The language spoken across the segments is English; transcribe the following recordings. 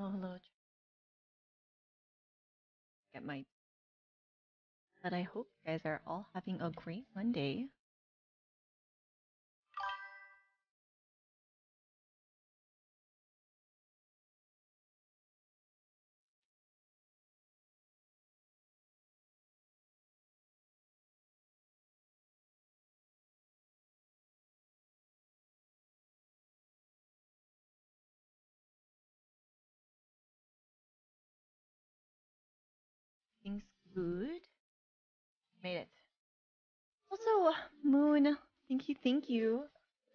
Oh, hello. Get my. But I hope you guys are all having a great Monday. Good. Made it. Also, Moon, thank you, thank you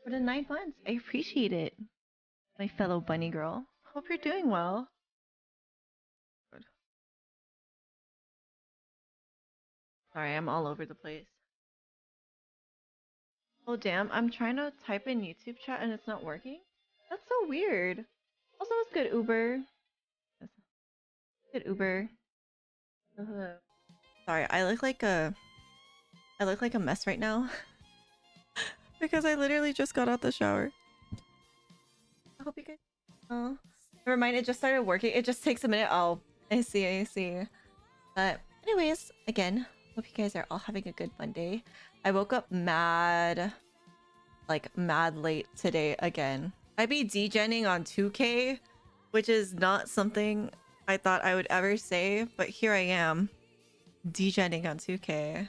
for the nine months. I appreciate it, my fellow bunny girl. Hope you're doing well. Good. Sorry, I'm all over the place. Oh damn, I'm trying to type in YouTube chat and it's not working. That's so weird. Also, it's good Uber. Good Uber. Uh, Sorry, I look like a I look like a mess right now. because I literally just got out the shower. I hope you guys Oh. Never mind, it just started working. It just takes a minute. Oh, I see, I see. But anyways, again, hope you guys are all having a good Monday. I woke up mad like mad late today again. I'd be degenning on 2K, which is not something I thought I would ever say, but here I am. Degenning on 2K.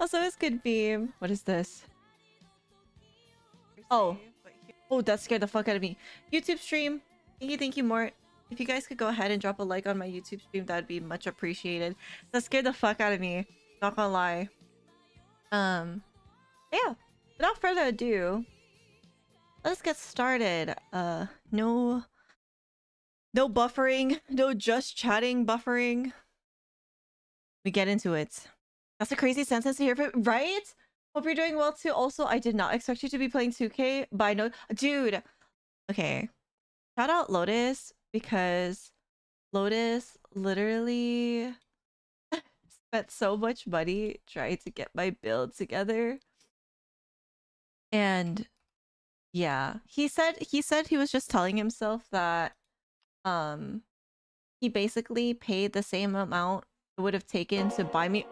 also, it's good beam. What is this? Oh. Oh, that scared the fuck out of me. YouTube stream. Thank you, thank you, Mort. If you guys could go ahead and drop a like on my YouTube stream, that'd be much appreciated. That scared the fuck out of me. Not gonna lie. Um, yeah. Without further ado, let's get started. Uh, no, no buffering, no just chatting buffering. We get into it. That's a crazy sentence to hear, right? Hope you're doing well too. Also, I did not expect you to be playing 2K, by know, dude. Okay, shout out Lotus because Lotus literally spent so much money trying to get my build together. And yeah, he said he said he was just telling himself that um he basically paid the same amount it would have taken to buy me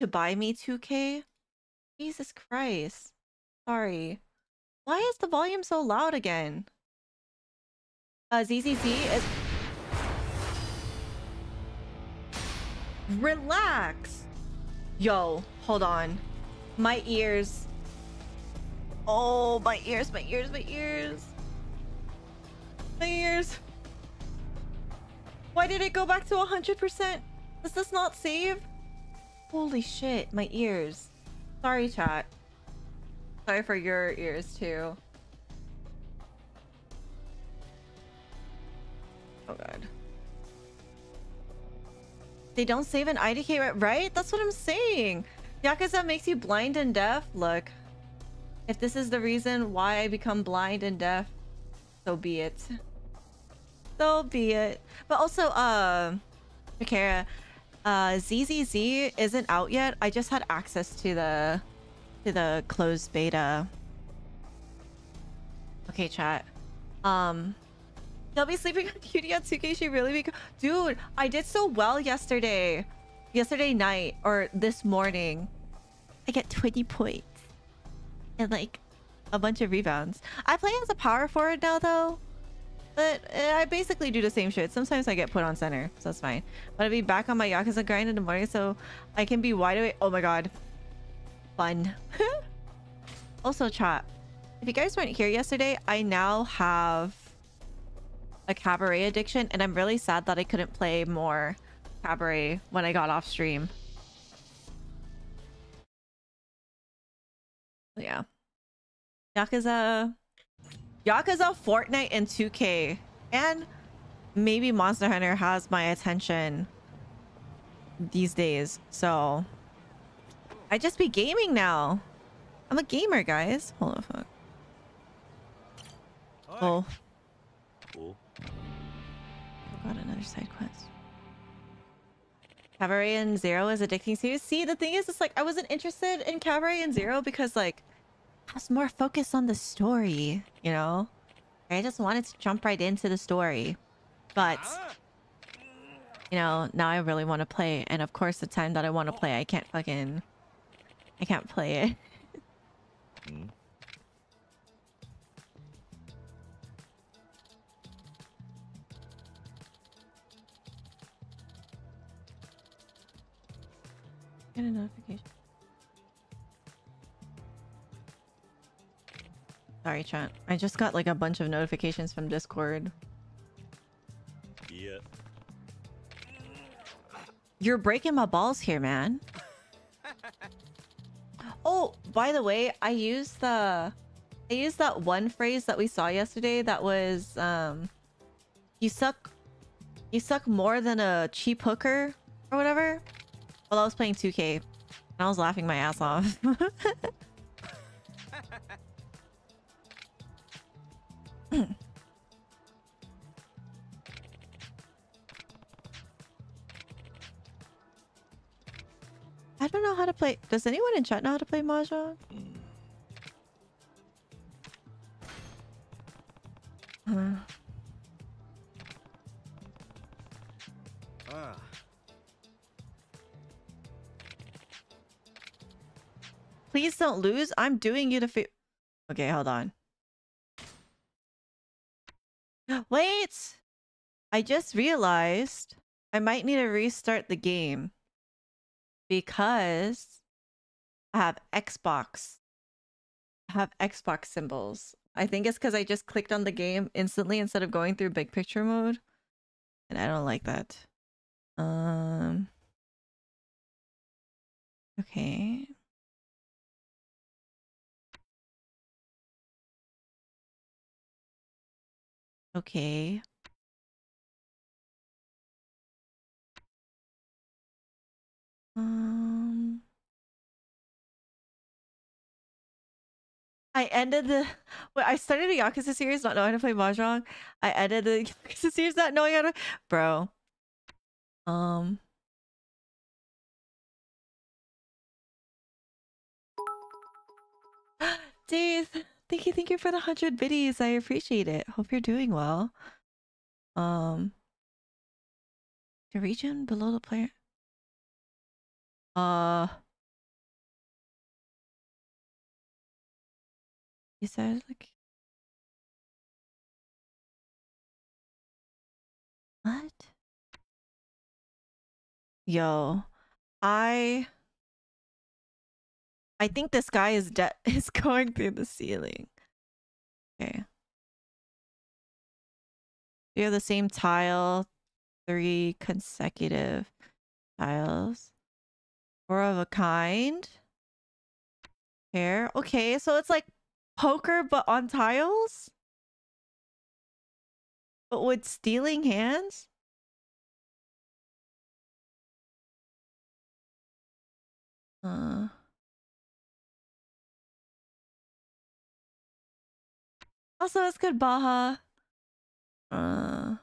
to buy me 2k. Jesus Christ. Sorry. Why is the volume so loud again? Uh, ZZZ is... Relax! Yo, hold on. My ears. Oh, my ears, my ears, my ears. My ears. Why did it go back to 100%? Does this not save? Holy shit, my ears. Sorry, chat. Sorry for your ears, too. Oh, God. They don't save an IDK, right? That's what I'm saying. Yakuza makes you blind and deaf? Look. If this is the reason why I become blind and deaf, so be it. So be it. But also, uh, Shakira, uh, ZZZ isn't out yet. I just had access to the to the closed beta. Okay, chat. Um, they'll be sleeping on cutie on 2K. She really be dude. I did so well yesterday, yesterday night or this morning. I get 20 points and like a bunch of rebounds. I play as a power forward now though. But eh, I basically do the same shit. Sometimes I get put on center, so that's fine. But I'll be back on my Yakuza grind in the morning so I can be wide awake. Oh my god. Fun. also, chat. If you guys weren't here yesterday, I now have a cabaret addiction and I'm really sad that I couldn't play more cabaret when I got off stream. Yeah. Yakuza Yakuza, Fortnite, and 2K. And maybe Monster Hunter has my attention these days. So I just be gaming now. I'm a gamer, guys. Hold on, fuck. Oh. Cool. God, another side quest. Cabaret and Zero is addicting to. See, the thing is, it's like I wasn't interested in Cabaret and Zero because like has more focus on the story, you know? I just wanted to jump right into the story. But you know, now I really want to play and of course the time that I want to play, I can't fucking I can't play it. Get a notification. Sorry, chat. I just got like a bunch of notifications from Discord. Yeah. You're breaking my balls here, man. oh, by the way, I used the I used that one phrase that we saw yesterday that was um you suck you suck more than a cheap hooker or whatever. While I was playing 2K. And I was laughing my ass off. I don't know how to play. Does anyone in chat know how to play Mahjong? Please don't lose. I'm doing you to fi- Okay, hold on. Wait! I just realized I might need to restart the game because I have Xbox. I have Xbox symbols. I think it's because I just clicked on the game instantly instead of going through big picture mode. And I don't like that. Um. Okay. Okay. Um. I ended the. I started a Yakuza series not knowing how to play Mahjong. I ended the Yakuza series not knowing how to. Bro. Um. Dave, thank you, thank you for the hundred biddies. I appreciate it. Hope you're doing well. Um, the region below the player. Uh, said like what? Yo, I I think this guy is de- is going through the ceiling. Okay. You have the same tile, three consecutive tiles. Four of a kind. Here. Okay, so it's like poker but on tiles? But with stealing hands? Uh Also, it's good, Baja. Uh,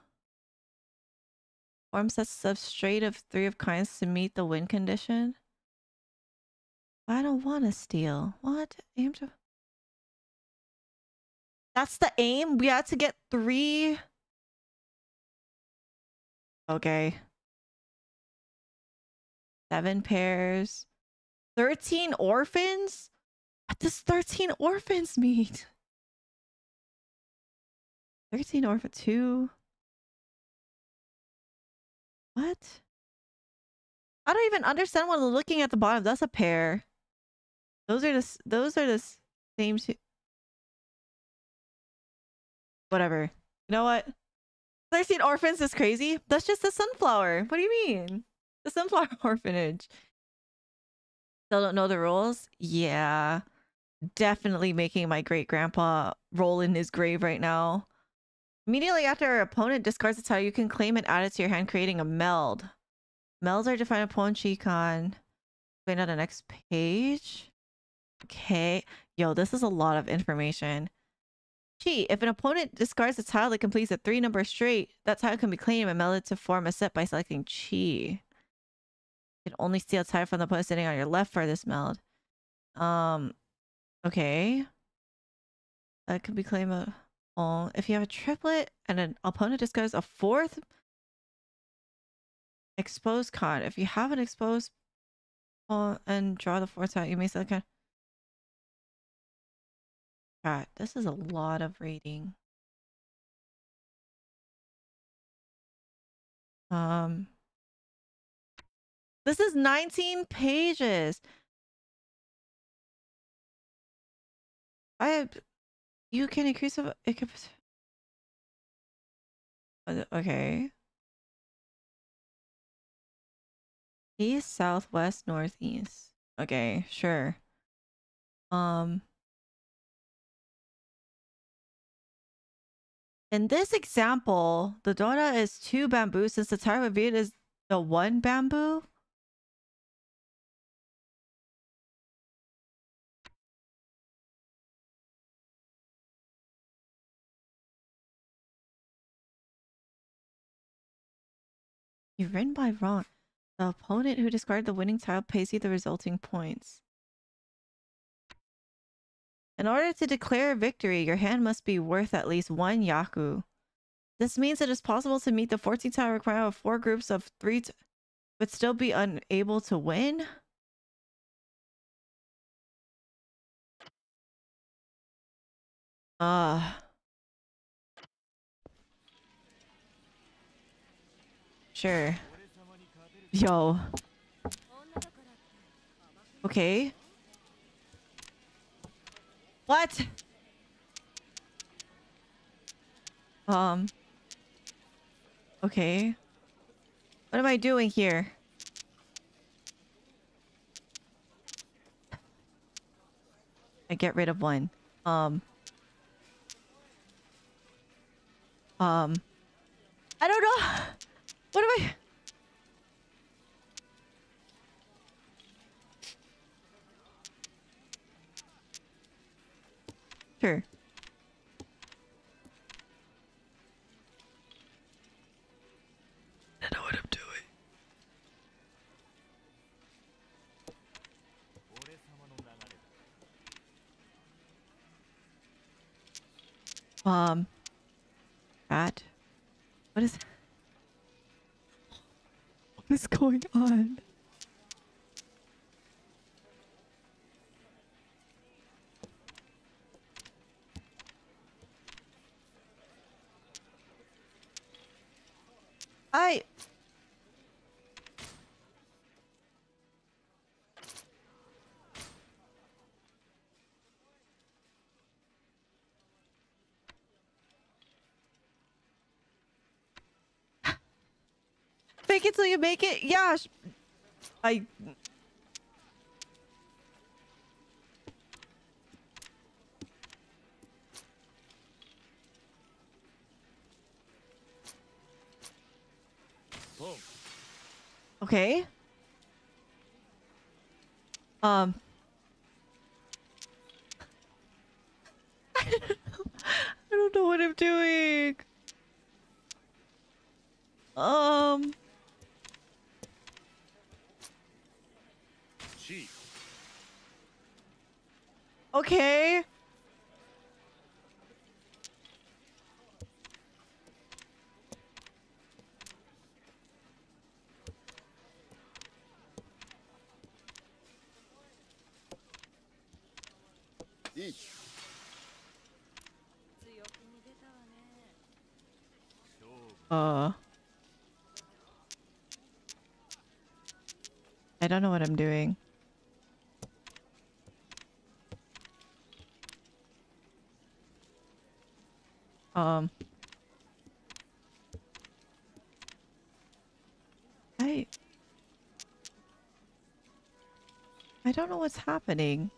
form sets straight of three of kinds to meet the win condition. I don't want to steal. What? Aim to. That's the aim? We had to get three. Okay. Seven pairs. 13 orphans? What does 13 orphans mean? 13 orphan 2. What? I don't even understand what looking at the bottom. That's a pair. Those are the those are the same two. Whatever. You know what? 13 orphans is crazy. That's just a sunflower. What do you mean? The sunflower orphanage. Still don't know the rules? Yeah. Definitely making my great grandpa roll in his grave right now. Immediately after our opponent discards a tile, you can claim and add it to your hand, creating a meld. Melds are defined upon Chicon. Wait on the next page. Okay. Yo, this is a lot of information. Chi, if an opponent discards a tile that completes a three number straight, that tile can be claimed and melded to form a set by selecting Chi. You can only steal a tile from the opponent sitting on your left for this meld. Um, okay. that could be claimable if you have a triplet and an opponent discards a fourth exposed card. If you have an exposed Pon and draw the fourth tile, you may select a God, this is a lot of reading. Um, this is 19 pages. I you can increase of it uh, okay. East, southwest, northeast. Okay, sure. Um In this example, the Dora is two bamboo since the tower revealed is the one bamboo. You've written by Ron. The opponent who discarded the winning tile pays you the resulting points. In order to declare a victory, your hand must be worth at least one Yaku. This means it is possible to meet the 14 tile requirement of four groups of three, but still be unable to win. Ah. Uh, sure. Yo. Okay. What? Um. Okay. What am I doing here? I get rid of one. Um. Um. I don't know. What am I... Sure. I know what I'm doing. Um, Cat, what is, what is going on? I... Fake it till you make it? Yeah. I... Okay. Um. I don't know what I'm doing. Um. Okay. Uh. I don't know what I'm doing. Um. I... I don't know what's happening.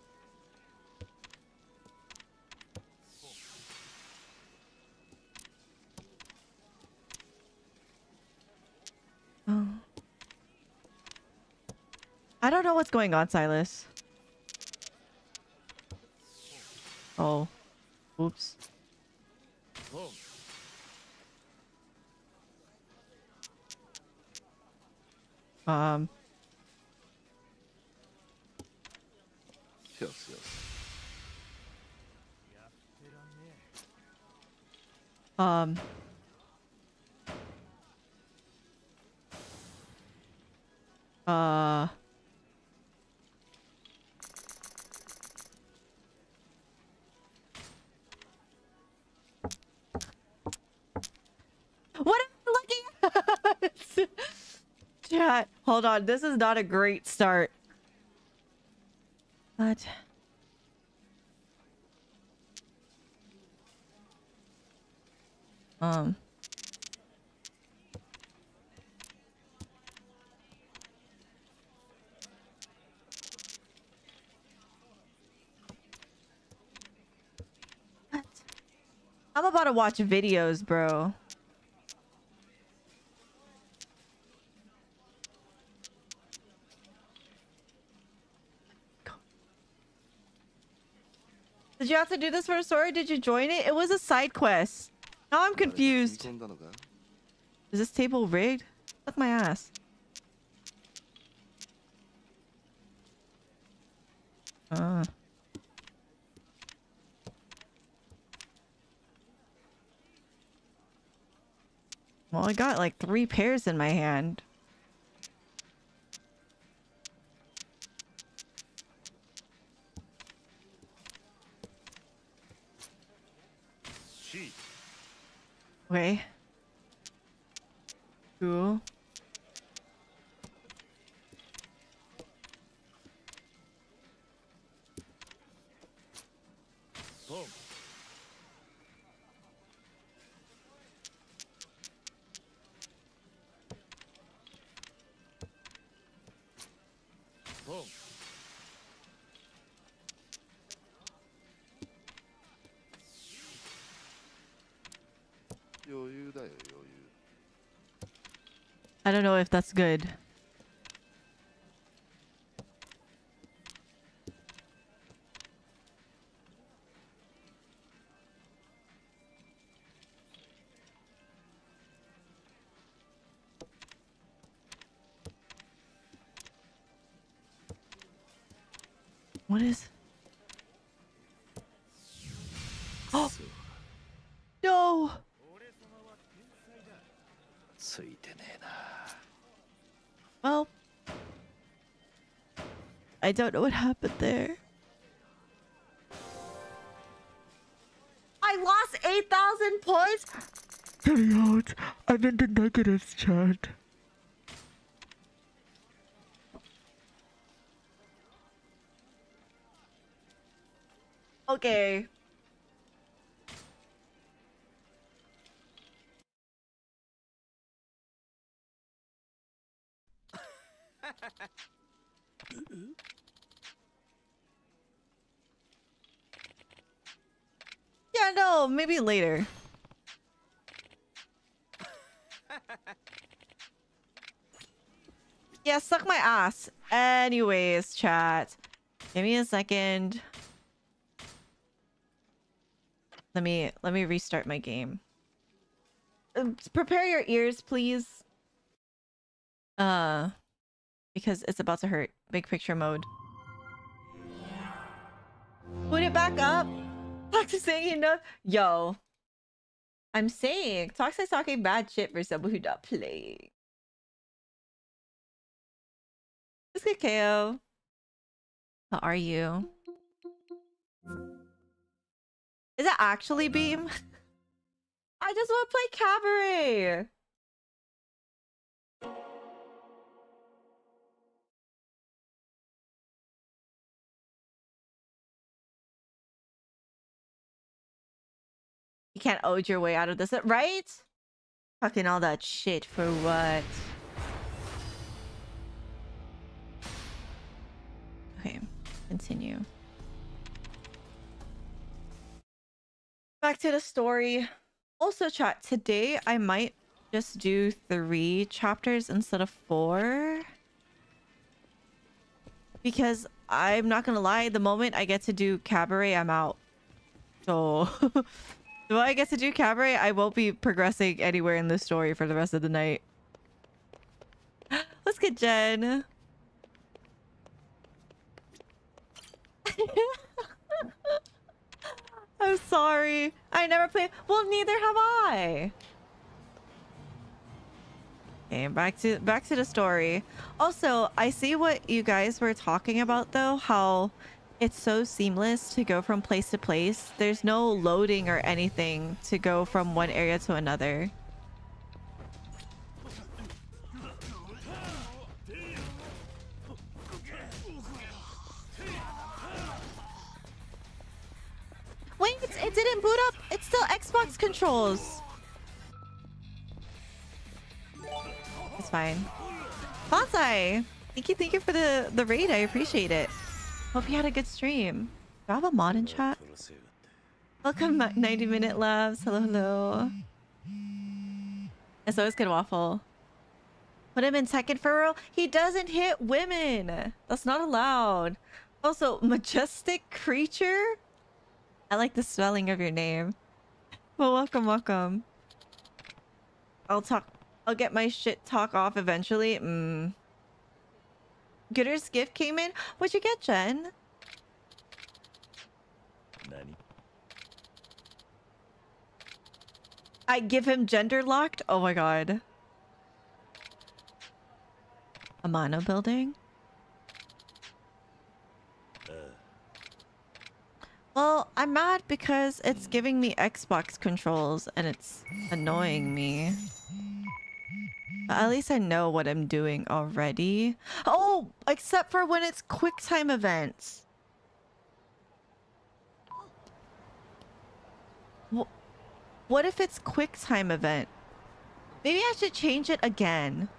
What's going on, Silas. Oh. Oops. Um. Yes, yes. Um. Uh. Chat, hold on. This is not a great start. But um What? I'm about to watch videos, bro. Did you have to do this for a story? Did you join it? It was a side quest. Now I'm confused. Is this table rigged? Fuck my ass. Ah. Well, I got like three pairs in my hand. Okay. Cool. I don't know if that's good. I don't know what happened there. I lost 8,000 points? Getting out. I'm in the negatives, chat. Okay. No, maybe later. yeah, suck my ass. Anyways, chat. Give me a second. Let me let me restart my game. Uh, prepare your ears, please. Uh because it's about to hurt. Big picture mode. Put it back up. Toxic saying enough. Yo. I'm saying talking bad shit for someone who not playing. Let's get KO. How are you? Is that actually Beam? I just want to play Cabaret. You can't ode your way out of this, right? Fucking all that shit for what? Okay, continue. Back to the story. Also, chat, today I might just do three chapters instead of four. Because I'm not gonna lie, the moment I get to do cabaret, I'm out. So Do I get to do cabaret? I won't be progressing anywhere in this story for the rest of the night. Let's get Jen. I'm sorry. I never played. Well, neither have I. Okay, back to back to the story. Also, I see what you guys were talking about though, how it's so seamless to go from place to place. There's no loading or anything to go from one area to another. Wait, it didn't boot up. It's still Xbox controls. It's fine. Bonsai! Thank you, thank you for the, the raid. I appreciate it. Hope you had a good stream. Do I have a mod in chat? Welcome, 90 Minute loves. Hello, hello. It's always good waffle. Put him in second for real? He doesn't hit women. That's not allowed. Also, majestic creature? I like the spelling of your name. Well, welcome, welcome. I'll talk. I'll get my shit talk off eventually. Hmm. Gooder's gift came in. What'd you get, Jen? Nanny. I give him gender locked? Oh my god. A mono building? Uh. Well, I'm mad because it's giving me Xbox controls and it's annoying me. At least I know what I'm doing already. Oh, except for when it's quick time events. What if it's quick time event? Maybe I should change it again.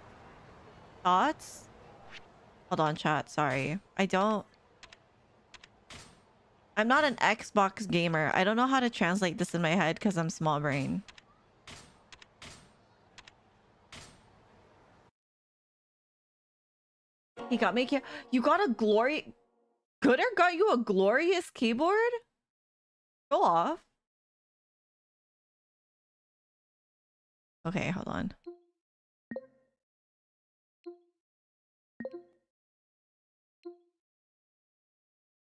Thoughts? Hold on, chat. Sorry. I don't. I'm not an Xbox gamer. I don't know how to translate this in my head because I'm small brain. He got me. You got a glory. Gooder got you a glorious keyboard. Go off. Okay, hold on.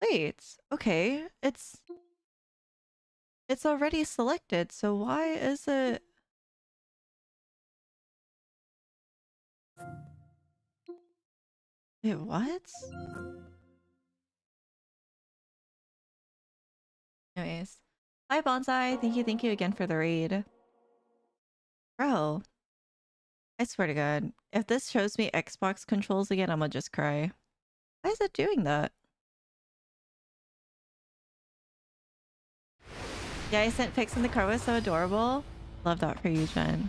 Wait, okay, it's it's already selected, so why is it Wait, what? Anyways. Hi Bonsai, thank you, thank you again for the raid. Bro. I swear to god, if this shows me Xbox controls again, I'm gonna just cry. Why is it doing that? Yeah, I sent pics in the car was so adorable. Love that for you, Jen.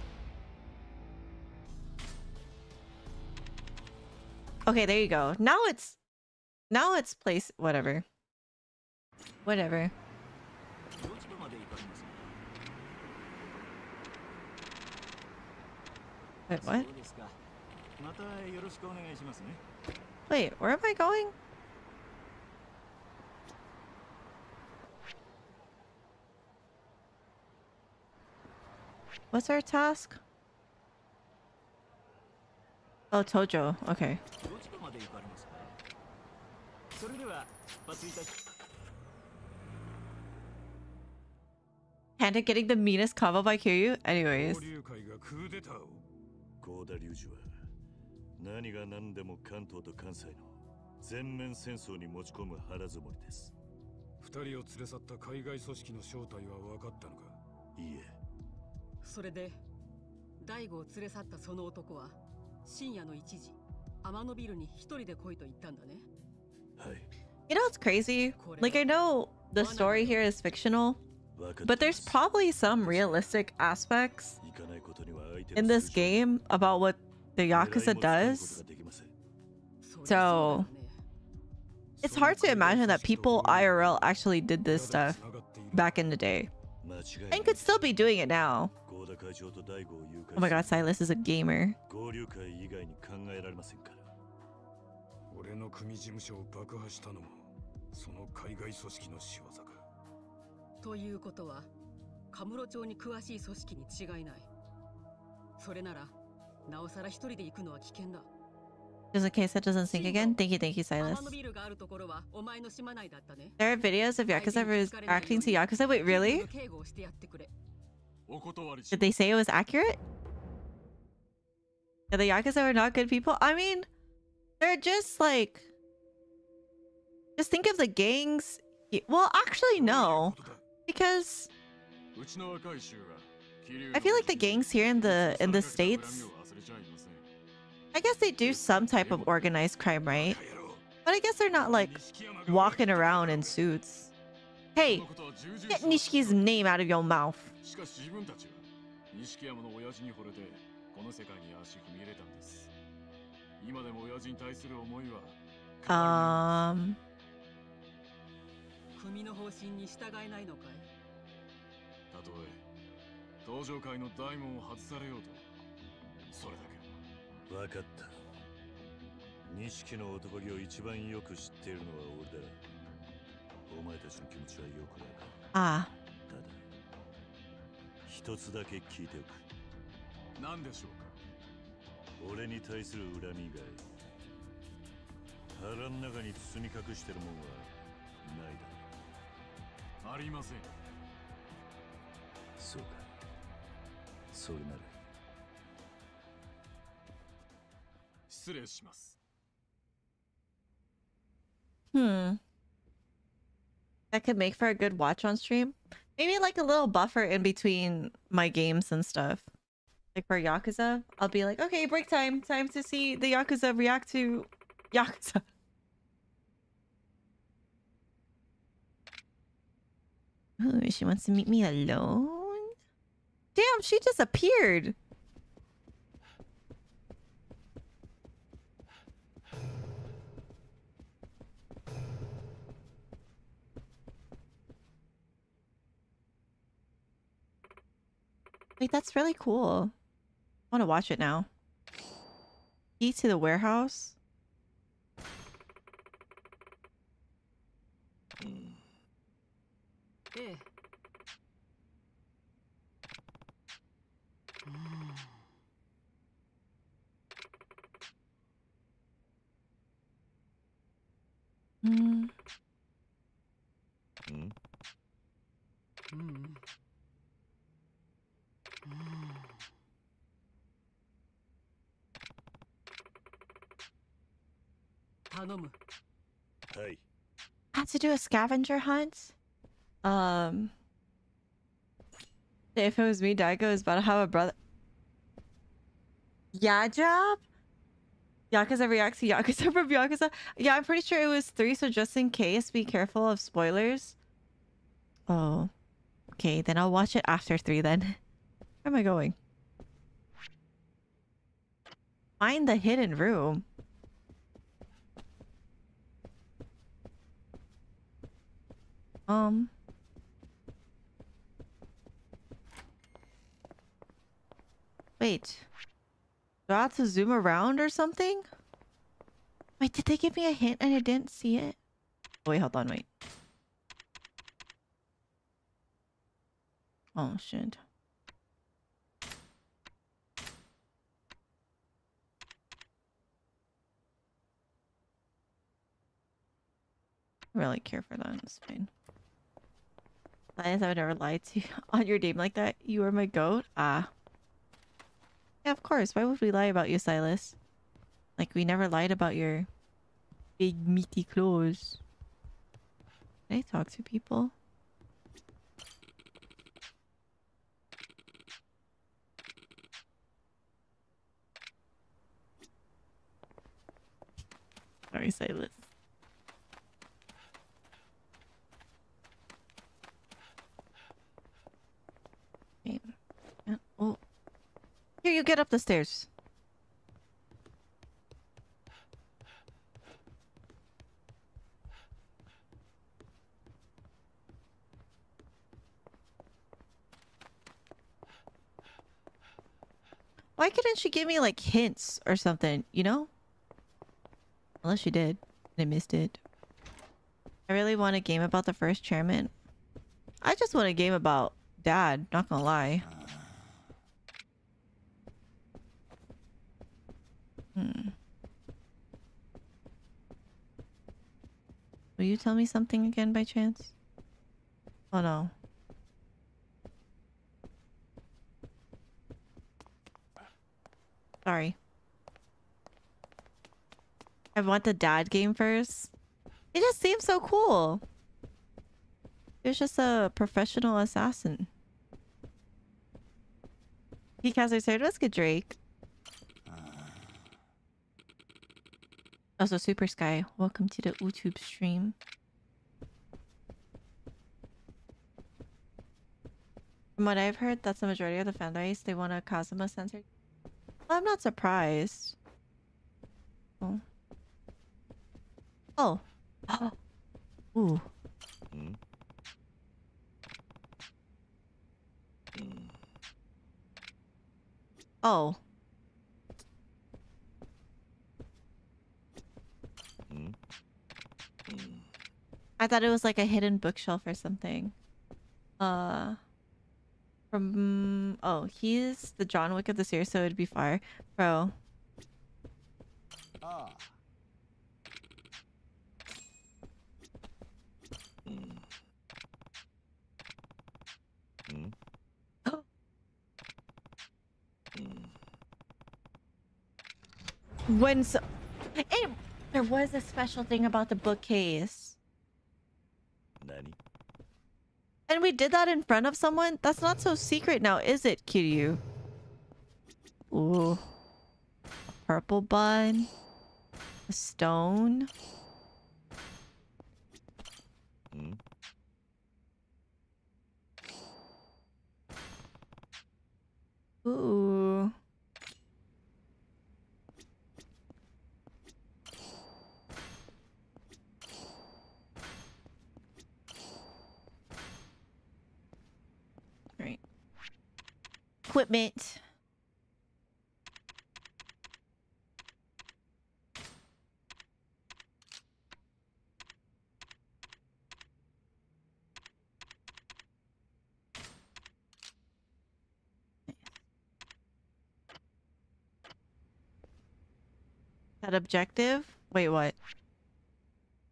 Okay, there you go. Now it's... Now it's place... Whatever. Whatever. Wait, what? Wait, where am I going? What's our task? Oh, Tojo. Okay. それでは Panda getting the meanest combo by Kiryu? Anyways. 交流会がクーデターを高田隆二は何が何でも関東と関西の全面戦争に持ち込む腹積もりです二人を連れ去った海外組織の正体は分かったのかいいえそれで大悟を連れ去ったその男は深夜の1時天野ビルに一人で来いと言ったんだねはい You know what's crazy? Like, I know the story here is fictional, 分かって but い there's ます probably some realistic aspects 行かないことには相手の in this 素性 game about what the 狙いも Yakuza つけること does. ができませんそりゃ So- そうだね It's hard to imagine that people IRL actually did this stuff back in the day 間違い and could still be doing it now. 高田会長と大悟を誘拐 Oh my god, する Silas is a gamer. 合流会以外に考えられませんから俺の組事務所を爆破したのもその海外組織の仕業かということはカムロ町に詳しい組織に違いないそれならなおさら一人で行くのは危険だ Just in case it doesn't sink again. Thank you, thank you, 天 Silas. のビルがあるところはお前の島内だったね There are videos of Yakuza reacting to Yakuza. Wait, really? Did they say it was accurate? That the Yakuza are not good people? I mean, they're just like... Just think of the gangs... Well, actually, no. Because... I feel like the gangs here in the in the States... I guess they do some type of organized crime, right? But I guess they're not like walking around in suits. Hey, get Nishiki's name out of your mouth. しかし自分たちは錦山の親父に惚れてこの世界に足踏み入れたんです今でも親父に対する思いは変わ Um, 組の方針に従えないのかい？たとえ登場界の大門を外されようと。それだけ。分かった。錦の男気を一番よく知っているのは俺だ。お前たちの気持ちはよくわか？る ah, ただ一つだけ聞いておく。何でしょうか？俺に対する恨みが腹の中に包み隠してるもんはないだろありません。そうか。それなら失礼します。Hmm. That could make for a good watch on stream. Maybe like a little buffer in between my games and stuff. Like for Yakuza, I'll be like, okay, break time. Time to see the Yakuza react to Yakuza. Ooh, she wants to meet me alone? Damn, she just Wait, that's really cool. I want to watch it now. Key to the warehouse. Hmm. 頼む はい Had to do a scavenger hunt. Um, if it was me, Daigo is about to have a brother. Yeah, job. Yakuza reacts to Yakuza from Yakuza. Yeah, I'm pretty sure it was three. So just in case, be careful of spoilers. Oh, okay. Then I'll watch it after three. Then, where am I going? Find the hidden room. Um. Wait. Do I have to zoom around or something? Wait, did they give me a hint and I didn't see it? Oh, wait, hold on, wait. Oh, shit. Really care for that. It's fine. Lies, I would never lie to you on your name like that. You are my goat. Ah. Yeah, of course. Why would we lie about you, Silas? Like we never lied about your big meaty claws. Can I talk to people? Sorry, Silas. Okay. Yeah, Oh. Here, you get up the stairs. Why couldn't she give me like hints or something, you know? Unless she did. and I missed it. I really want a game about the first chairman. I just want a game about dad, not gonna lie. Hmm. Will you tell me something again by chance? Oh no. Sorry. I want the dad game first. It just seems so cool. He was just a professional assassin. He cast a third was good Drake. Also, Super Sky, welcome to the YouTube stream. From what I've heard, that's the majority of the fan base. They want a Kazuma censored. I'm not surprised. Oh. Oh. Ooh. Oh. I thought it was like a hidden bookshelf or something. Uh. From oh, he's the John Wick of the series, so it'd be far, bro. Ah? When so, there was a special thing about the bookcase, Nani? and we did that in front of someone. That's not so secret now, is it, Kiryu? Ooh, purple bun, a stone. Hmm? Ooh. Right. Equipment. That objective? Wait, what?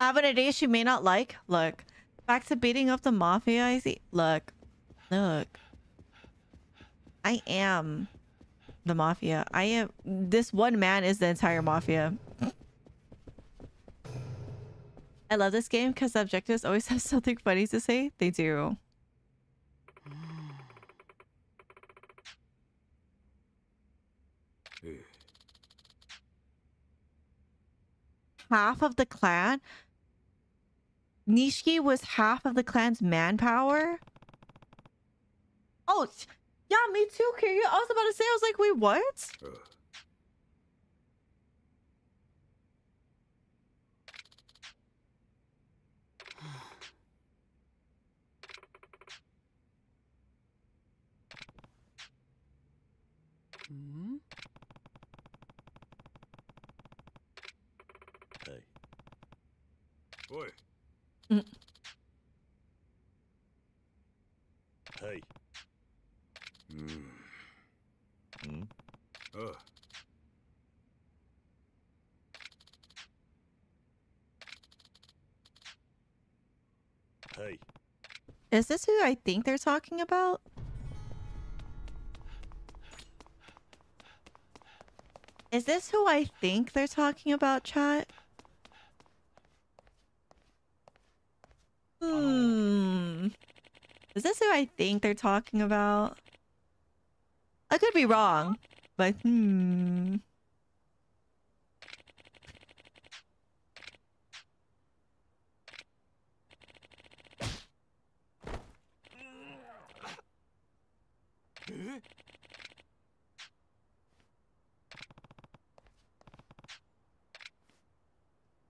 Having a day she may not like? Look. Back to beating up the mafia, I see. Look. Look. I am the mafia. I am. This one man is the entire mafia. I love this game because the objectives always have something funny to say. They do. half of the clan. Nishiki was half of the clan's manpower. Oh, yeah, me too, Kiryu. I was about to say, I was like, wait, what? Uh. -hmm. Hey. Boy. Mm. Is this who I think they're talking about? Is this who I think they're talking about, chat? Hmm. Is this who I think they're talking about? I could be wrong, but hmm.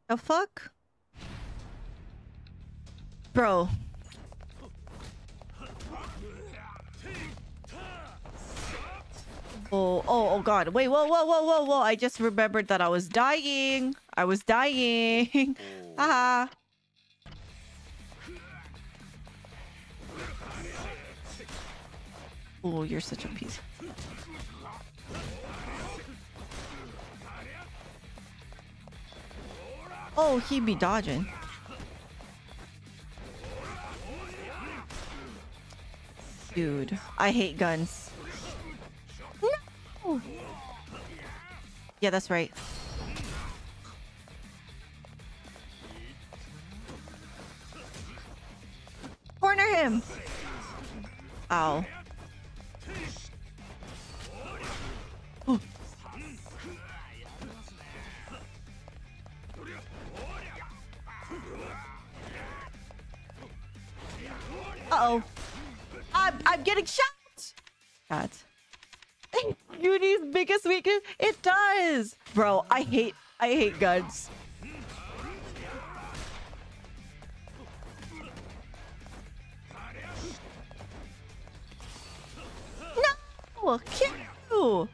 The fuck? Bro. Oh, oh, oh god. Wait, whoa, whoa, whoa, whoa, whoa. I just remembered that I was dying. I was dying. Haha. oh, you're such a piece. Oh, he be dodging. Dude, I hate guns. No! Yeah, that's right. Corner him! Ow. Uh-oh. I'm, I'm getting shot! God. Uni's biggest weakness? It does! Bro, I hate, I hate guns. No! Kill! you!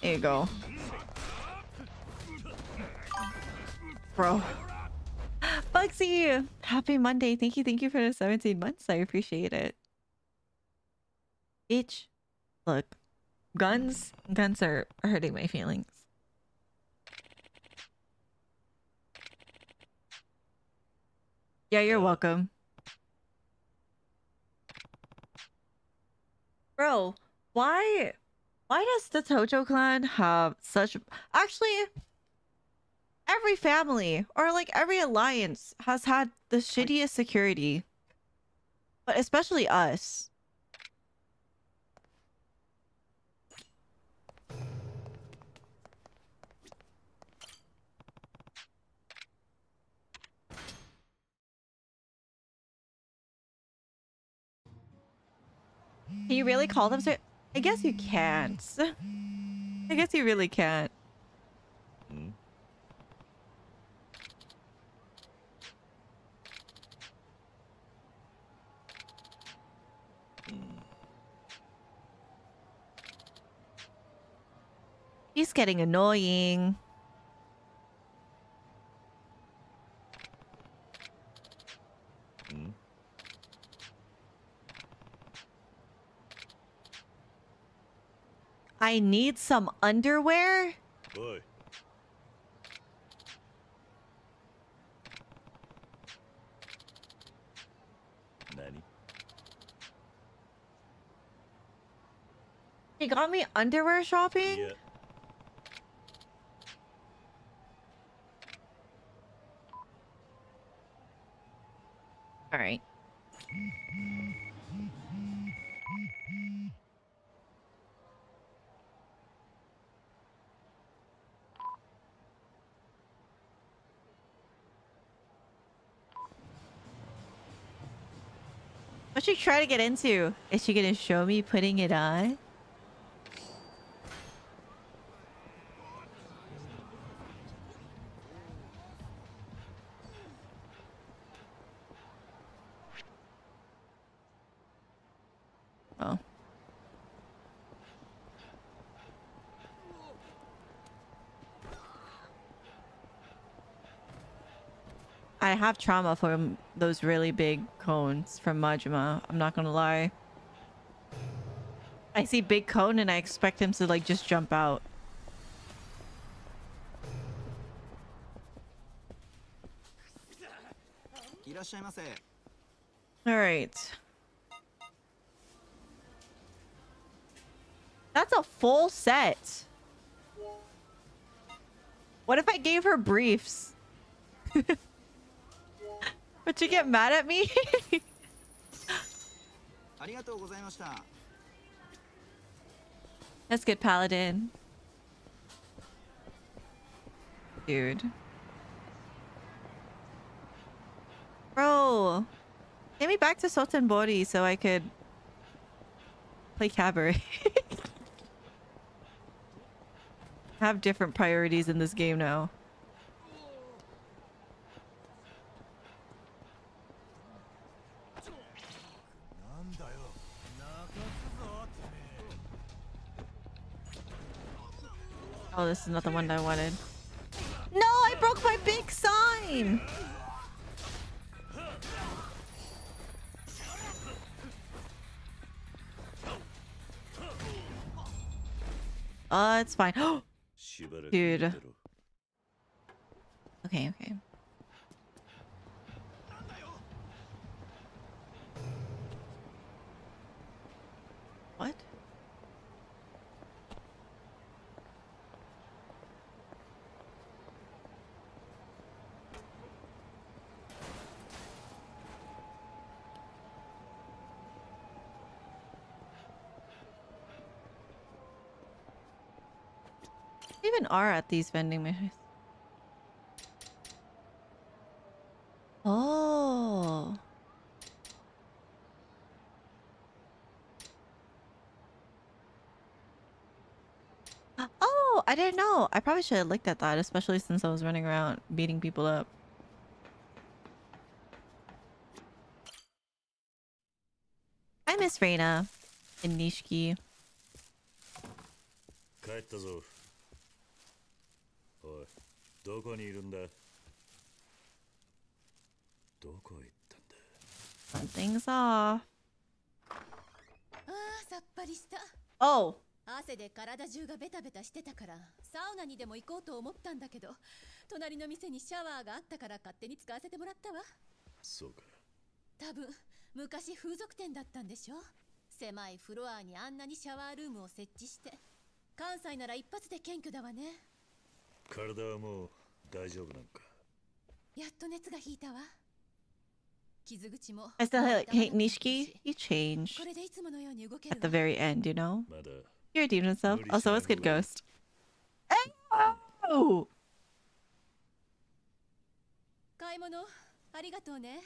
There you go. Bro. Bugsy! Happy Monday. Thank you, thank you for the 17 months. I appreciate it. Bitch. Look. Guns guns are hurting my feelings. Yeah, you're welcome. Bro, why why does the Tojo clan have such actually every family or like every alliance has had the shittiest security. But especially us. Can you really call them? I guess you can't. I guess you really can't. He's getting annoying. I need some underwear? Boy. Nanny. He got me underwear shopping? Yeah. や Alright. What's she try to get into? Is she gonna show me putting it on? Oh. I have trauma from those really big cones from Majima. I'm not gonna lie. I see big cone and I expect him to like just jump out. All right. That's a full set. What if I gave her briefs? Would you get mad at me? That's good, Paladin. Dude. Bro. Get me back to Sotenbori so I could play cabaret. have different priorities in this game now. This is not the one that I wanted. No, I broke my big sign! Oh, it's fine. Dude. Okay, okay. even are at these vending machines? Oh. Oh, I didn't know. I probably should have looked at that, especially since I was running around beating people up. I miss Reina and Nishiki. 帰ったぞおい どこにいるんだ？どこへ行ったんだ？Something's off. ああさっぱりした。Oh, 汗で体中がベタベタしてたからサウナにでも行こうと思ったんだけど隣の店にシャワーがあったから勝手に使わせてもらったわ。そうか。多分昔風俗店だったんでしょ？狭いフロアにあんなにシャワールームを設置して関西なら一発で謙虚だわね体はもう大丈夫なんかやっと熱が引いたわ傷口も I still hate, もう hate 温まってきた Nishiki. し He changed これでいつものように動け at る the わ very end, you know? まだ He redeemed himself. Really Also, what's good, shallow. Ghost? Oh! 買い物ありがとうね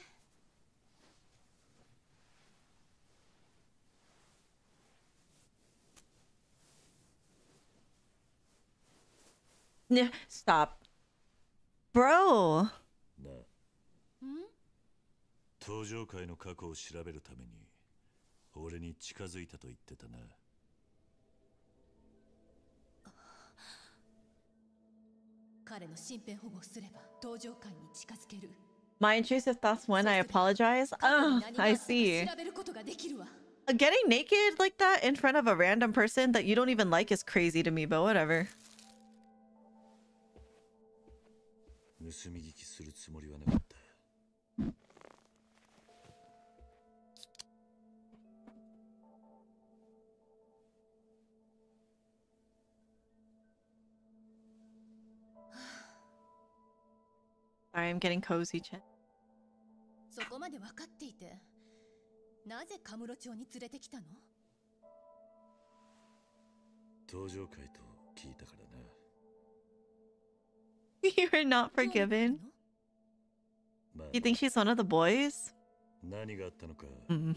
Nah, stop. Bro. 東城会の過去を調べるために俺に近づいたと言ってたな彼の身辺保護すれば東城会に近づける My intrusive thoughts when I apologize? Oh, I see. Getting naked like that in front of a random person that you don't even like is crazy to me, but whatever. 盗み聞きするつもりはなかった。Sorry, I'm getting cozy, chin. そこまで分かっていてなぜカムロ町に連れてきたの？登場会と聞いたからな you were not forgiven? You think she's one of the boys? Mm.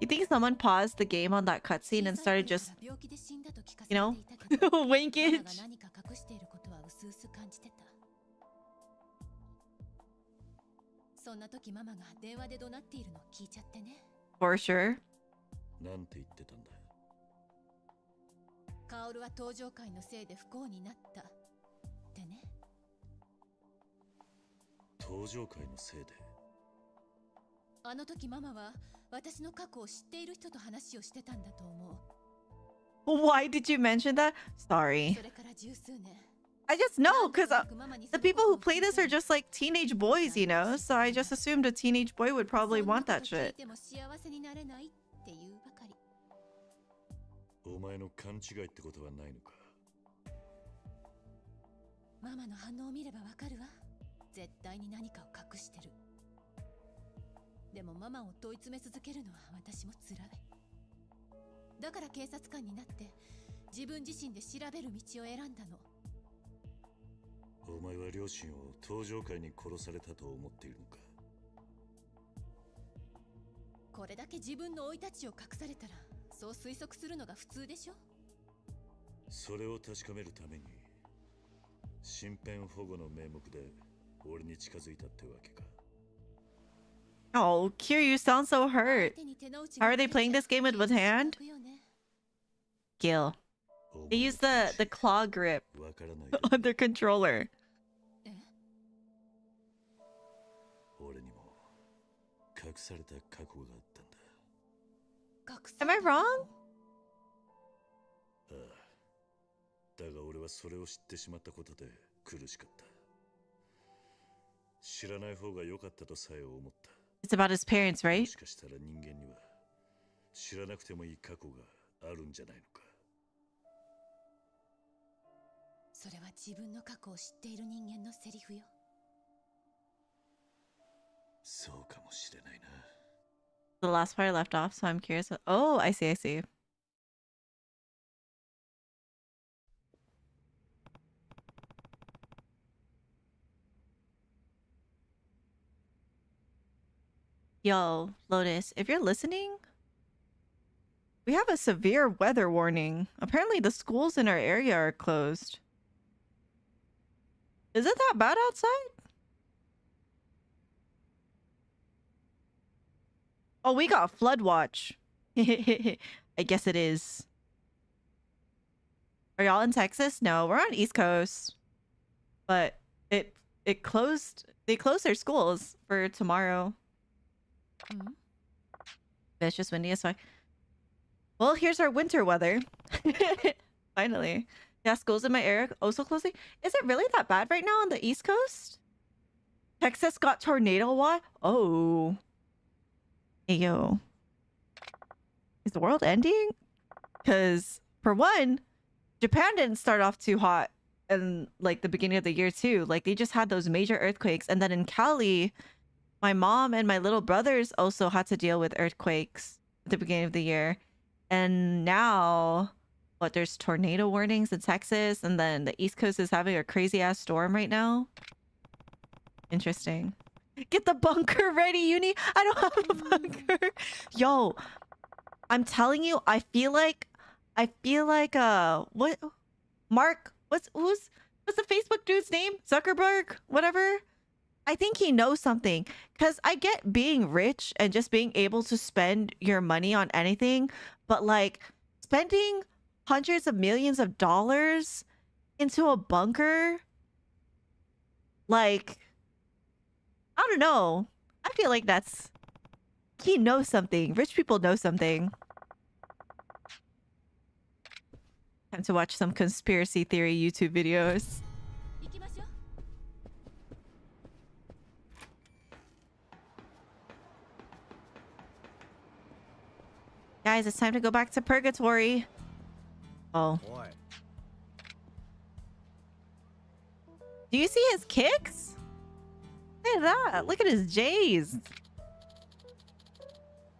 You think someone paused the game on that cutscene and started just, you know, winking? そんな時ママが電話で怒鳴っているのを聞いちゃってね。For sure. なんて言ってたんだカオルは登場会のせいで不幸になった。ってね。登場会のせいで？あの時ママは私の過去を知っている人と話をしてたんだと思う。Why did you mention that? Sorry. それから十数年 I just know, because uh, the people who を play this て are just like teenage boys, you know? So I just assumed a teenage boy would probably want that shit. お前の勘違いってことはないのか？ママの反応を見ればわかるわ。絶対に何かを隠してる。でもママを問い詰め続けるのは私も辛い。だから警察官になって自分自身で調べる道を選んだのお前は両親を登場会に殺されたと思っているのか？これだけ自分の生い立ちを隠されたらそう推測するのが普通でしょ？それを確かめるために身辺保護の名目で俺に近づいたってわけか Oh, you sound so hurt. How が are they playing this game with one hand? Gil. お They 前 use the, the claw grip わからないで on their controller. え俺にも隠された過去があったんだ隠さ Am I れた wrong? ああだが俺はそれを知ってしまったことで苦しかった知らない方が良かったとさえ思った It's about his parents, も right? しかしたら人間には知らなくてもいい過去があるんじゃないの それは自分の過去を知っている人間のセリフよ そうかもしれないな The last part I left off, so I'm curious. Oh, I see, I see. Yo, Lotus, if you're listening, we have a severe weather warning. Apparently, the schools in our area are closed. Is it that bad outside? Oh, we got flood watch. I guess it is. Are y'all in Texas? No, we're on East Coast. But it it closed they closed their schools for tomorrow. Hmm? It's just windy, that's why. Well, here's our winter weather. Finally. Yeah, schools in my area also closing. Is it really that bad right now on the East Coast? Texas got tornado watch? Oh. Hey, yo. Is the world ending? Because, for one, Japan didn't start off too hot in like the beginning of the year too. Like they just had those major earthquakes, and then in Cali, my mom and my little brothers also had to deal with earthquakes at the beginning of the year, and now what? There's tornado warnings in Texas, and then the East Coast is having a crazy ass storm right now. Interesting. Get the bunker ready, Uni. I don't have a bunker. Yo, I'm telling you, I feel like, I feel like, uh, what, Mark, what's, who's, what's the Facebook dude's name? Zuckerberg, whatever. I think he knows something. Cause I get being rich and just being able to spend your money on anything, but like spending hundreds of millions of dollars into a bunker? Like, I don't know. I feel like that's. He knows something. Rich people know something. Time to watch some conspiracy theory YouTube videos. Guys, it's time to go back to purgatory. Oh. Boy. Do you see his kicks? Look at that. Look at his J's.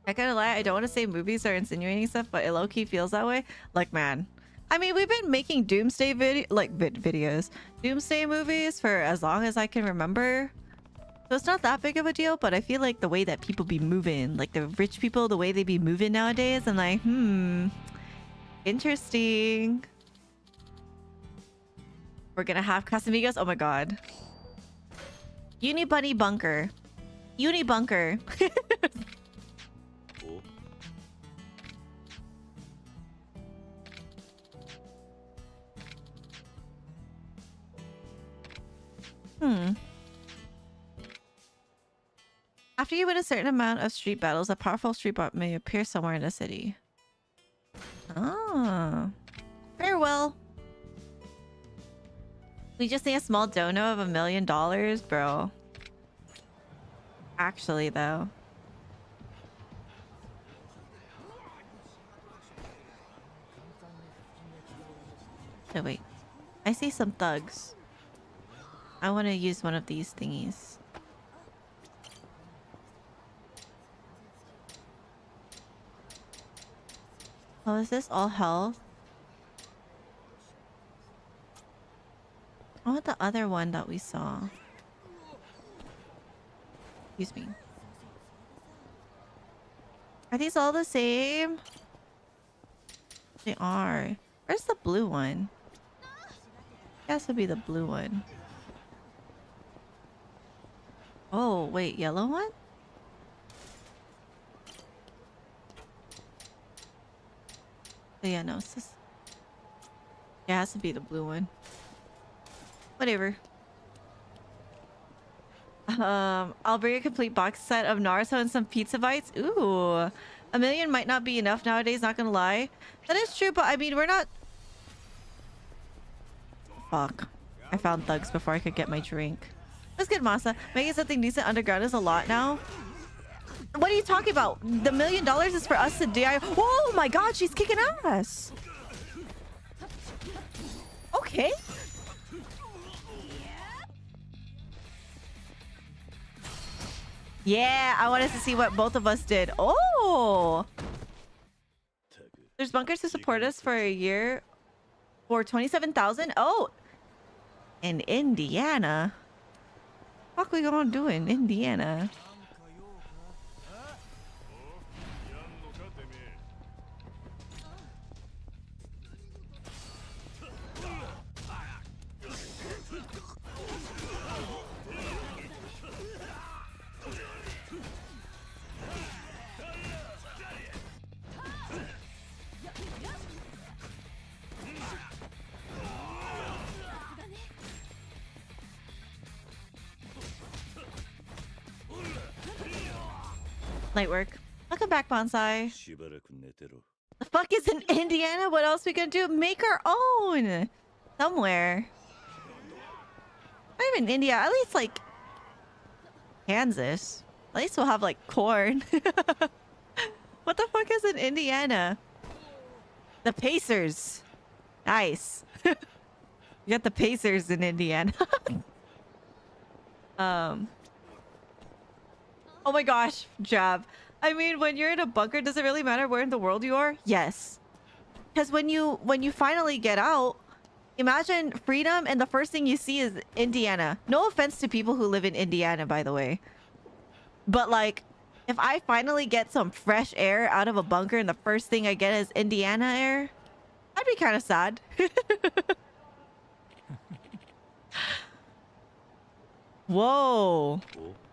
I gotta lie, I don't want to say movies are insinuating stuff, but it low-key feels that way. Like, man. I mean, we've been making doomsday video like vid videos. Doomsday movies for as long as I can remember. So it's not that big of a deal, but I feel like the way that people be moving, like the rich people, the way they be moving nowadays, I'm like, hmm, interesting. We're gonna have Casamigos. Oh my god. Uni Bunny Bunker. Uni Bunker. お Hmm. After you win a certain amount of street battles, a powerful street bot may appear somewhere in the city. Ah. Farewell. We just need a small dono of a million dollars, bro. Actually, though. Oh, wait. I see some thugs. I want to use one of these thingies. Oh, is this all health? I want the other one that we saw. Excuse me. Are these all the same? They are. Where's the blue one? Has to be the blue one. Oh, wait, yellow one? Oh, yeah, no, it's this. Yeah, it has to be the blue one. Whatever. Um, I'll bring a complete box set of Naruto and some pizza bites. Ooh, a million might not be enough nowadays. Not gonna lie, that is true. But I mean, we're not. Fuck! I found thugs before I could get my drink. That's good, Masa. Making something decent underground is a lot now. What are you talking about? The million dollars is for us to DIY. Oh my god, she's kicking ass. Okay. Yeah, I wanted to see what both of us did. Oh, there's bunkers to support us for a year for 27,000. Oh, in Indiana. What are we gonna do in Indiana? Night work. Welcome back, Bonsai. The fuck is in Indiana? What else we gonna do? Make our own! Somewhere. Not even India. At least, like, Kansas. At least we'll have, like, corn. what the fuck is in Indiana? The Pacers. Nice. you got the Pacers in Indiana. um... Oh my gosh, Jab. I mean, when you're in a bunker, does it really matter where in the world you are? Yes. Because when you when you finally get out, imagine freedom and the first thing you see is Indiana. No offense to people who live in Indiana, by the way. But like, if I finally get some fresh air out of a bunker and the first thing I get is Indiana air, I'd be kind of sad. Whoa. お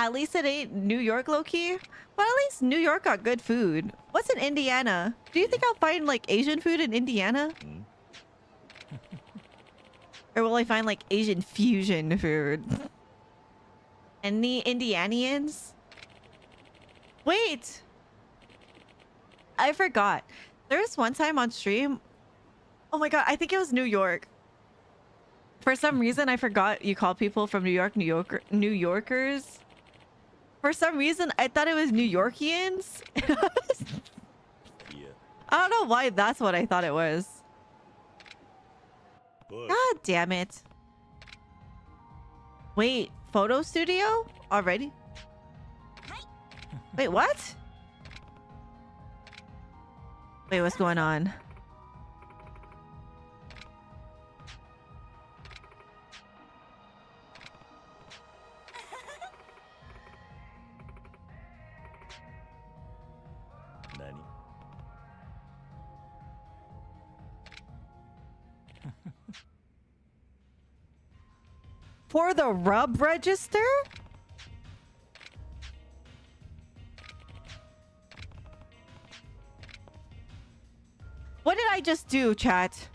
At least it ain't New York low key. But at least New York got good food. What's in Indiana? Do you think I'll find like Asian food in Indiana? Hmm? or will I find like Asian fusion food? Any Indianians? Wait! I forgot. There was one time on stream. Oh my god, I think it was New York. For some reason, I forgot you call people from New York New Yorker New Yorkers. For some reason, I thought it was New Yorkians. yeah. I don't know why that's what I thought it was. But God damn it. Wait, photo studio? Already? Wait, what? Wait, what's going on? For the rub register? What did I just do, chat?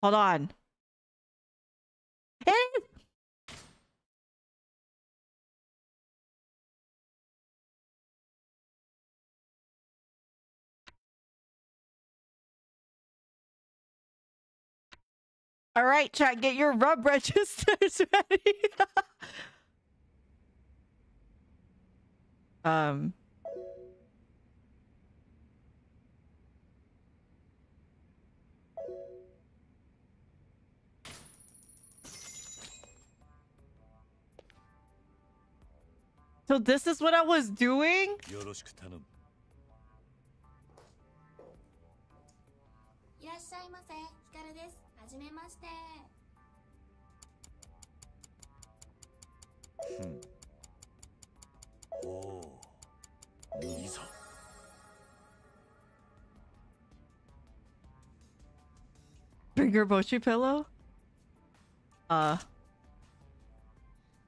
Hold on. Eh, All right, chat, get your rub registers ready. um. So this is what I was doing? じめまして。ふんおお麦さ Bring your mochi pillow? Uh,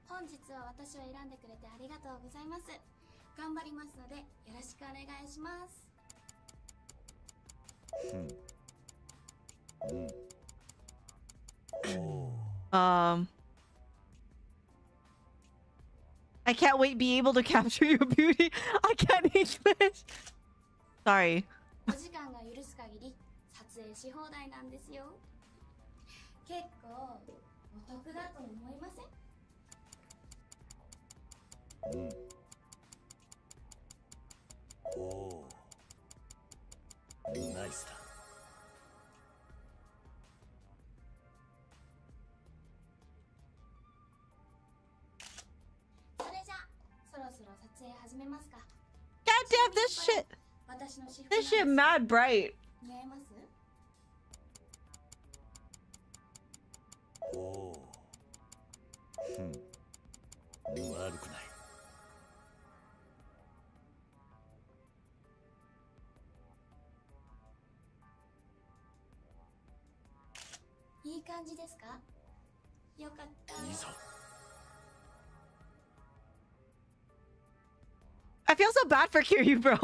本日は私を選んでくれてありがとうございます。頑張りますので、よろしくお願いします。ふんうん おお um. I can't wait be able to capture your beauty. I can't English. Sorry. お時間が許す限り、撮影し放題なんですよ。結構、お得だと思い 始めますか。God damn this shit! This shit mad bright. 似合います？おおうん。悪くない。いい感じですか？よかった。いいぞ I feel so bad for Kiryu, bro.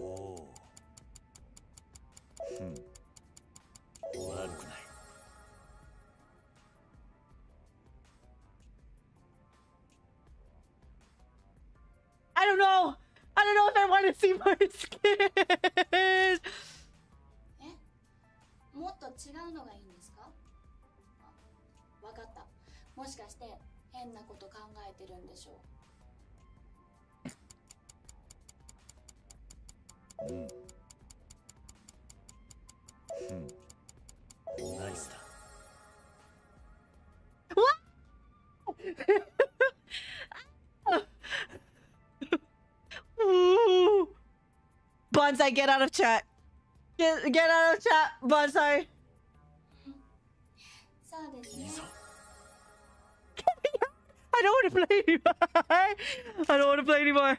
oh. I don't know. I don't know if I want to see more skins. えもっと違うのがいいんですか？あわかった。もしかして変なこと考えてるんでしょう？うん。うん。ナイスだ。Ooh. Bonsai, get out of chat. Get, get out of chat, Bonsai. I don't want to play anymore. I don't want to play anymore.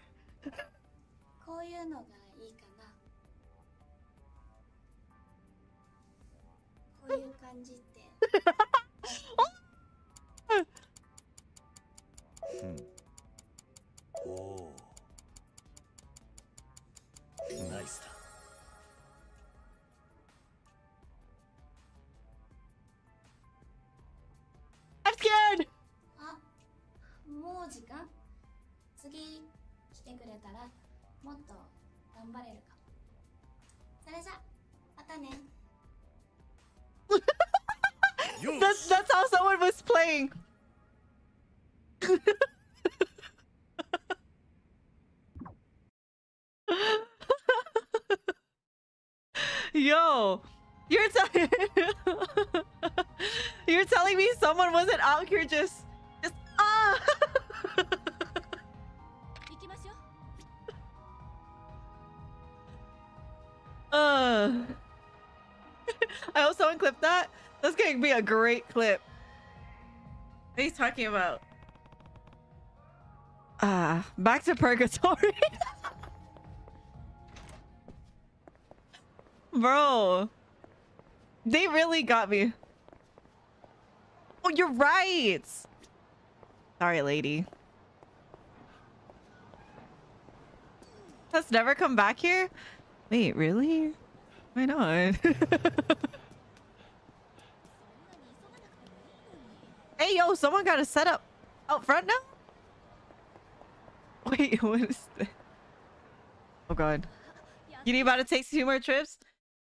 nice. scared. あもう時間次来てくれたらもっと頑張れるかもそれじゃまたね That's that's how someone was playing. Yo, You're telling You're telling me someone wasn't out here just just ah Uh I hope someone clipped that. That's gonna be a great clip. What are you talking about? Ah, uh, back to purgatory. Bro. They really got me. Oh, you're right. Sorry, lady. Let's never come back here? Wait, really? Why not? hey, yo, someone got a setup out front now? Wait, what is this? Oh, God. You need about to take two more trips?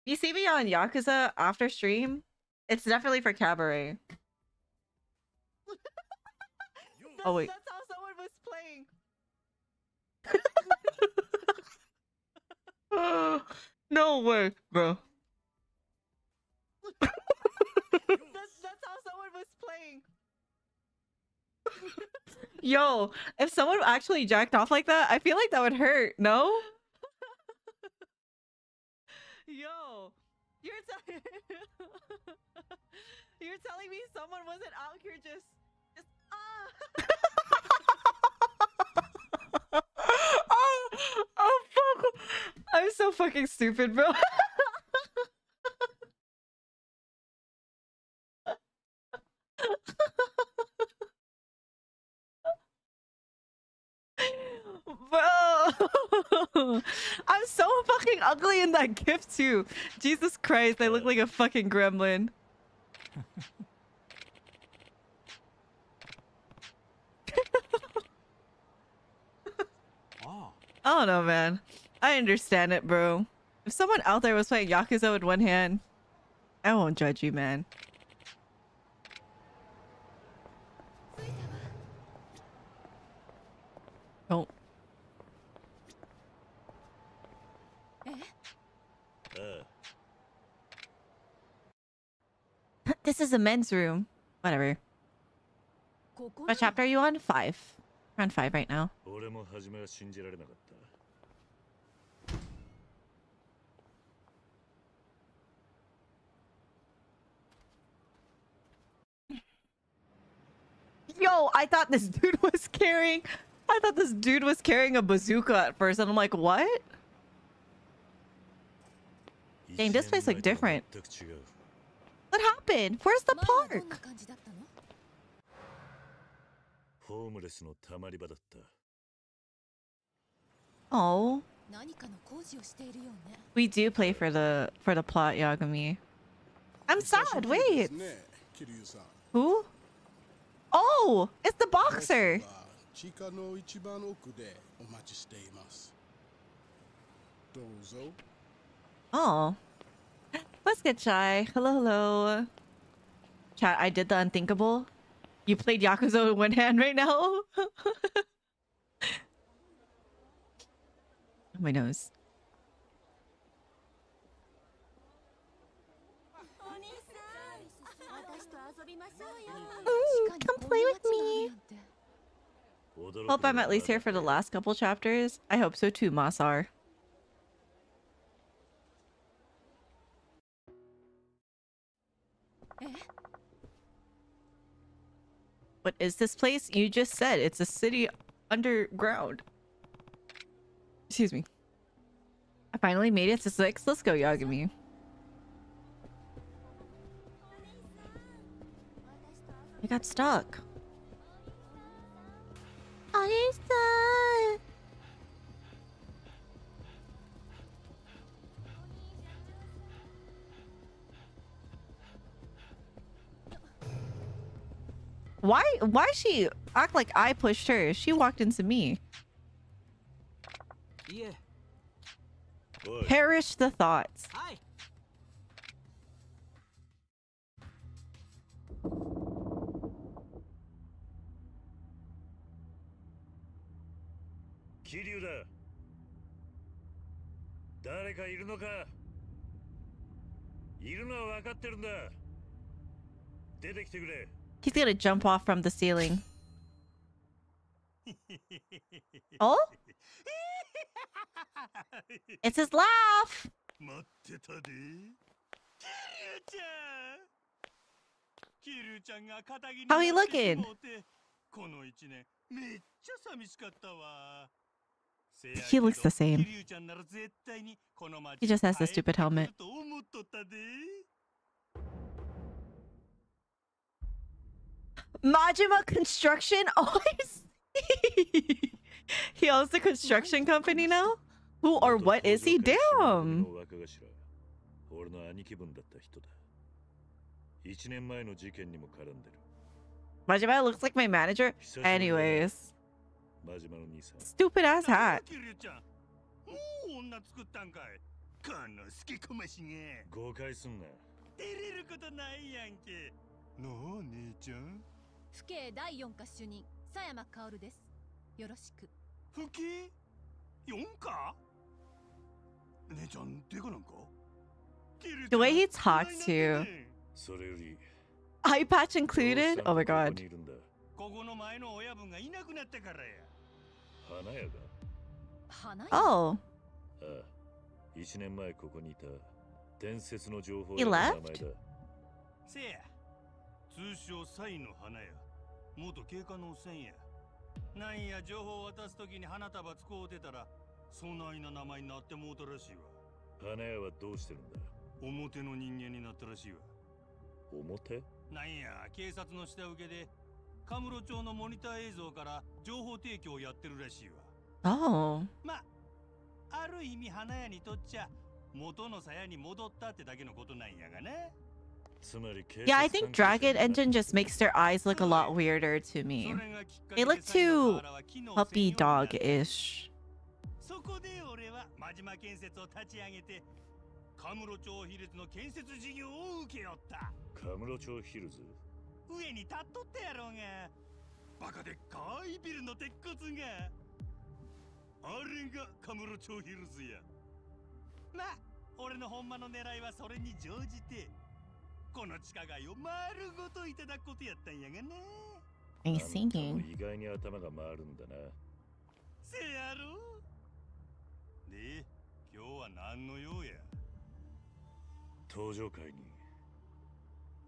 You see me on Yakuza after stream? It's definitely for cabaret. oh, wait. That's how someone was playing. no way, bro. that's, that's how someone was playing. Yo, if someone actually jacked off like that, I feel like that would hurt, no? Yo, you're telling you're telling me someone wasn't out here just just ah. oh, oh fuck! I'm so fucking stupid, bro. I'm so fucking ugly in that gift too. Jesus Christ, I look like a fucking gremlin. oh. I don't know, man. I understand it, bro. If someone out there was playing Yakuza with one hand, I won't judge you, man. Don't. ああ this is a men's room. Whatever. What chapter are you on? Five. We're on five right now. Yo, I thought this dude was carrying... I thought this dude was carrying a bazooka at first, and I'm like, what? Dang, this place look different. 全く違う What happened? Where's the 前はどん park? な感じだったのホームレスのたまり場だった Oh, 何かの工事をしているようね we do play for the for the plot, Yagami. I'm sad. Wait, ね桐生さん who? Oh, it's the boxer. 私は地下の一番奥でお待ちしていますどうぞ Oh, Basket Shy, hello, hello. Chat, I did the unthinkable. You played Yakuza with one hand right now? My nose. Come play with me. Hope I'm at least here for the last couple chapters. I hope so too, Masar. What is this place? You just said it's a city underground. Excuse me. I finally made it to six. Let's go, Yagami. I got stuck. Alisa! Why why she act like I pushed her? She walked into me. いえ おい Perish the thoughts. はい桐生だ誰かいるのかいるのは分かってるんだ出てきてくれ He's gonna jump off from the ceiling. oh? It's his laugh! How he looking? He looks the same. He just has the stupid helmet. Majima Construction? Oh, he's... he owns the construction company now? Who or what is he? 俺 Damn! の若頭俺の兄貴分だった人だ1年前の事件にも絡んでる Majima looks like my manager. 久しぶりだな Anyways. 真島の兄さん Stupid ass hat. キリュウちゃんもう女作ったんかいこの好きこましが誤解すんな照れることないやんけなあ姉ちゃん 府警第4課主任佐山薫ですよろしく不敬四か姉ちゃんデカなんか The way he talks to それより eye patch included? 父さん Oh my がここ god. にいるんだここの前の親分がいなくなったからや花屋が花屋 Oh. ああ1年前ここにいた伝説の情報 He 屋の名 left? 前だせや 通称サイの花屋元警官のおっさんや。なんや情報を渡すときに花束使うてたらそないな名前になってもうたらしいわ。花屋はどうしてるんだ？表の人間になったらしいわ。表？なんや警察の下請けでカムロ町のモニター映像から情報提供をやってるらしいわ。Oh. まある意味花屋にとっちゃ元の鞘に戻ったってだけのことなんやがね Yeah, I think Dragon Engine just makes their eyes look a lot weirder to me. They look too puppy dog-ish. この地下街を丸ごといただくことやったんやがな。I see you. 意外に頭が回るんだな。せやろで、今日は何の用や？登場会に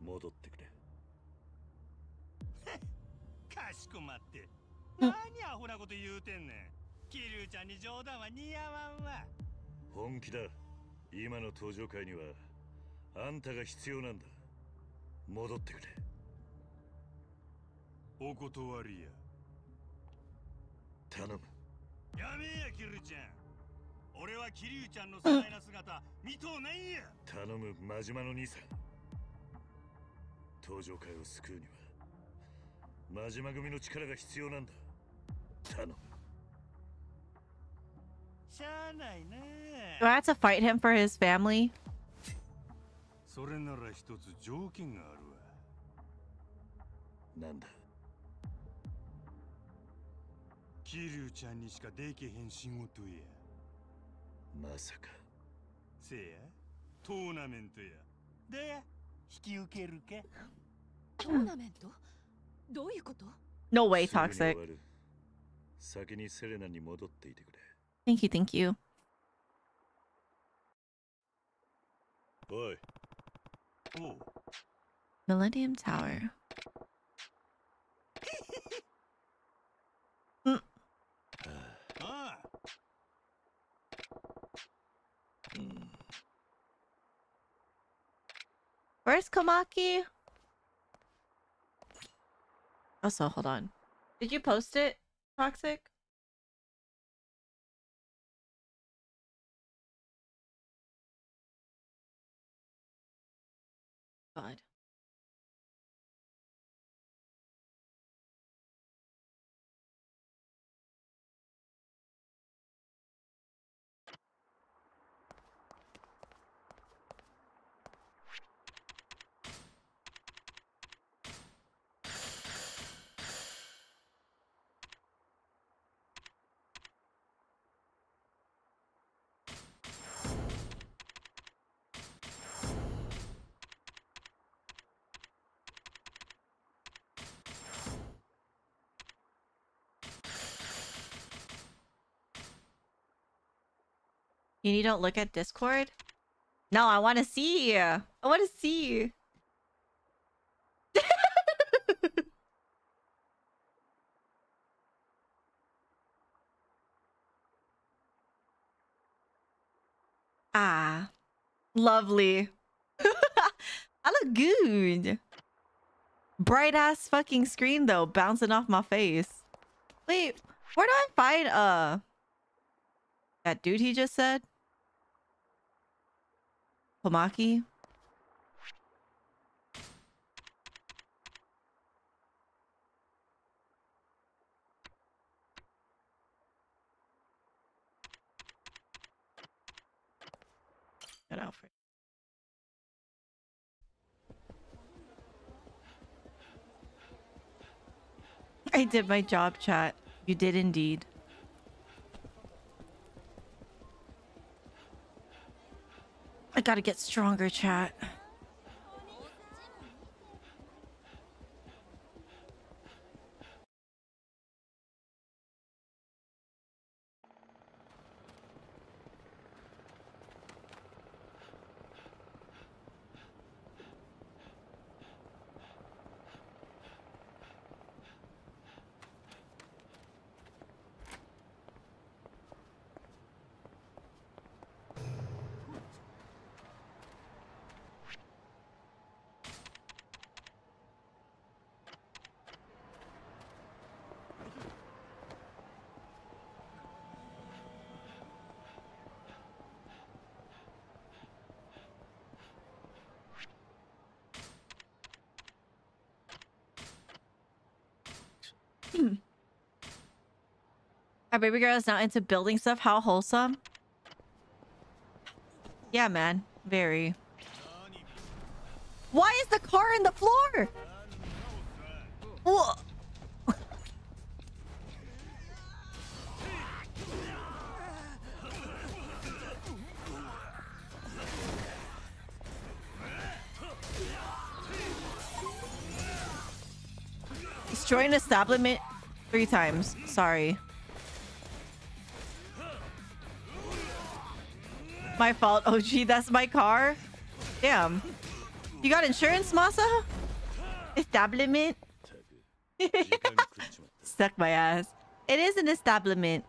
戻ってくれ。かしこまって。何アホなこと言うてんねん。桐生ちゃんに冗談は似合わんわ。本気だ。今の登場会にはあんたが必要なんだ。戻ってくれ。お断りや。頼む。やめやキルちゃん。俺は桐生ちゃんの壮大な姿 見とうないんや。頼む真島の兄さん。登場会を救うには真島組の力が必要なんだ。頼む。しゃあないな。Do I have to fight him for his family? それなら一つ条件があるわ。なんだ？桐生ちゃんにしかできへん仕事や。まさか。せや。トーナメントや。で引き受けるかトーナメント？どういうこと？No way, toxic. 先にセレナに戻っていてくれ。Thank you, thank you. おい Ooh. Millennium Tower. Where's Komaki? Also, hold on. Did you post it, Toxic? God. You don't look at Discord? No, I want to see. I want to see. ah, lovely. I look good. Bright ass fucking screen though, bouncing off my face. Wait, where do I find uh that dude he just said? Komaki? Out for I did my job, chat. You did indeed. I gotta get stronger, chat. Our baby girl is now into building stuff. How wholesome. Yeah, man. Very. Why is the car in the floor? Whoa. Destroy an establishment three times. Sorry. my fault. Oh, gee, that's my car? Damn. You got insurance, Masa? Establishment? Suck my ass. It is an establishment.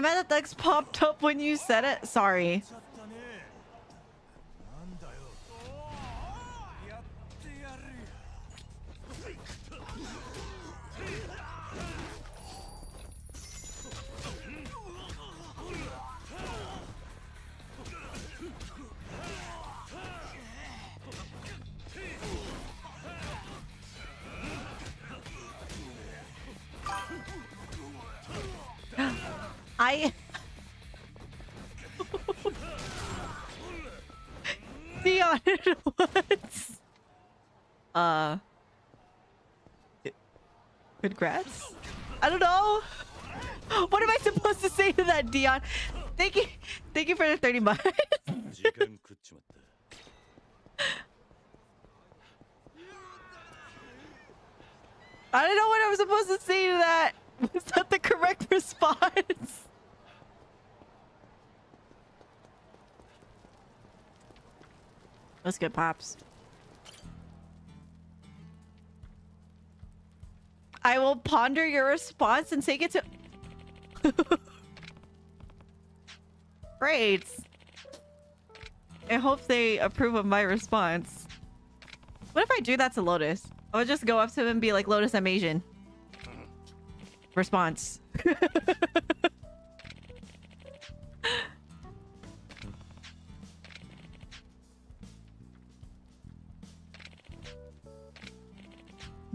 I meant that Dex popped up when you said it. Sorry. congrats. I don't know. What am I supposed to say to that, Dion? Thank you, thank you for the 30 bucks. I don't know what I was supposed to say to that. Was that the correct response? Let's get pops. I will ponder your response and take it to. Great. I hope they approve of my response. What if I do that to Lotus? I would just go up to him and be like, Lotus, I'm Asian. Response.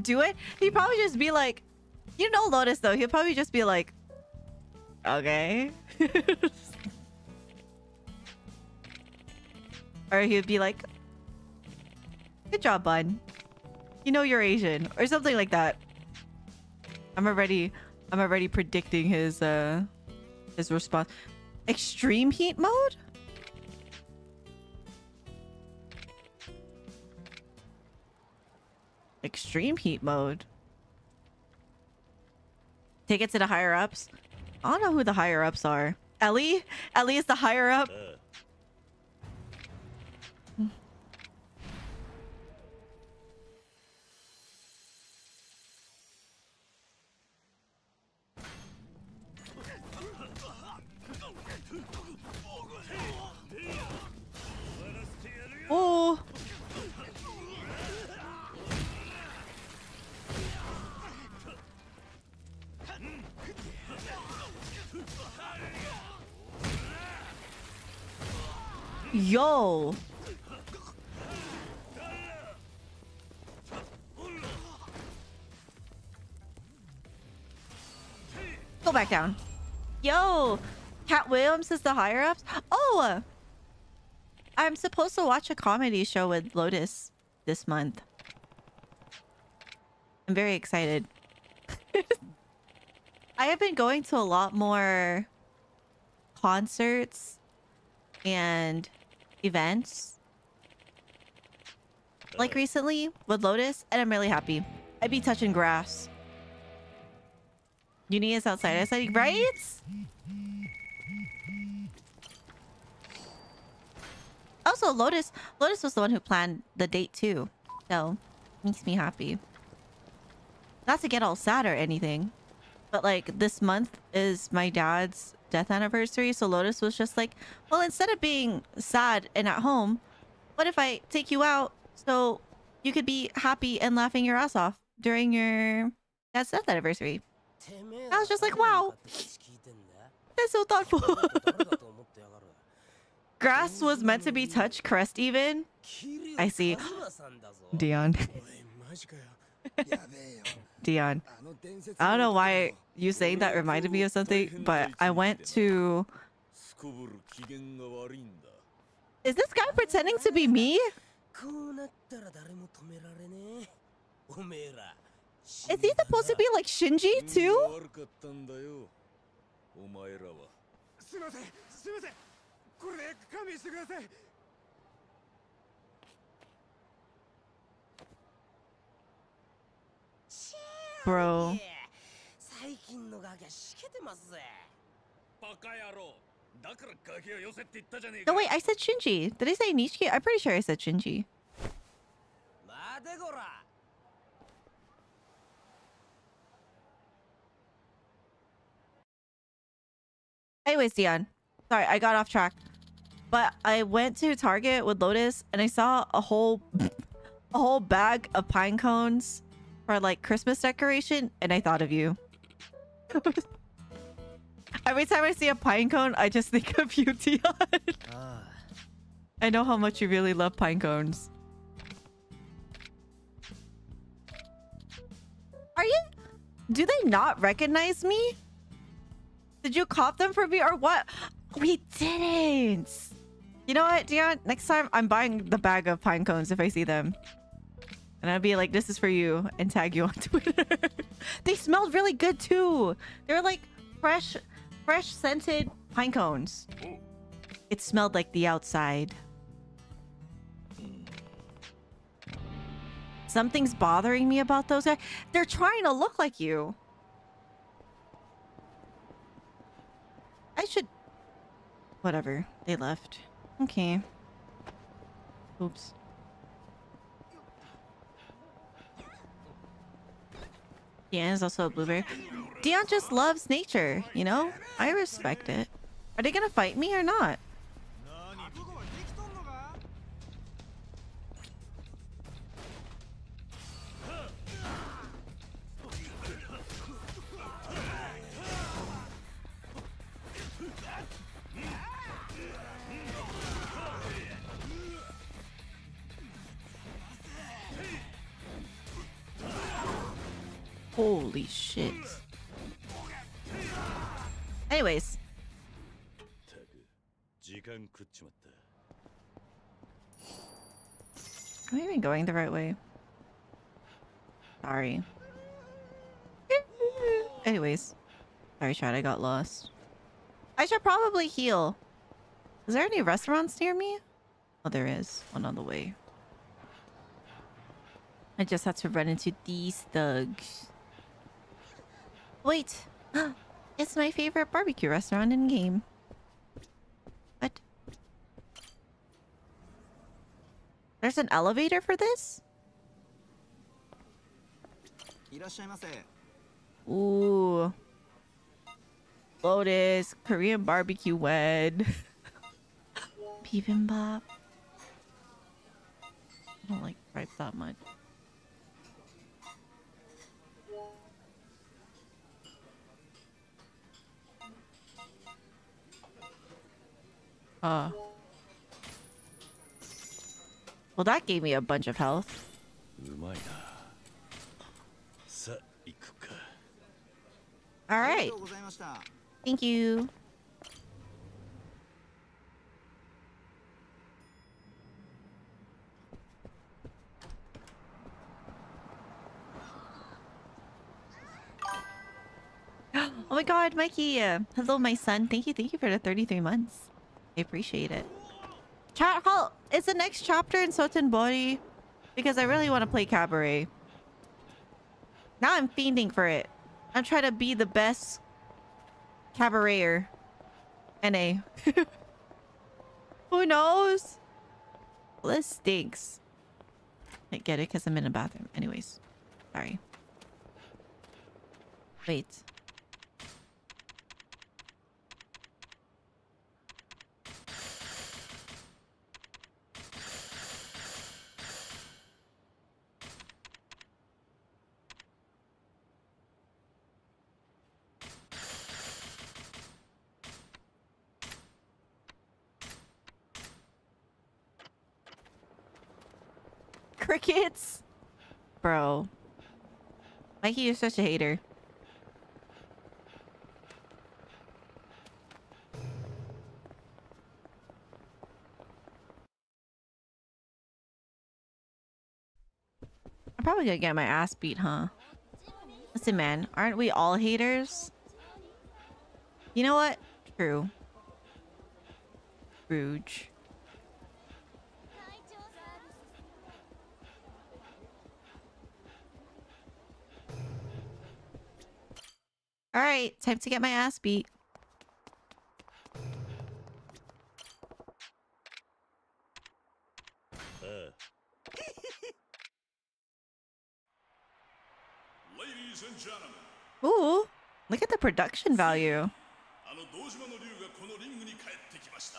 do it? He'd probably just be like, you know Lotus though. He'll probably just be like, okay. or he'd be like, good job, bud. You know you're Asian or something like that. I'm already, I'm already predicting his, uh, his response. Extreme heat mode? Extreme heat mode. Take it to the higher ups. I don't know who the higher ups are. Ellie? Ellie is the higher up. あ uh, Yo. Go back down. Yo. Katt Williams is the higher ups. Oh. I'm supposed to watch a comedy show with Lotus this month. I'm very excited. I have been going to a lot more concerts and events like recently with Lotus, and I'm really happy. I'd be touching grass. Uni is outside. I said, right? Also, Lotus Lotus was the one who planned the date too. So, makes me happy. Not to get all sad or anything, but like this month is my dad's death anniversary, so Lotus was just like, "Well, instead of being sad and at home, what if I take you out so you could be happy and laughing your ass off during your dad's death anniversary?" I was just like, "Wow, that's so thoughtful." Grass was meant to be touched, crest even. I see. Dion. Dion. I don't know why you saying that reminded me of something, but I went to... Is this guy pretending to be me? Is he supposed to be like Shinji too? bro. No, wait, I said Shinji. Did I say Nishiki? I'm pretty sure I said Shinji. Anyways, Dion. Sorry, I got off track. But I went to Target with Lotus and I saw a whole a whole bag of pine cones for like Christmas decoration and I thought of you. Every time I see a pine cone, I just think of you, Dion. あ I know how much you really love pine cones. Are you? Do they not recognize me? Did you cop them for me or what? We didn't. You know what, Dion? Next time I'm buying the bag of pine cones if I see them. And I'd be like, this is for you and tag you on Twitter. they smelled really good too. They were like fresh, fresh scented pine cones. It smelled like the outside. Something's bothering me about those guys. They're trying to look like you. I should... Whatever. They left. Okay. Oops. Dion is also a blueberry. Dion just loves nature, you know? I respect it. Are they gonna fight me or not? Holy shit. Anyways. Am I even going the right way? Sorry. Anyways. Sorry, Chad, I got lost. I should probably heal. Is there any restaurants near me? Oh, there is. One on the way. I just had to run into these thugs. Wait. It's my favorite barbecue restaurant in game. What? There's an elevator for this? Ooh. Lotus, Korean barbecue wed. Bibimbap. I don't like rice that much. Huh. Well, that gave me a bunch of health. All right. Thank you. oh my god, Mikey! Hello, my son. Thank you, thank you for the 33 months. I appreciate it. Chat, how is the next chapter in Sotenbori? Because I really want to play Cabaret. Now I'm fiending for it. I'm trying to be the best cabareter. NA. Who knows? Well, this stinks. I get it because I'm in a bathroom. Anyways, sorry. Wait. Crickets? Bro. Mikey, you're such a hater. I'm probably gonna get my ass beat, huh? Listen, man, aren't we all haters? You know what? True. Rouge. All right, time to get my ass beat. Uh, Ladies and gentlemen, Ooh, look at the production value. あの堂島の竜がこのリングに帰ってきました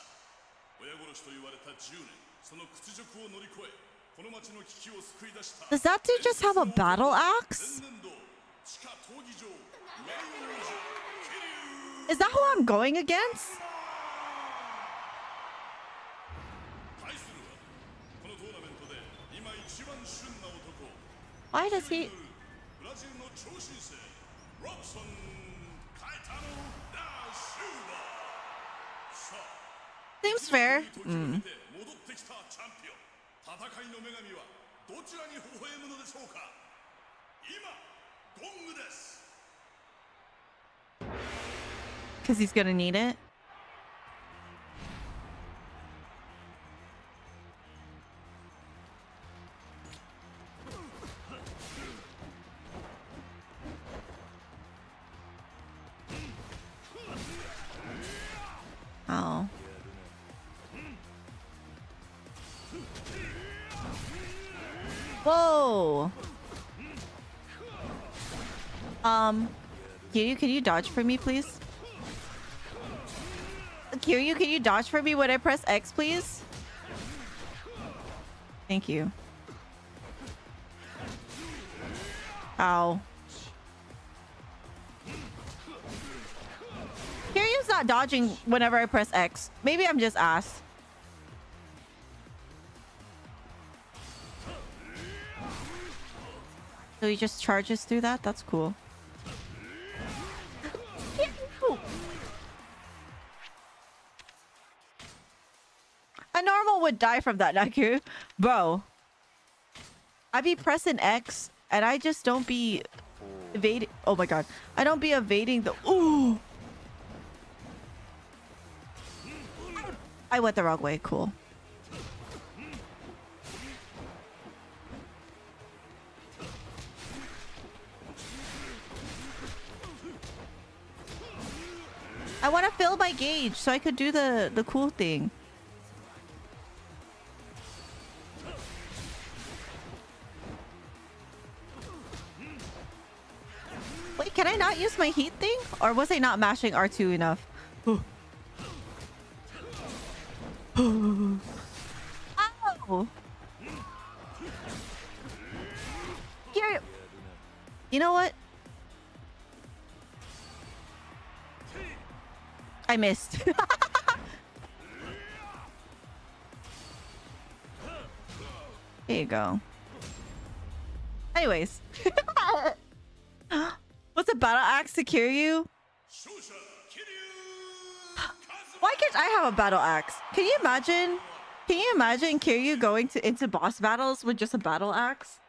親殺しと言われた10年その屈辱を乗り越えこの町の危機を救い出した Does that dude just have a battle axe? Is that who I'm going against? Why does he... Seems fair. Mm. Because he's going to need it. Kiryu, can you dodge for me, please? Kiryu, can you dodge for me when I press X, please? Thank you. Ow. Kiryu's not dodging whenever I press X. Maybe I'm just ass. So he just charges through that? That's cool. Would die from that, Naku. Bro. I be pressing X and I just don't be evading. Oh my god. I don't be evading the. Ooh. I went the wrong way. Cool. I want to fill my gauge so I could do the the cool thing. Can I not use my heat thing? Or was I not mashing R2 enough? Ow! Here. You know what? I missed. There you go. Anyways. supposed to battle axe to cure you? Why can't I have a battle axe? Can you imagine? Can you imagine Kiryu going to into boss battles with just a battle axe?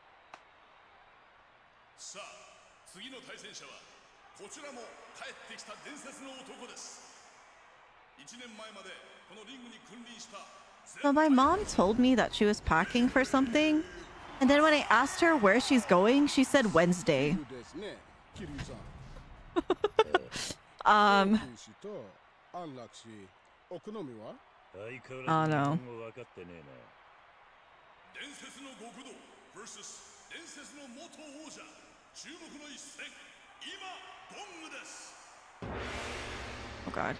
Well, my mom told me that she was packing for something. And then when I asked her where she's going, she said Wednesday. um. Oh no. Oh god.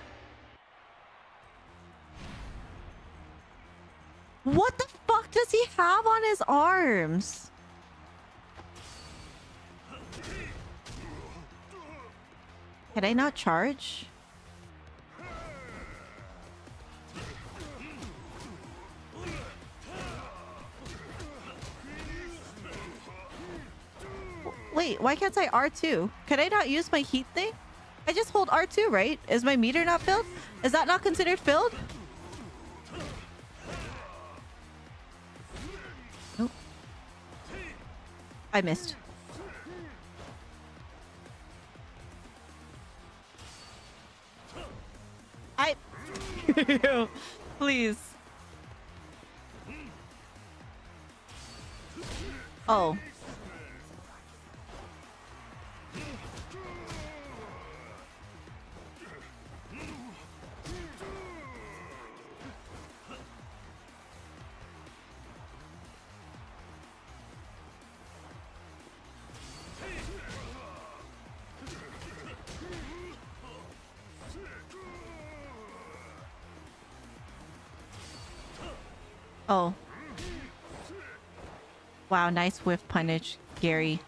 What the fuck does he have on his arms? Can I not charge? Wait, why can't I R2? Can I not use my heat thing? I just hold R2, right? Is my meter not filled? Is that not considered filled? Nope. I missed. I... Please. Oh. Oh. Wow, nice whiff punish, Gary.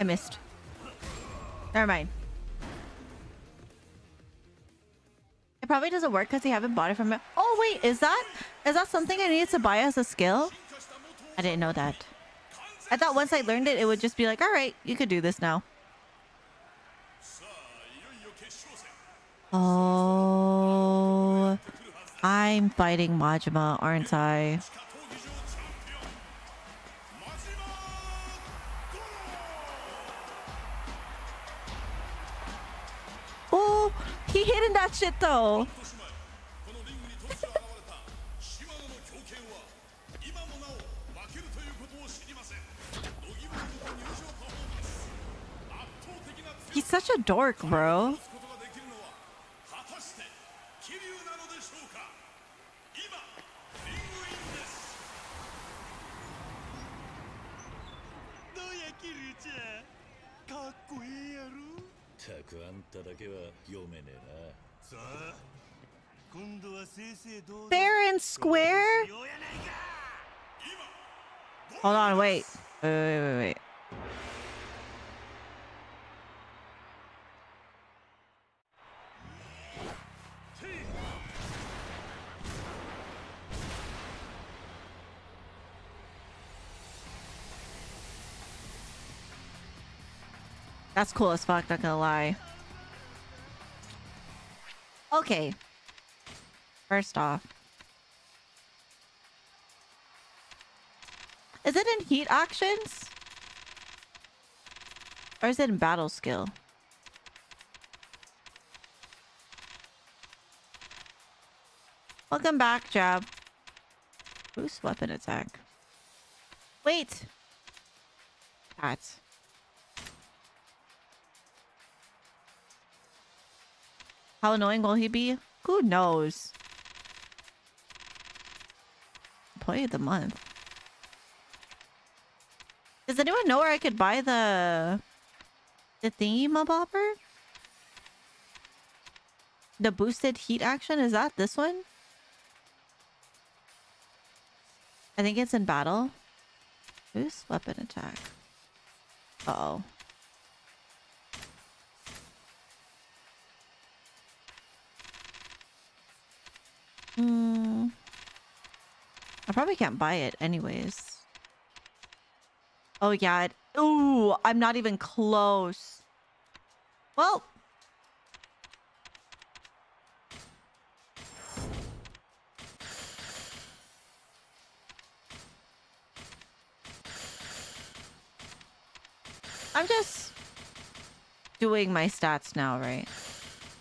I missed. Never mind. It probably doesn't work because you haven't bought it from it. Oh is that is that something I needed to buy as a skill? I didn't know that. I thought once I learned it, it would just be like, all right, you could do this now. Oh, I'm fighting Majima, aren't I? Oh, he hidden that shit though. such a dork, bro. Fair and square? Hold on, wait. Wait, wait, wait, wait. That's cool as fuck, not gonna lie. Okay. First off. Is it in heat actions? Or is it in battle skill? Welcome back, Jab. Boost weapon attack. Wait! That. How annoying will he be? Who knows? Employee of the month. Does anyone know where I could buy the the thingy bopper? The boosted heat action? Is that this one? I think it's in battle. Boost weapon attack. Uh oh. Hmm. I probably can't buy it anyways. Oh yeah. It, ooh, I'm not even close. Well. I'm just doing my stats now, right?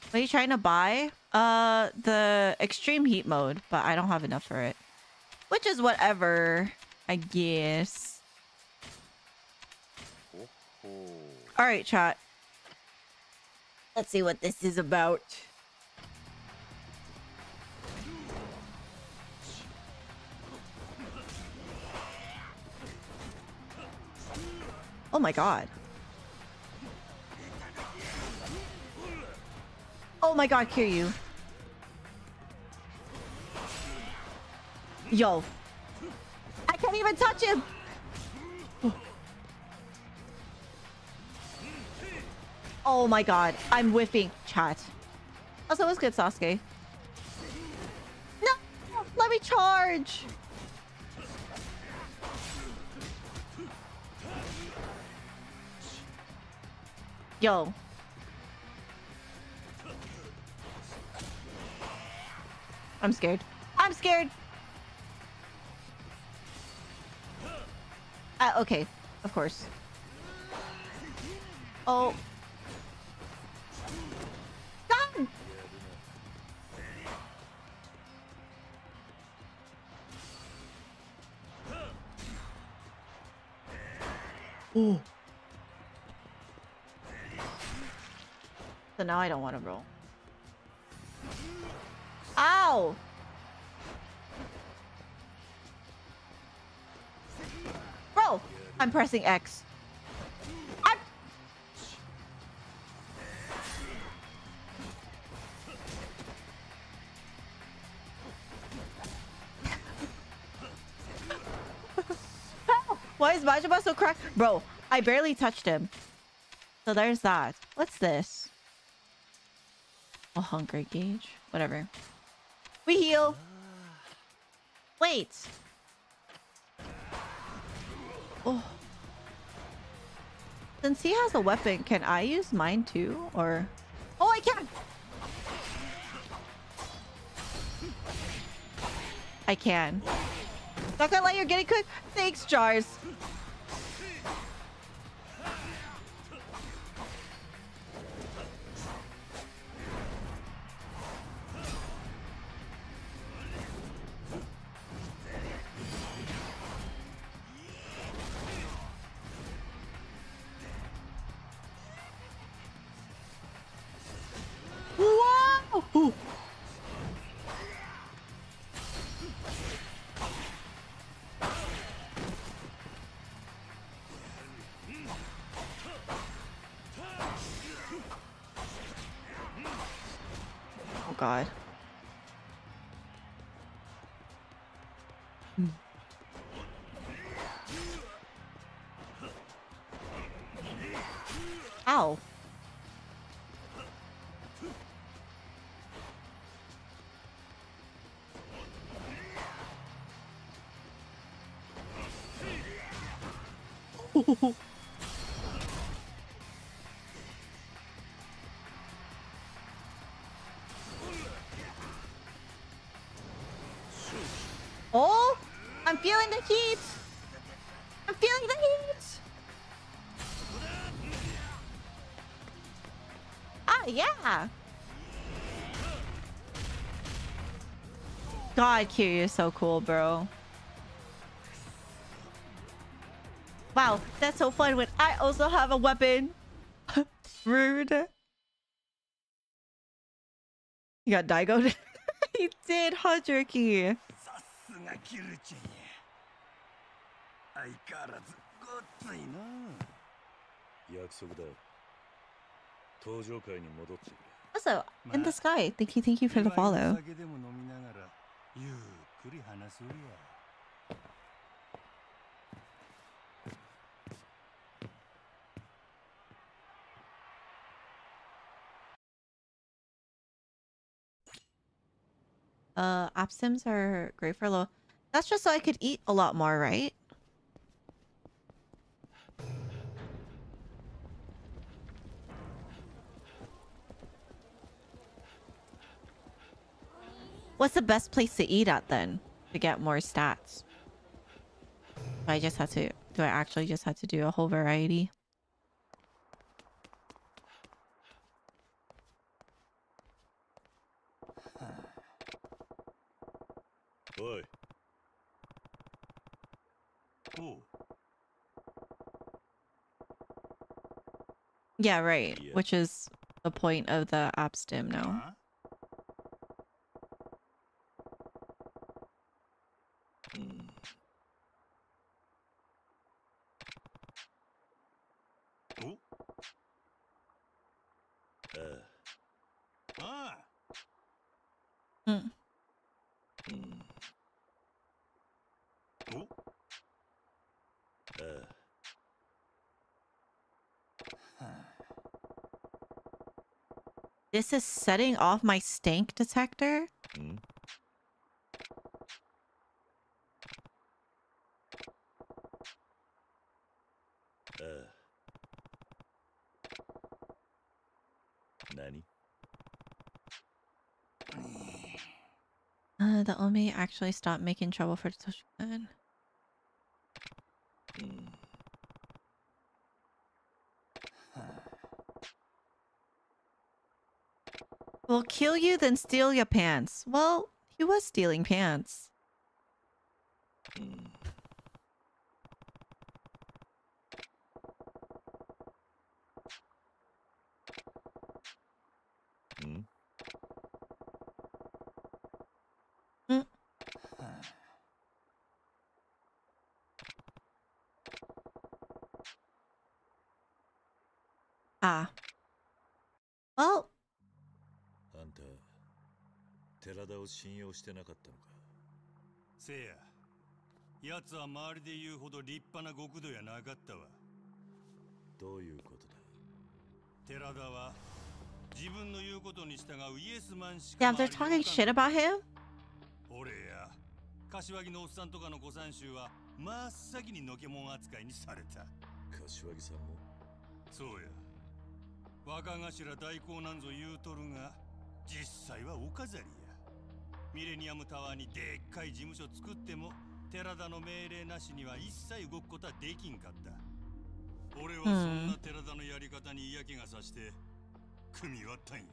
What are you trying to buy? Uh, the extreme heat mode, but I don't have enough for it. Which is whatever, I guess. All right, chat. Let's see what this is about. Oh my god. Oh my god, kill you. Yo. I can't even touch him. Oh my god. I'm whiffing. Chat. Also, was good, Sasuke. No! Let me charge! Yo. I'm scared. I'm scared! Uh, okay. Of course. Oh. God! Ooh. So now I don't want to roll. Bro, I'm pressing X. Why is Majima so cracked? Bro, I barely touched him. So there's that. What's this? A hunger gauge. Whatever. We heal. Wait. Oh. Since he has a weapon, can I use mine too? Or... Oh, I can! I can. Not gonna let you get it cooked? Thanks, Jars. Feeling the heat. I'm feeling the heat. Ah, yeah. God, Q, you're so cool, bro. Wow, that's so fun when I also have a weapon. Rude. You got Daigo? he did, huh, 相変わらずごっついな約束だ東城会に戻ってくれ Also, in the sky, thank you, thank you for the follow. Uh, app sims are great for low. That's just so I could eat a lot more, right? What's the best place to eat at then to get more stats? I just had to... Do I actually just had to do a whole variety? Boy. Ooh. Yeah, right. Yeah. Which is the point of the abstim now. Uh -huh. This is setting off my stank detector? Mm. Uh. Nanny. Uh, the Omi actually stopped making trouble for the We'll kill you, then steal your pants. Well, he was stealing pants. うを信用してなかったのか？せいや。奴は周りで言うほど立派な極道やなかったわ。どういうことだ？寺田は自分の言うことに従うイエスマンしか yeah, they're. 俺や。柏木のおっさんとかの古参衆は真っ先にのけもん扱いにされた。柏木さんも？そうや。若頭代行なんぞ言うとるが実際はお飾り。やミレニアムタワーにでっかい事務所作っても寺田の命令なしには一切動くことはできんかった俺はそんな寺田のやり方に嫌気がさして組み割ったんや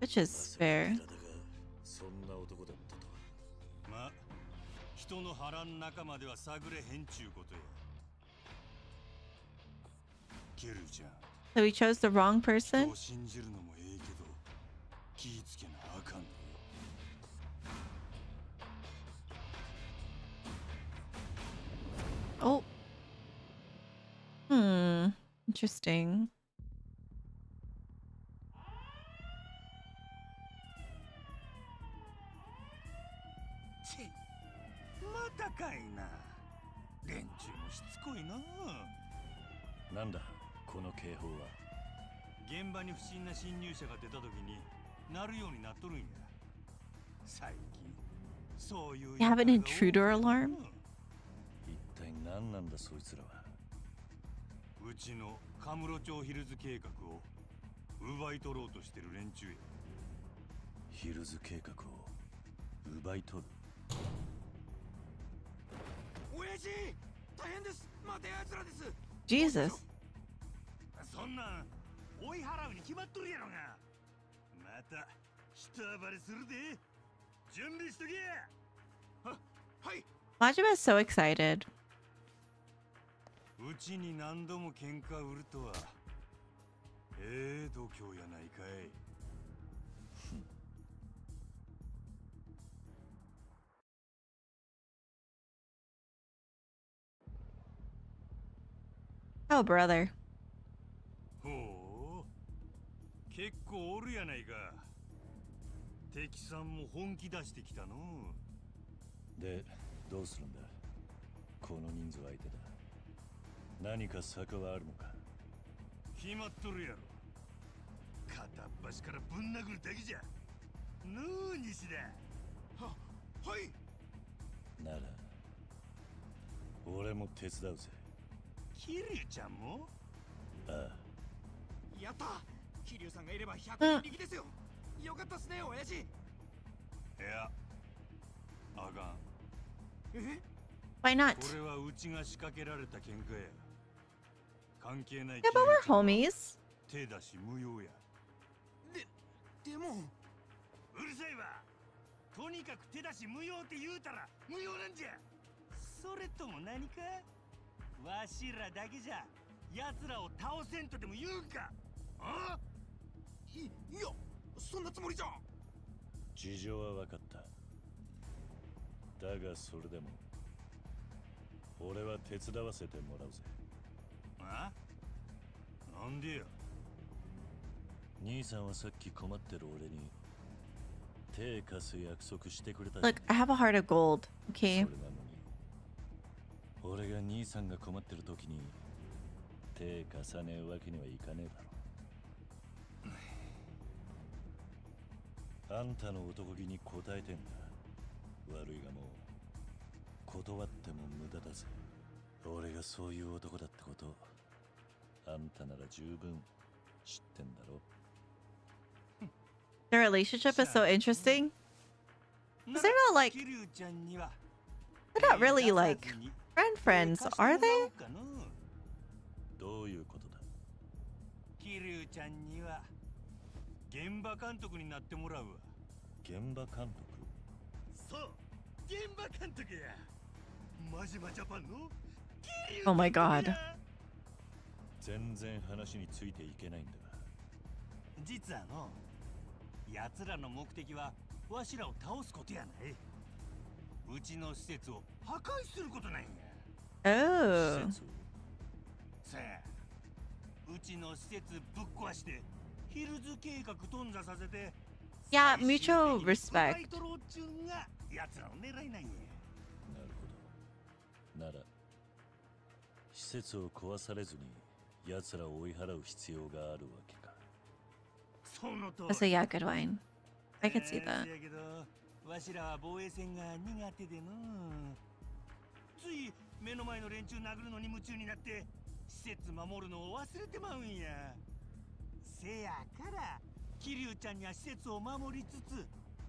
Which is fair. 寺田がそんな男だったとはま人の腹ん中までは探れへんちゅうことやケルちゃん So he chose the wrong 人 person? を信じるのもええけど気ぃつけなあかんで Oh. Hmm. Interesting. ちまたかいな連中もしつこいななんだこの警報は現場に不審な侵入者が出た時に鳴るようになっとるんや最近そういう You have an やつが多い intruder alarm? 何なんだそいつらは。うちのカムロ町ヒルズ計画を奪い取ろうとしてる連中や。ヒルズ計画を奪い取る。親父大変です。待て奴らです。Jesus？そんなん追い払うに決まっとるやろが。また人暴れするで。準備しとけ。はい。Majima is so excited? うちに何度も喧嘩売るとは。ええ度胸やないかい。Oh, brother. ほう。結構おるやないか。敵さんも本気出してきたのでどうするんだ？この人数相手だ何か策はあるのか？決まっとるやろ。片っ端からぶん殴るだけじゃ。のう西田ははい。なら俺も手伝うぜ。桐生ちゃんも？ああ。やった。桐生さんがいれば100人力ですよ、よかったっすね親父。いやあかん。え？Why not? これはうちが仕掛けられた喧嘩や関係ない Yeah, but homies. 手出し無用や。でもうるさいわ。とにかく手出し無用って言うたら無用なんじゃ。それとも何か？わしらだけじゃ奴らを倒せんとでも言うんか。あ？いいやそんなつもりじゃ事情は分かった。だがそれでも俺は手伝わせてもらうぜあなんでや。兄さんはさっき困ってる俺に手貸す約束してくれた Look, I have a heart of gold. Okay? 俺が兄さんが困ってる時に手貸さねえわけにはいかねえだろ。あんたの男気に応えてんだ。悪いがもう断っても無駄だぜ。俺がそういう男だってことあんたなら十分知ってんだろ Their relationship is so interesting. 'Cause they're not like 桐生ちゃんには they're not really like friend friends, are they? どういうことだ桐生ちゃんには現場監督になってもらうわ現場監督そう現場監督やマジマジャパンの Oh my god. 全然話についていけないんだ実はの奴らの目的はわしらを倒すことやない。うちの施設を破壊することなんや。Oh. さあうちの施設ぶっ壊してヒルズ計画頓挫させて Yeah, mutual respect. なら施設を壊されずに奴らを追い払う必要があるわけかそのと So yeah, good wine. I can see えー that. せやけどわしらは防衛戦が苦手でのつい目の前の連中殴るのに夢中になって施設守るのを忘れてまうんやせやから桐生ちゃんには施設を守りつつ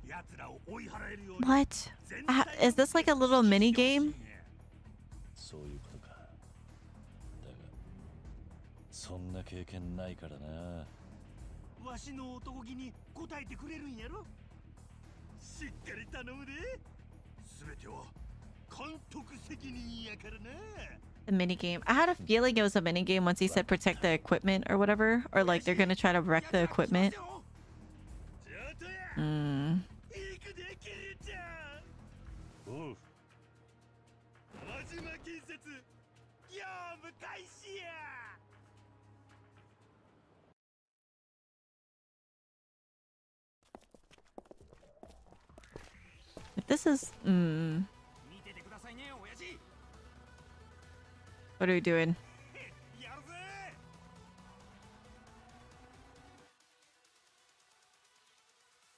奴らを追い払えるように What? Ah, Is this like a little mini game? そういうこ そんな経験ないからなわしの男気に応えてくれるんやろしっかり頼むで全ては監督責任やからな The mini game. I had a feeling it was a mini game once he said protect the equipment or whatever, or like they're gonna try to wreck the equipment. Mm. If this is... Mm, what are we doing?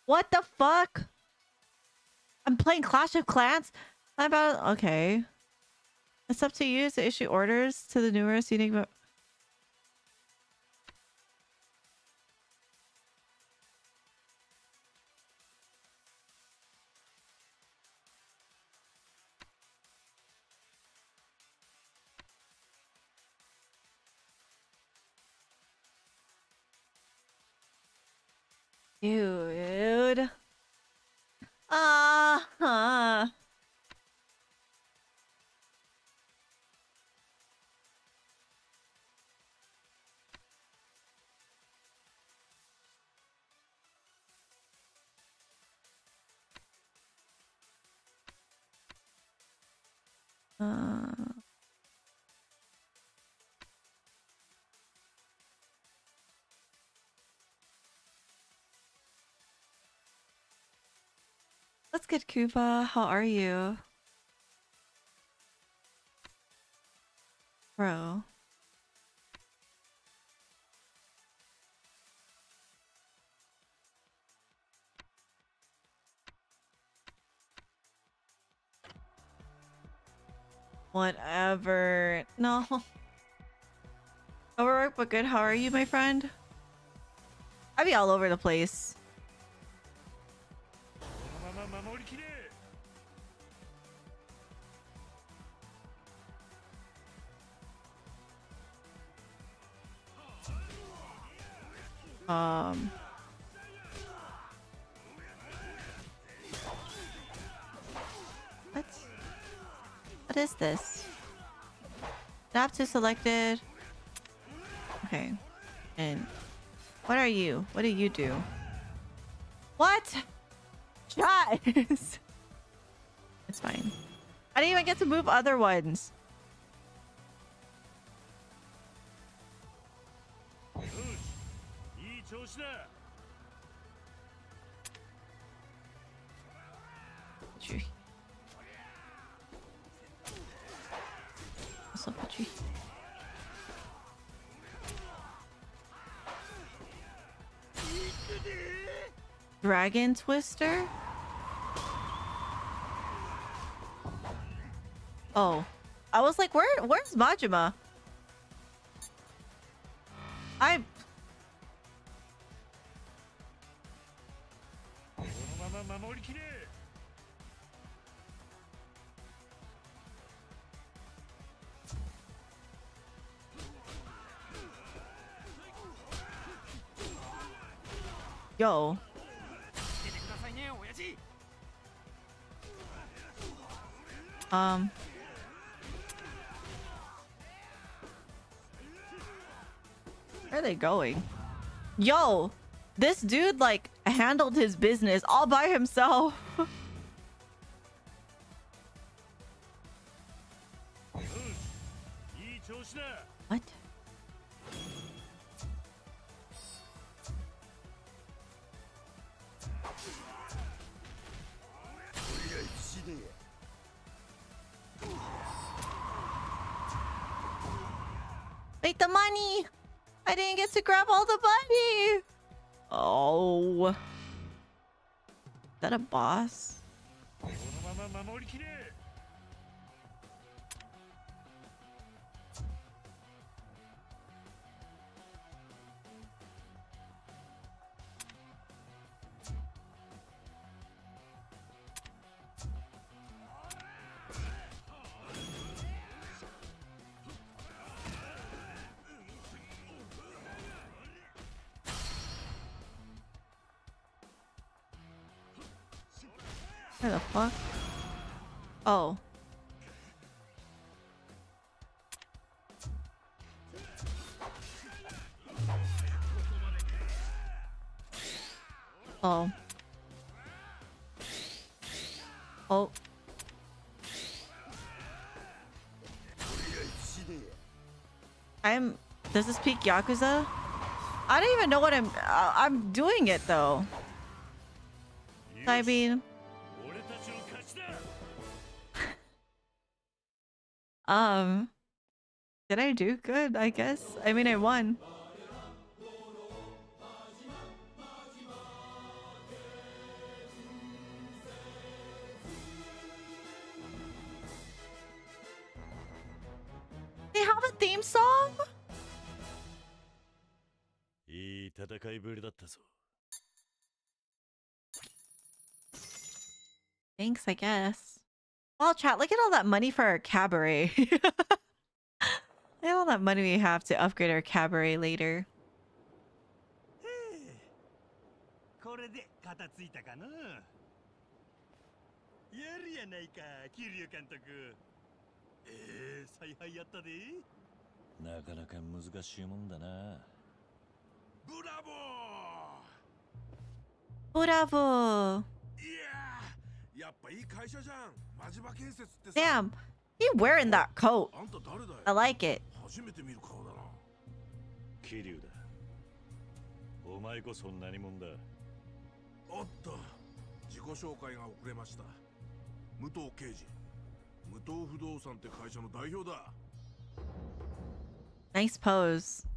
What the fuck? I'm playing Clash of Clans? How about... Okay. It's up to you to issue orders to the numerous unique... Dude. Let's get Kuba. How are you? Bro. Whatever. No. Overworked but good. How are you, my friend? I'd be all over the place. Um. What? What is this? Adapt to selected. Okay. And what are you? What do you do? What? Shut. it's fine. I didn't even get to move other ones. Almost there. What's up, tree? Dragon Twister? Oh. I was like, where where's Majima? I Yo. Um. Where are they going? Yo! This dude, like, handled his business all by himself. To grab all the money! Oh. Is that a boss? Does this peak Yakuza? I don't even know what I'm... Uh, I'm doing it, though. I mean... um... Did I do good, I guess? I mean, I won. I guess. Well, chat, look at all that money for our cabaret. look at all that money we have to upgrade our cabaret later. Bravo! Damn, he wearing that coat. あんた誰だよ。I like it. 初めて見る顔だな。桐生だ。お前こそ何者だ。おっと。自己紹介が遅れました。武藤刑事。武藤不動産って会社の代表だ。Nice pose.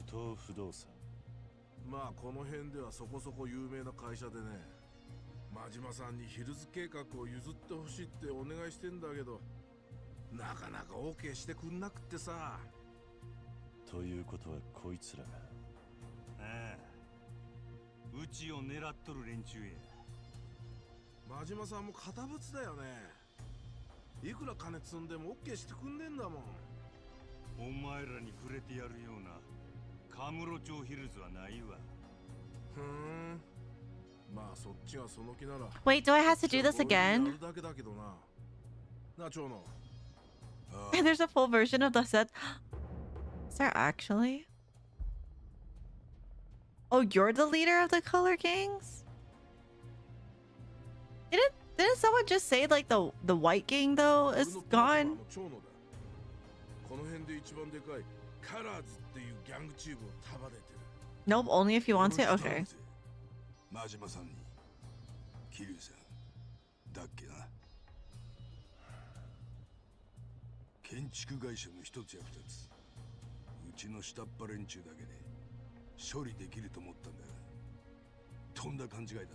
無藤不動産。まあこの辺ではそこそこ有名な会社でね。真島さんにヒルズ計画を譲ってほしいってお願いしてんだけど。なかなか OK してくんなくってさ。ということはこいつらが。ああうちを狙っとる連中や。真島さんも堅物だよね。いくら金積んでも OK してくんねえんだもん。お前らに触れてやるような Wait, do I have to do this again? And there's a full version of the set. Is there actually? Oh, you're the leader of the Color Kings? Didn't didn't someone just say like the the White Gang though is gone? Nope, only if you want to. Okay. 真島さんに。桐生さん。だっけな。建築会社の一つや二つ。うちの下っ端連中だけで処理できると思ったんだがとんだ勘違いだっ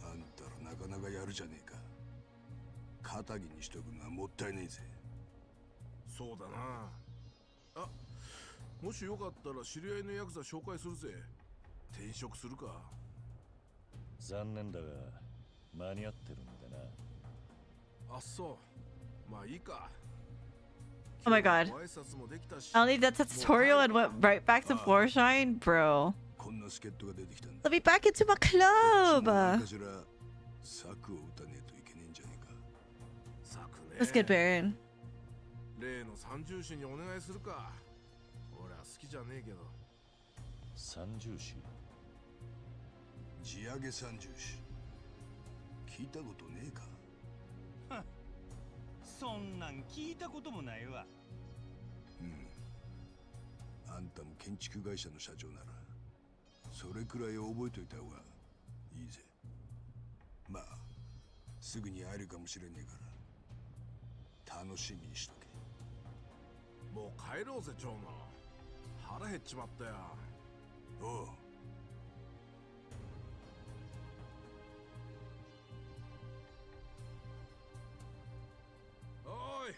たな。あんたらなかなかやるじゃねえか。肩着にしとくのはもったいねえぜ。そうだな。あもしよかったら知り合いのヤクザ紹介するぜ転職するか残念だが間に合ってるんでなあそうまあいいか Oh my god. I'll need that tutorial and went right back to Four Shine, bro. Let me back into my club! Let's get Baron. じゃねえけど。三重士。地上げ三重士。聞いたことねえか？そんなん聞いたこともないわ。うん。あんたも建築会社の社長ならそれくらい覚えといた方がいいぜ。まあすぐに会えるかもしれねえから楽しみにしとけ。もう帰ろうぜ長野腹減っちまったよおう。おい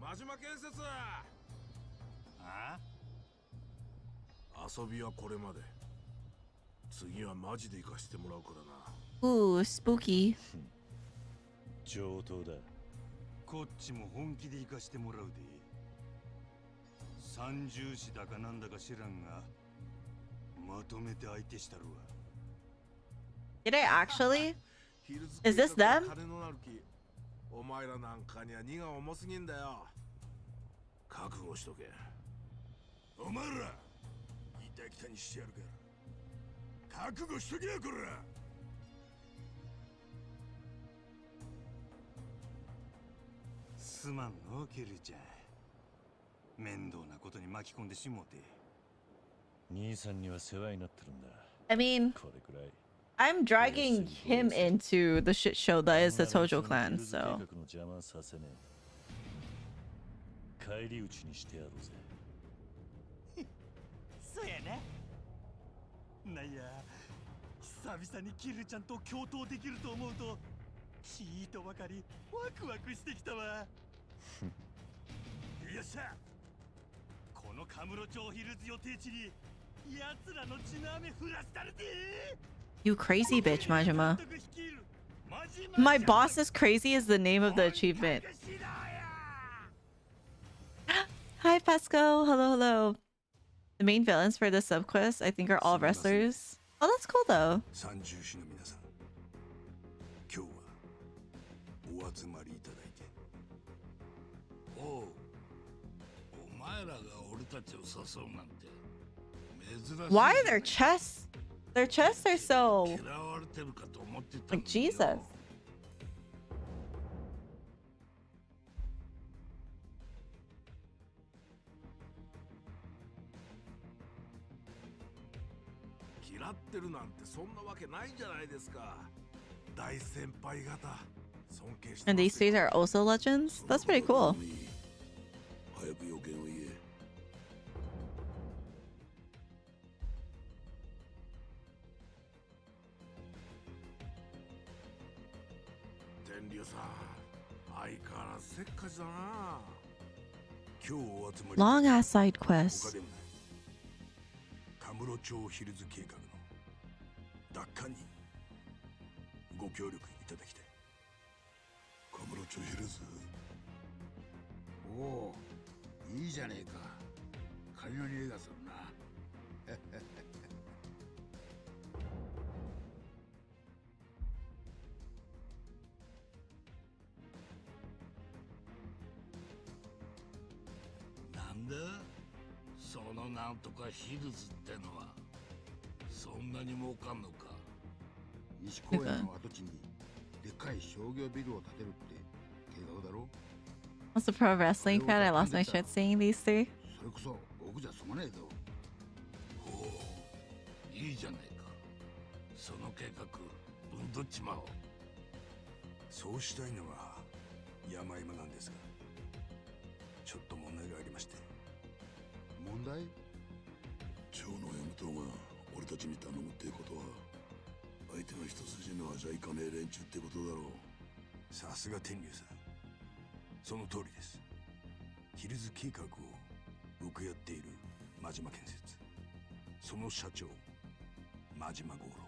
真島建設あ？遊びはこれまで。次はマジで行かしてもらうからな。Ooh, spooky. 上等だ。こっちも本気で行かしてもらうで三重士だかなんだか知らんがまとめて相手したるわ。Did I actually? Is this them? お前らなんかには荷が重すぎんだよ。覚悟しとけ。お前らいたきたにしてやるから。覚悟しとけよこら。すまんのケルちゃん面倒なことに巻き込んでしもうて。兄さんには世話になってるんだ。I mean, これくらい。I'm dragging him into the shit show that is the Tojo clan, so. の邪魔させねえ。返り討ちにしてやろうぜ。そうやな。なんや久々にキルちゃんと共闘できると思うとばかりワクワクしてきたわ。よっしのカムロ町ヒルズ予定地に奴らの血の雨降らしたるで You crazy bitch, Majima. My boss is crazy is the name of the achievement. Hi, Pesco. Hello, hello. The main villains for the subquest, I think, are all wrestlers. Oh, that's cool though. 三重士の皆さん今日はお集まりいただいておうお前らが why are their chests? Their chests are so like Jesus. And these three are also legends? That's pretty cool. Long ass side 他 quest. でもな。いカムロ町ヒルズ計画の奪還にご協力いただきたい。カムロ町ヒルズ。おおいいじゃねえか。仮の匂いがすんだそのなんとかヒルズってのはそんなに儲かんのか。西公園の跡地にでっかい商業ビルを建てるって計画だろ？As a pro wrestling fan, I lost my shit seeing these three. それこそ僕じゃ済まねえぞ。おおいいじゃないか。その計画うんどっちまおう。そうしたいのが山々なんですがちょっと問題がありまして問題？長野大和が俺たちに頼むってことは相手が一筋縄じゃいかねえ連中ってことだろう。さすが天竜さん。その通りです。ヒルズ計画を請け負っている真島建設。その社長真島五郎。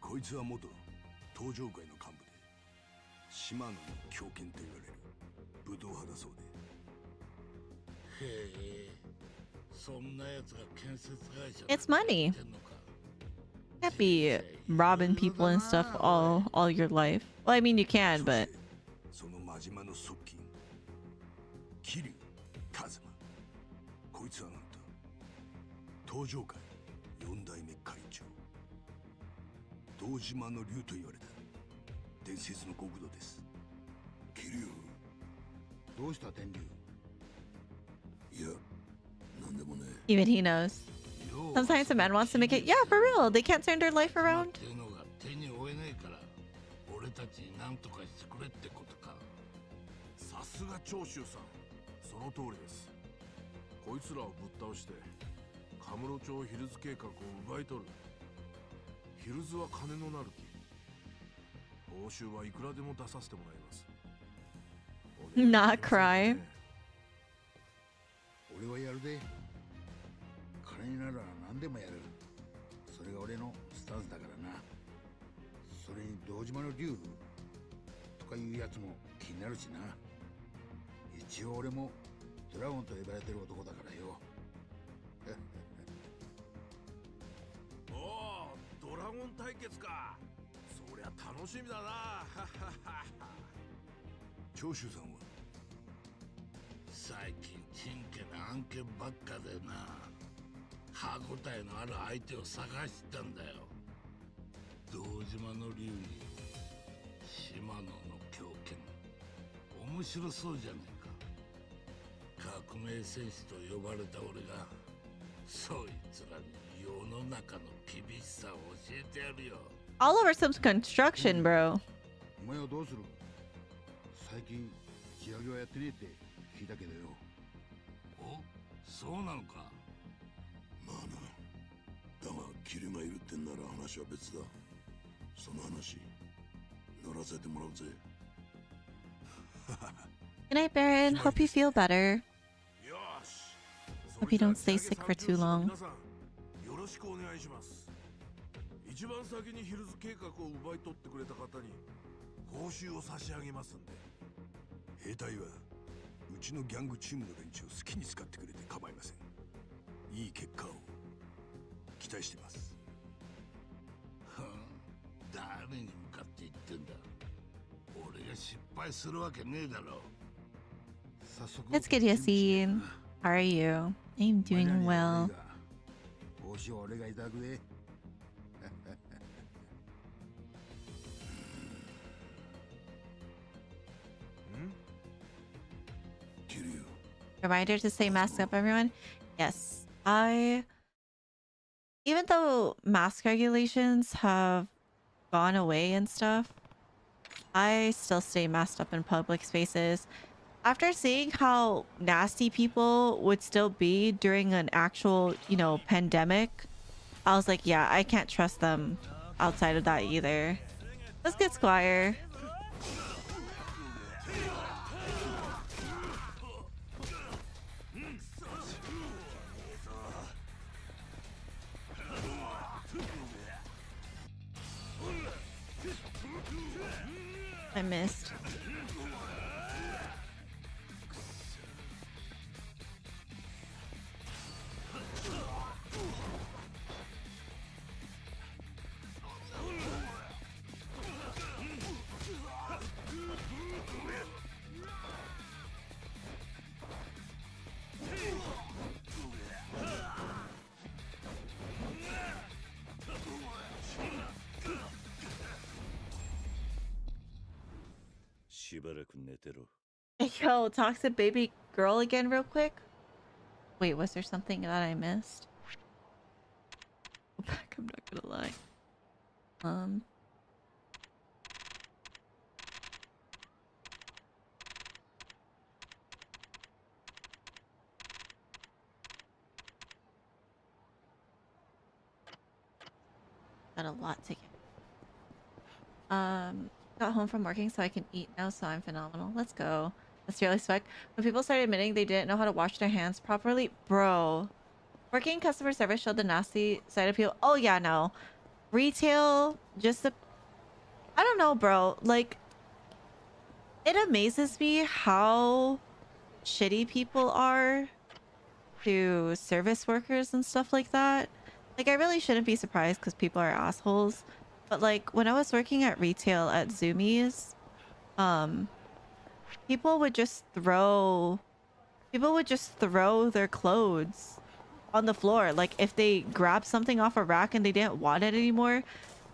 こいつは元東上会の幹部で島野の狂犬と言われる武道派だそうで。へえ It's money. Can't be robbing people and stuff all all your life. Well, I mean you can, but そ even he knows. Sometimes a man wants to make it. Yeah, for real. They can't turn their life around. って金になら何でもやる。それが俺のスタンスだからな。それに堂島の竜とかいうやつも気になるしな。一応俺もドラゴンと呼ばれてる男だからよ。おおドラゴン対決か。そりゃ楽しみだな。長州さんは？最近珍家の案件ばっかでな。歯応えのある相手を探してたんだよ。堂島の竜に島野の狂犬。面白そうじゃねえか。革命戦士と呼ばれた俺がそいつらに世の中の厳しさを教えてやるよ。All over some construction, bro. お前はどうする？最近仕上げはやってねえって聞いたけどよ。お？そうなのかだがキルがいるってんなら話は別だ。その話乗らせてもらうぜ。Good night, Baron. Hope you feel better. Hope you don't stay sick for too long. よろしくお願いします。一番先にヒルズ計画を奪い取ってくれた方に報酬を差し上げますんで。兵隊はうちのギャングチームの連中を好きに使ってくれて構いません。いい結果を期待してますふん誰に向かって言ってんだ俺が失敗するわけねえだろ Let's get you a scene. How are you? I'm doing well. 報酬は俺がいただくで Reminder to stay masked up, everyone. Yes, I. even though mask regulations have gone away and stuff, I still stay masked up in public spaces. After seeing how nasty people would still be during an actual, you know, pandemic, I was like, yeah, I can't trust them outside of that either. Let's get Squire. I missed. 내대로. Yo, to baby girl again real quick. Wait, was there something that I missed? Back, I'm not gonna lie. Um Got a lot to get. Um got home from working so I can eat now, so I'm phenomenal. Let's go. That's really swag. When people started admitting they didn't know how to wash their hands properly, bro. Working customer service showed the nasty side of people. Oh yeah, no. Retail, just the I don't know, bro. Like it amazes me how shitty people are to service workers and stuff like that. Like I really shouldn't be surprised because people are assholes. But like when I was working at retail at Zumiez, um people would just throw people would just throw their clothes on the floor. Like if they grabbed something off a rack and they didn't want it anymore,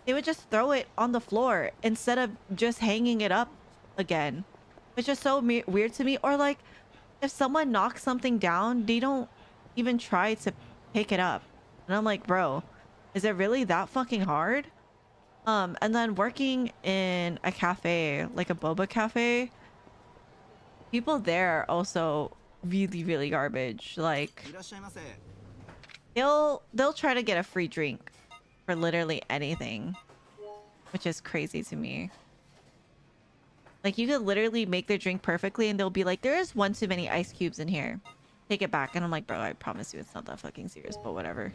they would just throw it on the floor instead of just hanging it up again. It's just so weird to me. Or like if someone knocks something down, they don't even try to pick it up. And I'm like, bro, is it really that fucking hard? Um, and then working in a cafe, like a boba cafe, people there are also really, really garbage. Like they'll they'll try to get a free drink for literally anything, which is crazy to me. Like you could literally make their drink perfectly, and they'll be like, "There is one too many ice cubes in here. Take it back." And I'm like, "Bro, I promise you, it's not that fucking serious." But whatever.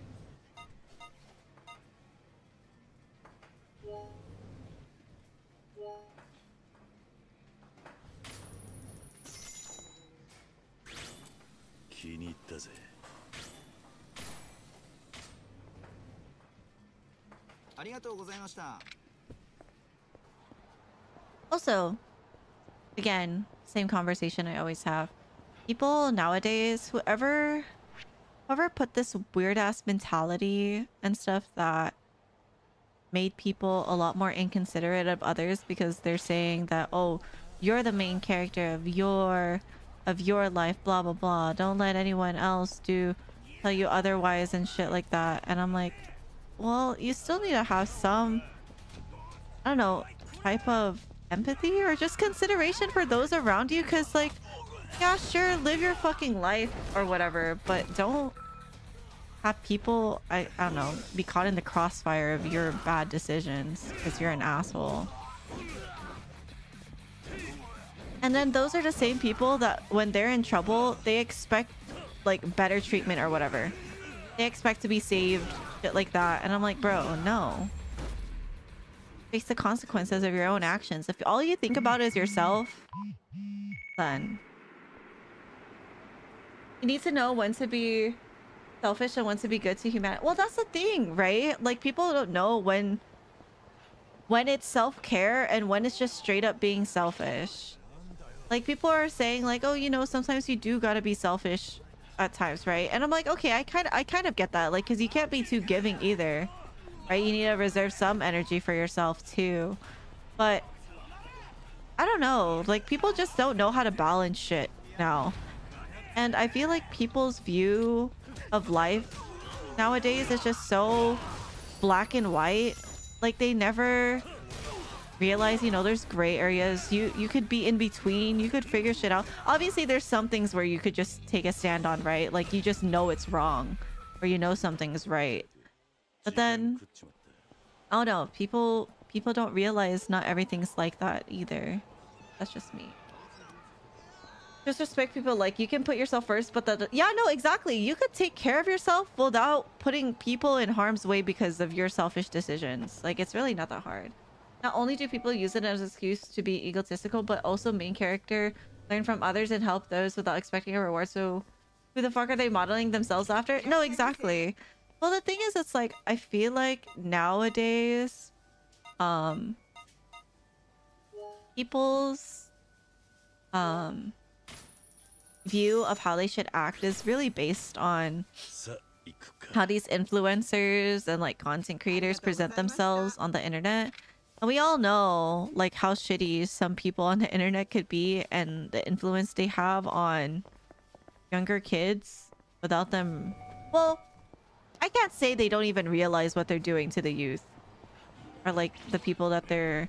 気に入ったぜ Also, again, same conversation I always have. People nowadays, whoever whoever put this weird ass mentality and stuff that made people a lot more inconsiderate of others because they're saying that oh you're the main character of your of your life blah blah blah. Don't let anyone else do tell you otherwise and shit like that. And i'm like well you still need to have some i don't know type of empathy or just consideration for those around you. Because like yeah sure live your fucking life or whatever but don't have people I, I don't know be caught in the crossfire of your bad decisions because you're an asshole and then those are the same people that when they're in trouble they expect like better treatment or whatever they expect to be saved shit like that and i'm like bro no face the consequences of your own actions if all you think about is yourself then you need to know when to be selfish and when to be good to humanity. Well, that's the thing, right? Like people don't know when when it's self-care and when it's just straight up being selfish. Like people are saying like, "Oh, you know, sometimes you do got to be selfish at times, right?" And I'm like, "Okay, I kind of I kind of get that. Like cuz you can't be too giving either. Right? You need to reserve some energy for yourself too." But I don't know. Like people just don't know how to balance shit now. And I feel like people's view of life nowadays is just so black and white. Like they never realize, you know, there's gray areas. You you could be in between. You could figure shit out. Obviously, there's some things where you could just take a stand on, right? Like you just know it's wrong, or you know something's right. But then, I don't know. People people don't realize not everything's like that either. That's just me. Just respect people like you can put yourself first, but the yeah, no, exactly. You could take care of yourself without putting people in harm's way because of your selfish decisions. Like it's really not that hard. Not only do people use it as an excuse to be egotistical, but also main character learn from others and help those without expecting a reward. So who the fuck are they modeling themselves after? No, exactly. Well, the thing is, it's like I feel like nowadays, um, people's um view of how they should act is really based on how these influencers and like content creators present themselves on the internet And we all know like how shitty some people on the internet could be and the influence they have on younger kids without them well I can't say they don't even realize what they're doing to the youth or like the people that they're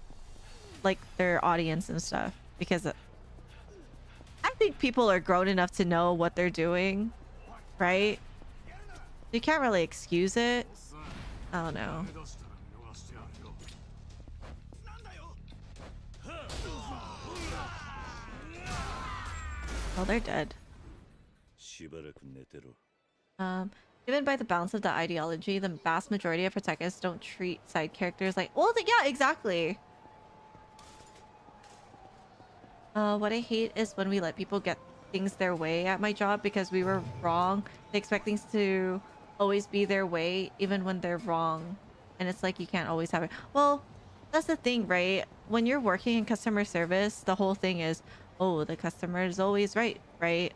like their audience and stuff because I think people are grown enough to know what they're doing, right? You can't really excuse it. I don't know. Well, they're dead. Um, given by the balance of the ideology, the vast majority of protagonists don't treat side characters like- Well, yeah, exactly! Uh, what I hate is when we let people get things their way at my job because we were wrong. They expect things to always be their way, even when they're wrong. And it's like, you can't always have it. Well, that's the thing, right? When you're working in customer service, the whole thing is, oh, the customer is always right, right?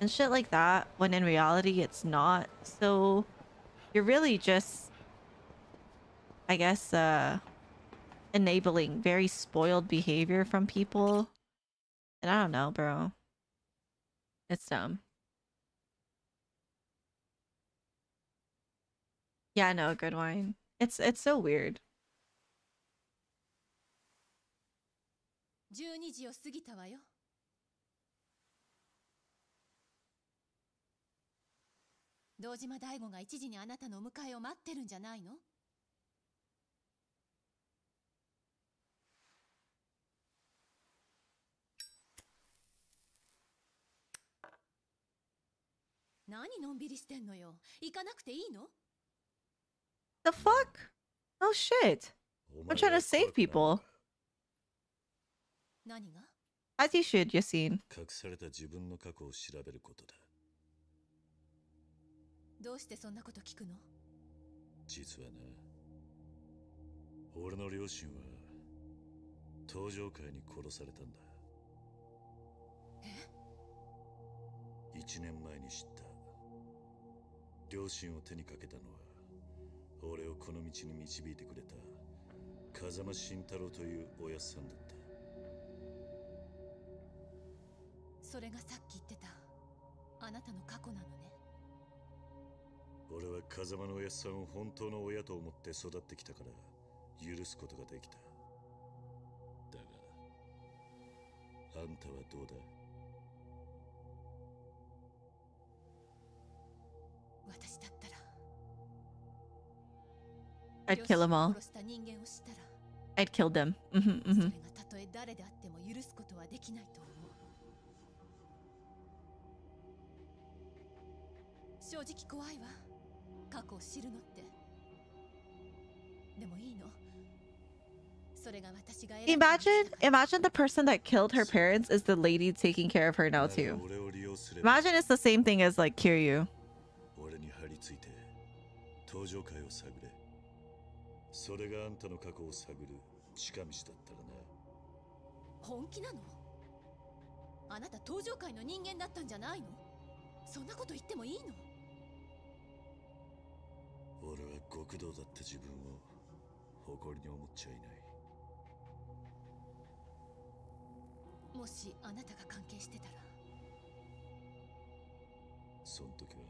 and shit like that when in reality it's not so you're really just i guess uh enabling very spoiled behavior from people and i don't know bro it's dumb yeah no good wine it's it's so weird 12時を過ぎたわよ 堂島大吾が1時にあなたのお迎えを待ってるんじゃないの？何のんびりしてんのよ？行かなくていいの？The fuck? Oh shit. I'm trying to save people. 何が？As you should yassine. 隠された自分の過去を調べることだどうしてそんなこと聞くの？実はな俺の両親は登場会に殺されたんだ。え？1年前に知った。両親を手にかけたのは俺をこの道に導いてくれた風間慎太郎というおやっさんだった。それがさっき言ってたあなたの過去なのね俺は風間のおやっさんを本当の親と思って育ってきたから許すことができた。だがあんたはどうだ？私だったら i'd kill them all. 殺した人間を知ったら i'd kill them. Mm-hmm, それ mm-hmm. がたとえ誰であっても許すことはできないと思う。正直怖いわ過去を知るのってでもいいのそれが私が選んだ Imagine, imagine the person that killed her parents is the lady taking care of her now too. 俺を利用すれば Imagine it's the same thing as like Kiryu. 俺に張り付いて登場会を探れそれがあんたの過去を探る近道だったらな本気なのあなた登場界の人間だったんじゃないのそんなこと言ってもいいの 極道だった自分を誇りに思っちゃいない。もしあなたが関係してたら。そん時は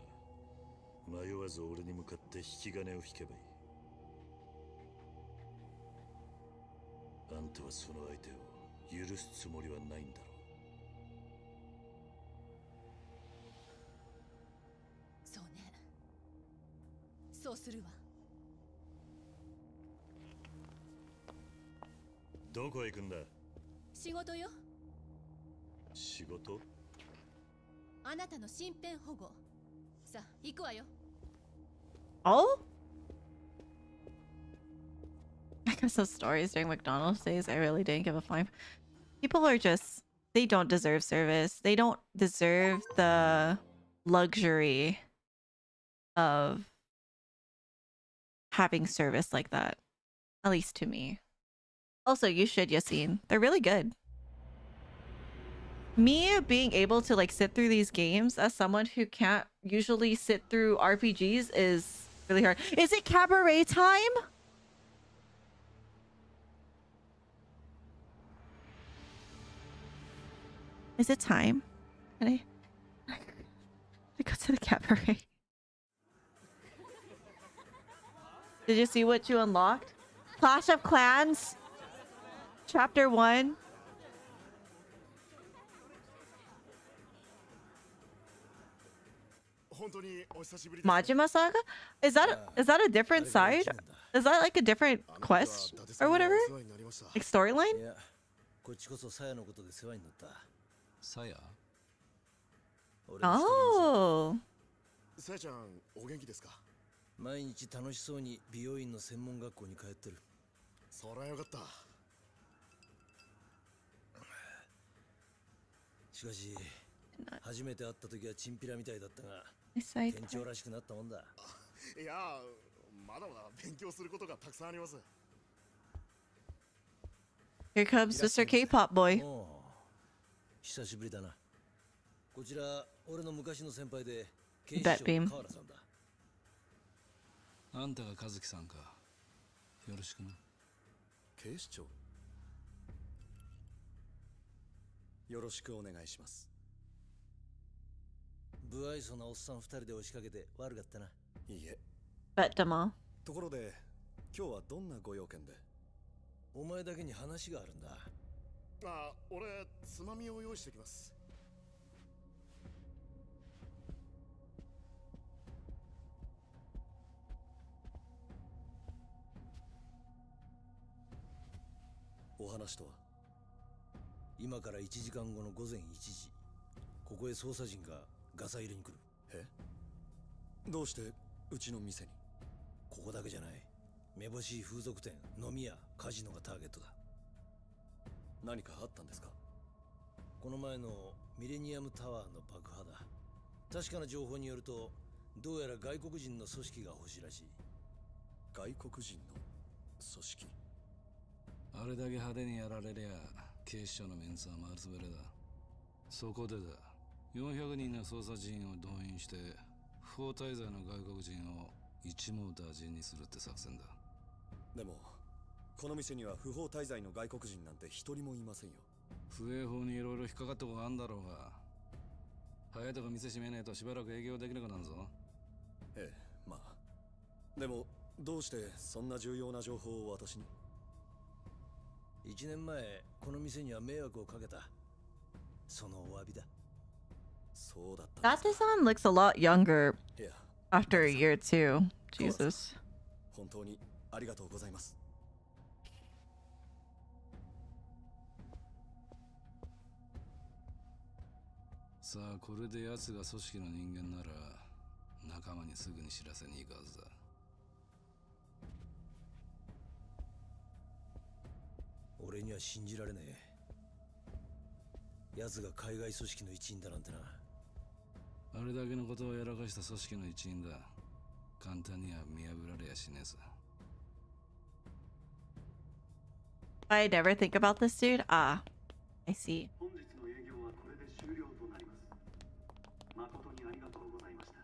迷わず俺に向かって引き金を引けばいい。あんたはその相手を許すつもりはないんだろそうね。そうするわどこへ行くんだ仕事よ仕事あなたの身辺保護さあ行くわよ Oh? I guess those stories during McDonald's days, I really didn't give a flying. People are just, they don't deserve service. They don't deserve the luxury of having service like that. At least to me. Also, you should, Yassine. They're really good. Me being able to like sit through these games as someone who can't usually sit through RPGs is really hard. Is it cabaret time? Is it time? Can I, I go to the cabaret? Did you see what you unlocked? Clash of Clans? Chapter One. Majima Saga? Is that is that a different side? Is that like a different quest or whatever? Like storyline? いやこっちこそさやのことで世話になったさや俺の一人 Oh. さやちゃんお元気ですか毎日楽しそうに美容院の専門学校に通ってるそりゃよかった しかし初めて会った時はチンピラみたいだったが店長らしくなったもんだ。いやまだまだ勉強することがたくさんあります。Here comes Mr. K-pop boy. 久しぶりだな。こちら俺の昔の先輩で警視庁.の河原さんだ。あんたが和樹さんか。よろしくな。警視庁よろしくお願いします。不愛想なおっさん二人で押しかけて悪かったな。いいえ.ところで今日はどんなご用件で？お前だけに話があるんだ。あ俺つまみを用意してきます。お話とは？今から1時間後の午前1時。ここへ捜査陣がガサ入れに来る。え？どうして？うちの店に。ここだけじゃない。めぼしい風俗店飲み屋カジノがターゲットだ。何かあったんですか？この前のミレニアムタワーの爆破だ。確かな情報によるとどうやら外国人の組織が欲しいらしい。外国人の組織？あれだけ派手にやられりゃ警視庁のメンツは丸つぶれだ。そこでだ。400人の捜査陣を動員して不法滞在の外国人を一網打尽にするって作戦だ。でもこの店には不法滞在の外国人なんて一人もいませんよ。不営法にいろいろ引っかかったことがあんだろうが早いとこ店閉めねえとしばらく営業できなくなるぞ。ええまあ。でもどうしてそんな重要な情報を私に？1年前この店には迷惑をかけた。そのお詫びだ。そうだった Date-san looks a lot younger after a year too. Jesus. 本当にありがとうございます。さあこれで奴が組織の人間なら仲間にすぐに知らせに行くはずだ俺には信じられねえ奴が海外組織の一員だなんてなあれだけのことをやらかした組織の一員だ簡単には見破られやしねえさ I never think about this dude. Ah, I see. 本日の営業はこれで終了となります誠にありがとうございました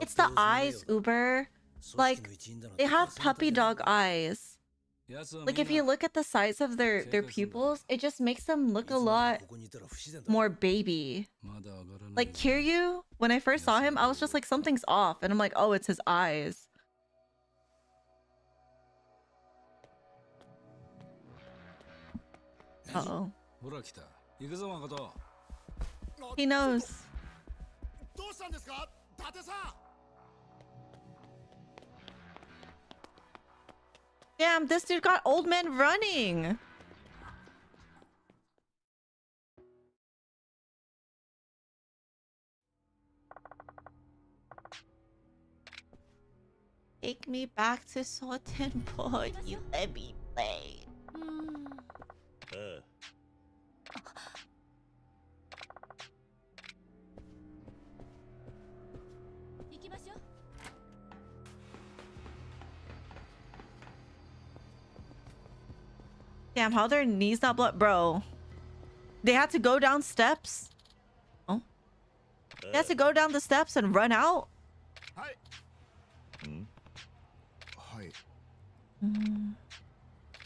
It's the eyes, Uber. Like, they have puppy dog eyes. Like, if you look at the size of their, their pupils, it just makes them look a lot more baby. Like, Kiryu, when I first saw him, I was just like, something's off. And I'm like, oh, it's his eyes. Uh oh. He knows. Damn, this dude got old men running. Take me back to Sultan Boy. You let me play. ああ Damn, how their knees not blood? Bro. They had to go down steps? Oh. They had to go down the steps and run out? Mm-hmm. Mm. Mm.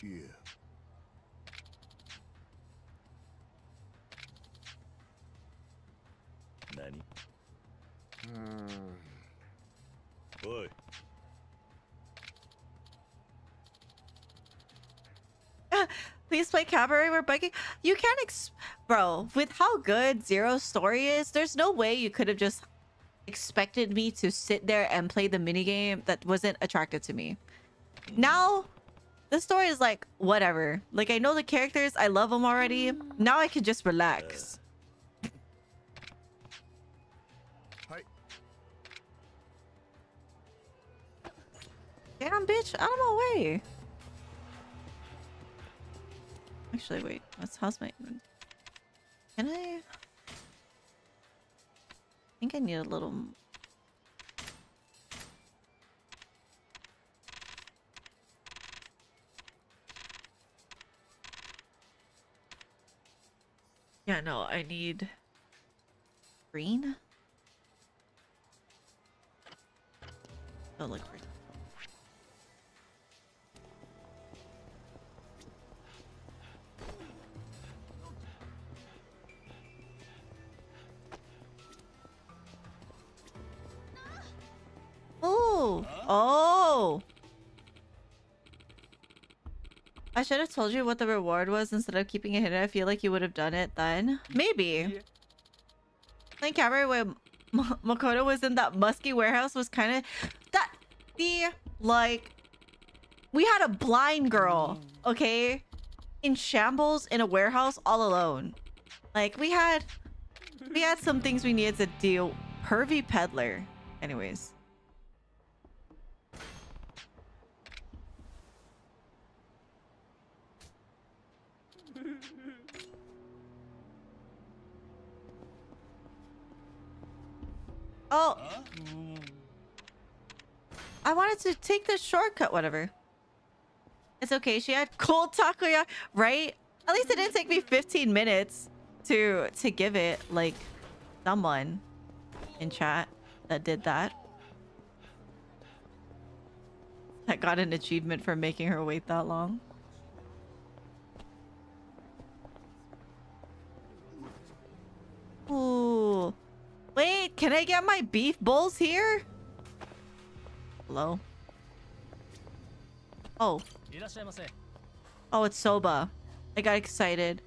Yeah. Nani? Hmm. Boy. Please play Cabaret. We're begging. You can't ex- Bro, with how good Zero's story is, there's no way you could have just expected me to sit there and play the minigame that wasn't attractive to me. Now, the story is like, whatever. Like, I know the characters, I love them already. Now I can just relax. Damn, bitch, out of my way. Actually, wait. What's how's my Can I? I think I need a little. Yeah, no, I need green. Oh, look green. Oh, oh. I should have told you what the reward was instead of keeping it hidden. I feel like you would have done it then. Maybe. Like Cabaret when M- Makoto was in that musky warehouse was kind of that the like we had a blind girl, okay, in shambles in a warehouse all alone. Like we had we had some things we needed to deal. Pervy peddler. Anyways. Oh. I wanted to take the shortcut, whatever. It's okay. She had cold takoyaki, right? At least it didn't take me 15 minutes to to give it like someone in chat that did that. That got an achievement for making her wait that long. Ooh. Wait, can I get my beef bowls here? Hello? Oh. Oh, it's soba. I got excited.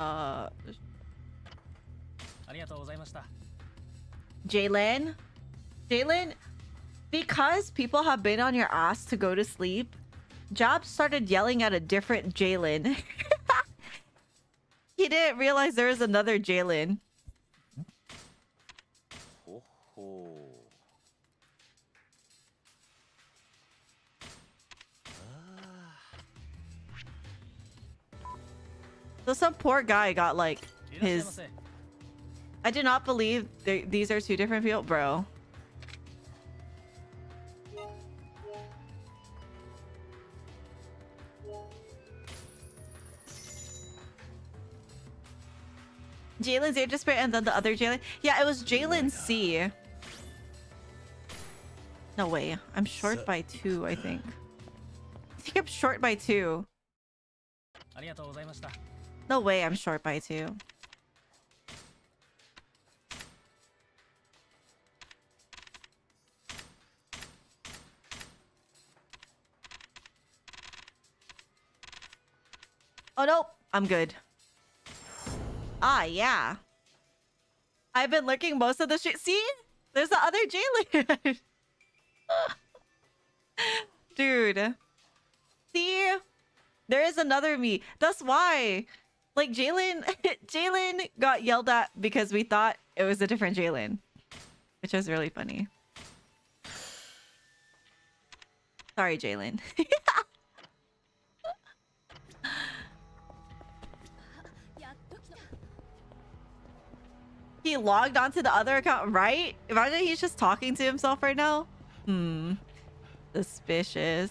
Uh. Jalen? Jalen, because people have been on your ass to go to sleep, Job started yelling at a different Jalen. he didn't realize there was another Jalen. ほほ So some poor guy got like his. I do not believe these are two different people, bro. Jalen Zay Despair and then the other Jalen. Yeah, it was Jalen C. No way. I'm short by two, I think. I think I'm short by two. No way I'm short by two. Oh no, I'm good. Ah yeah. I've been lurking most of the shit. See? There's the other Jalen. Dude. See? There is another me. That's why. Like Jalen Jalen got yelled at because we thought it was a different Jalen. Which was really funny. Sorry, Jalen. he logged onto the other account, right? Imagine he's just talking to himself right now. Hmm. Suspicious.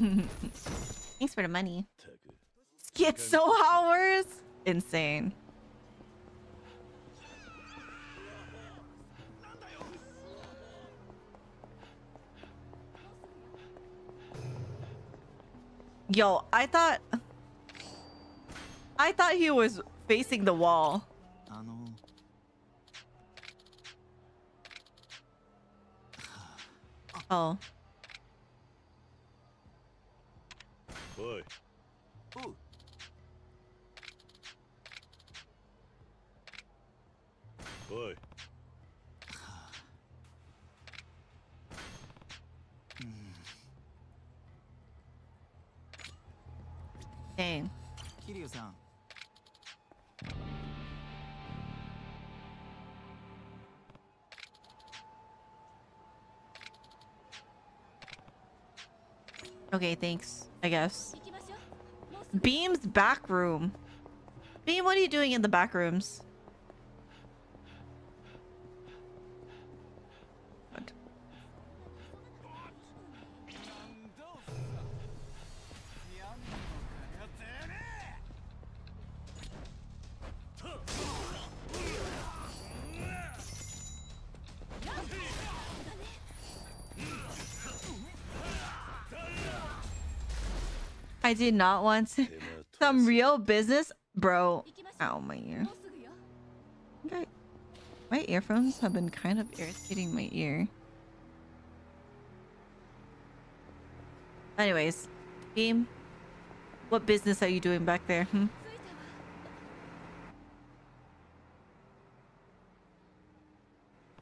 Thanks for the money. Schizo hours? Insane. Yo, I thought I thought he was facing the wall. Oh. boy. Ooh. Boy. Kiryu-san. Okay, thanks. I guess. Beam's back room. Beam, what are you doing in the back rooms? I did not want to- some real business, bro. Ow, my ear. Okay. My earphones have been kind of irritating my ear. Anyways, Beam, what business are you doing back there? Hmm?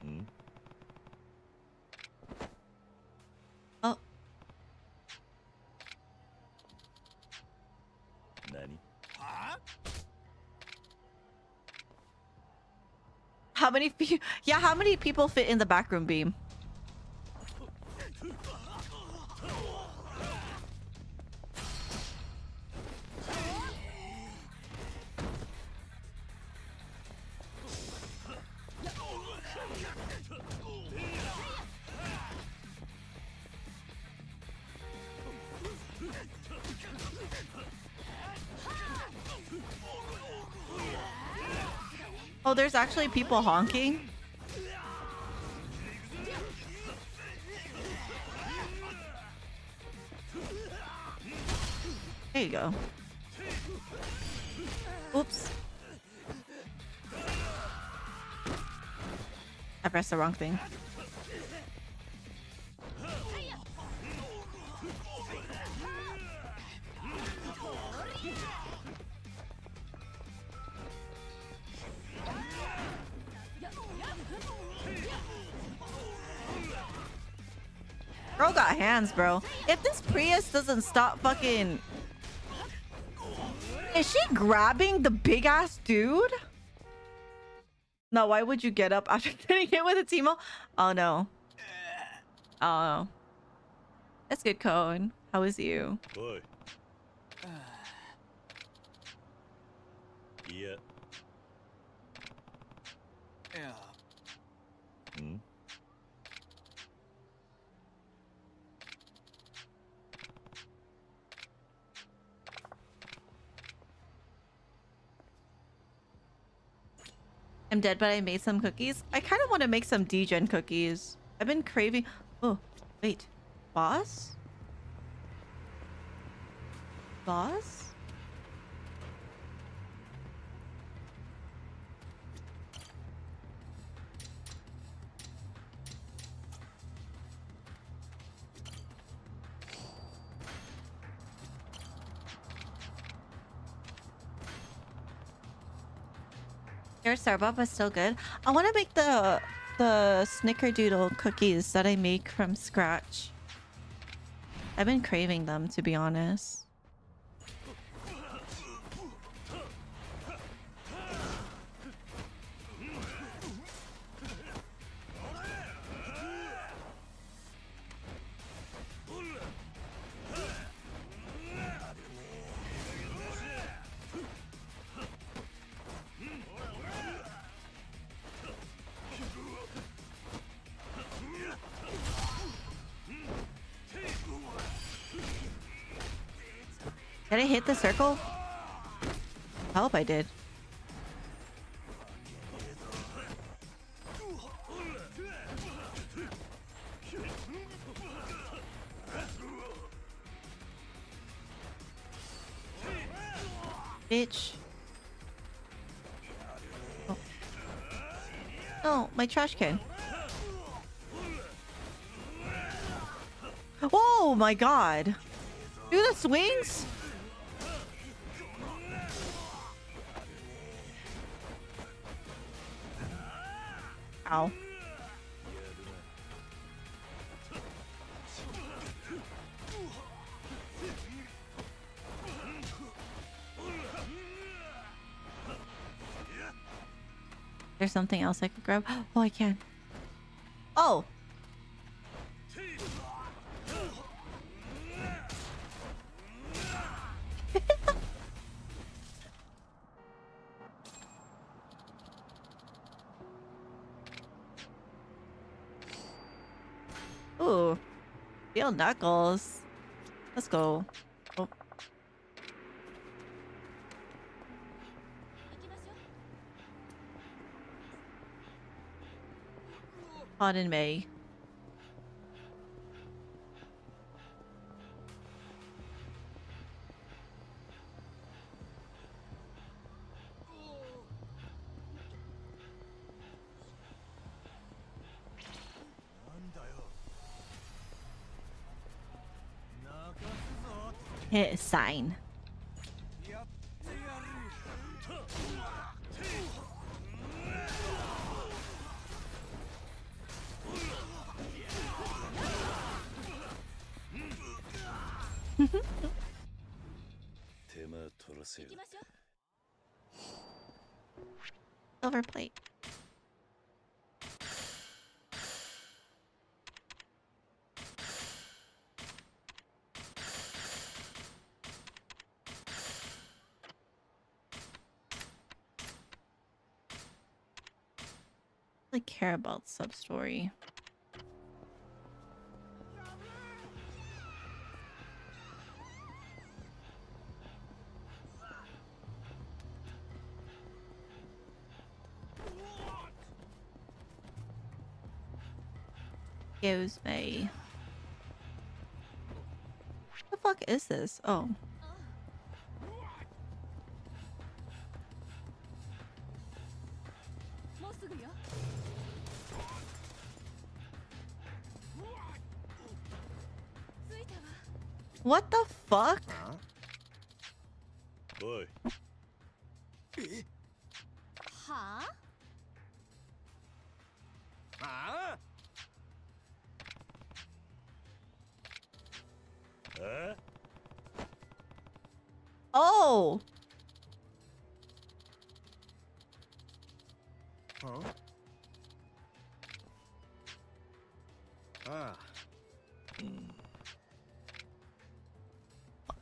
ん Oh. 何 How many people? Yeah, how many people fit in the back room beam? Oh, there's actually people honking. There you go. Oops. I pressed the wrong thing. Bro got hands, bro. If this Prius doesn't stop fucking... Is she grabbing the big ass dude? No, why would you get up after getting hit with a Timo? Oh no. Oh. That's good, Cone. How is you? お I'm dead, but I made some cookies. I kind of want to make some degen cookies. I've been craving. Oh, wait. Boss? Boss? Your Starbucks is still good. I want to make the the snickerdoodle cookies that I make from scratch. I've been craving them to be honest. The circle? I hope I did. Bitch. Oh. My trash can. Oh my god. Do the swings? There's something else I could grab. Oh, I can. Knuckles. Let's go. Oh. Pardon me. Hit sign. Care about sub story. Excuse me. What the fuck is this? Oh.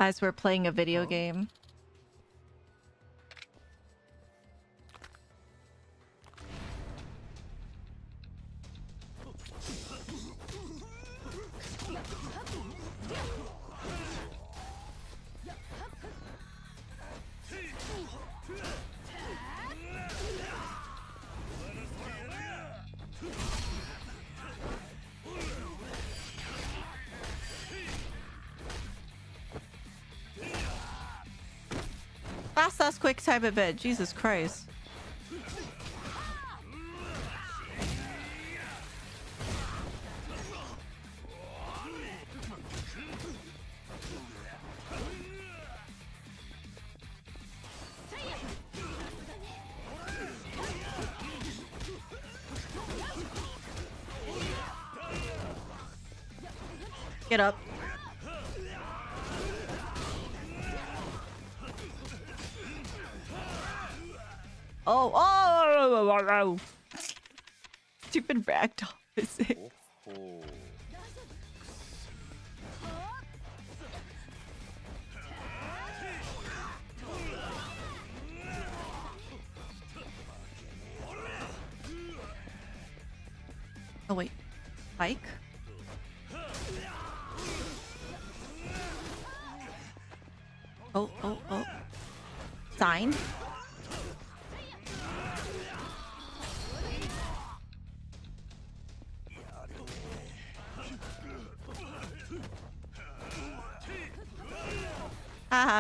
As we're playing a video game. Type of bed. Jesus Christ.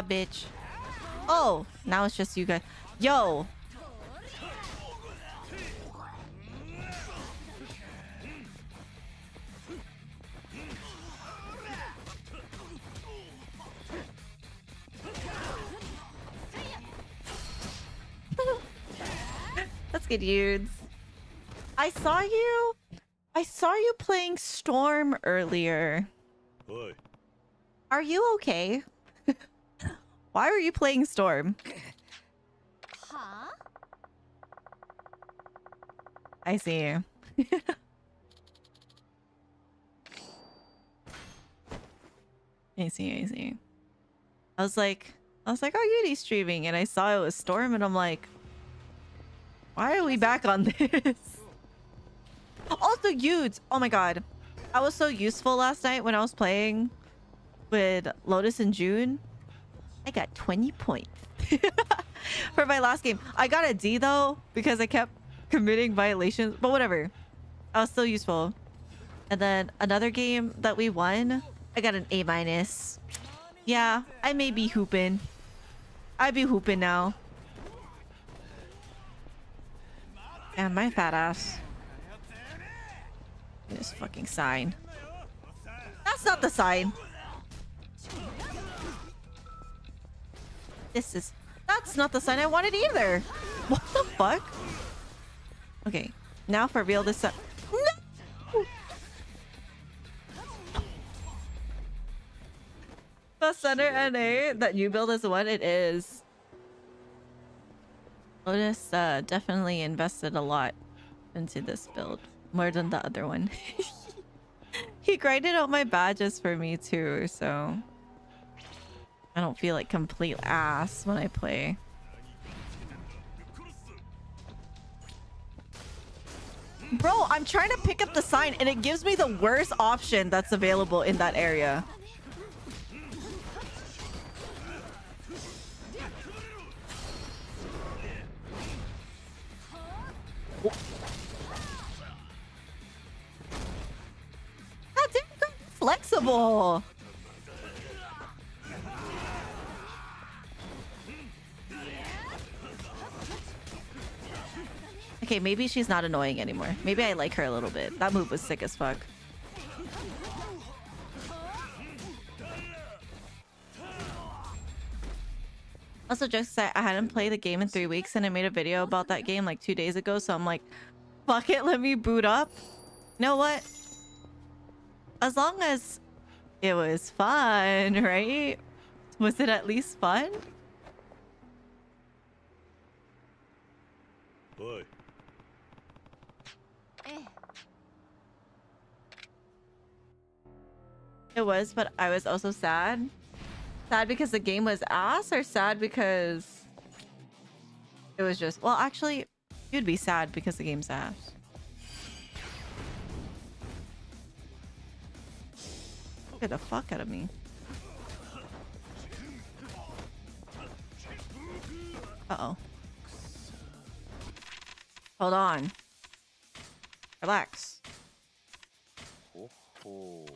Bitch. Oh, now it's just you guys. Yo. That's good, dudes. I saw you. I saw you playing Storm earlier. Oi. Are you okay? Why are you playing Storm? Huh? I see. I see, I see. I was like, I was like, oh, Yudi's streaming, and I saw it was Storm, and I'm like, why are we back on this? Also, Yudes, oh my god. I was so useful last night when I was playing with Lotus and June. I got 20 points for my last game. I got a D though because I kept committing violations, but whatever. I was still useful. And then another game that we won, I got an A minus. Yeah, I may be hooping. I be hooping now. And my fat ass. This fucking sign. That's not the sign. This is... That's not the sign I wanted either. What the fuck? Okay. Now for real this... No! The center NA that you build is one? It is. Lotus uh, definitely invested a lot into this build. More than the other one. he grinded out my badges for me too, so... I don't feel like complete ass when I play. Bro, I'm trying to pick up the sign and it gives me the worst option that's available in that area. Flexible. Okay, maybe she's not annoying anymore. Maybe I like her a little bit. That move was sick as fuck. Also, just I hadn't played the game in three weeks and I made a video about that game like two days ago. So I'm like, fuck it, let me boot up. You know what? As long as it was fun, right? Was it at least fun? Oi. It was, but I was also sad. Sad because the game was ass or sad because it was just... Well, actually, you'd be sad because the game's ass. Get the fuck out of me. Uh-oh. Hold on. Relax. Oh. oh.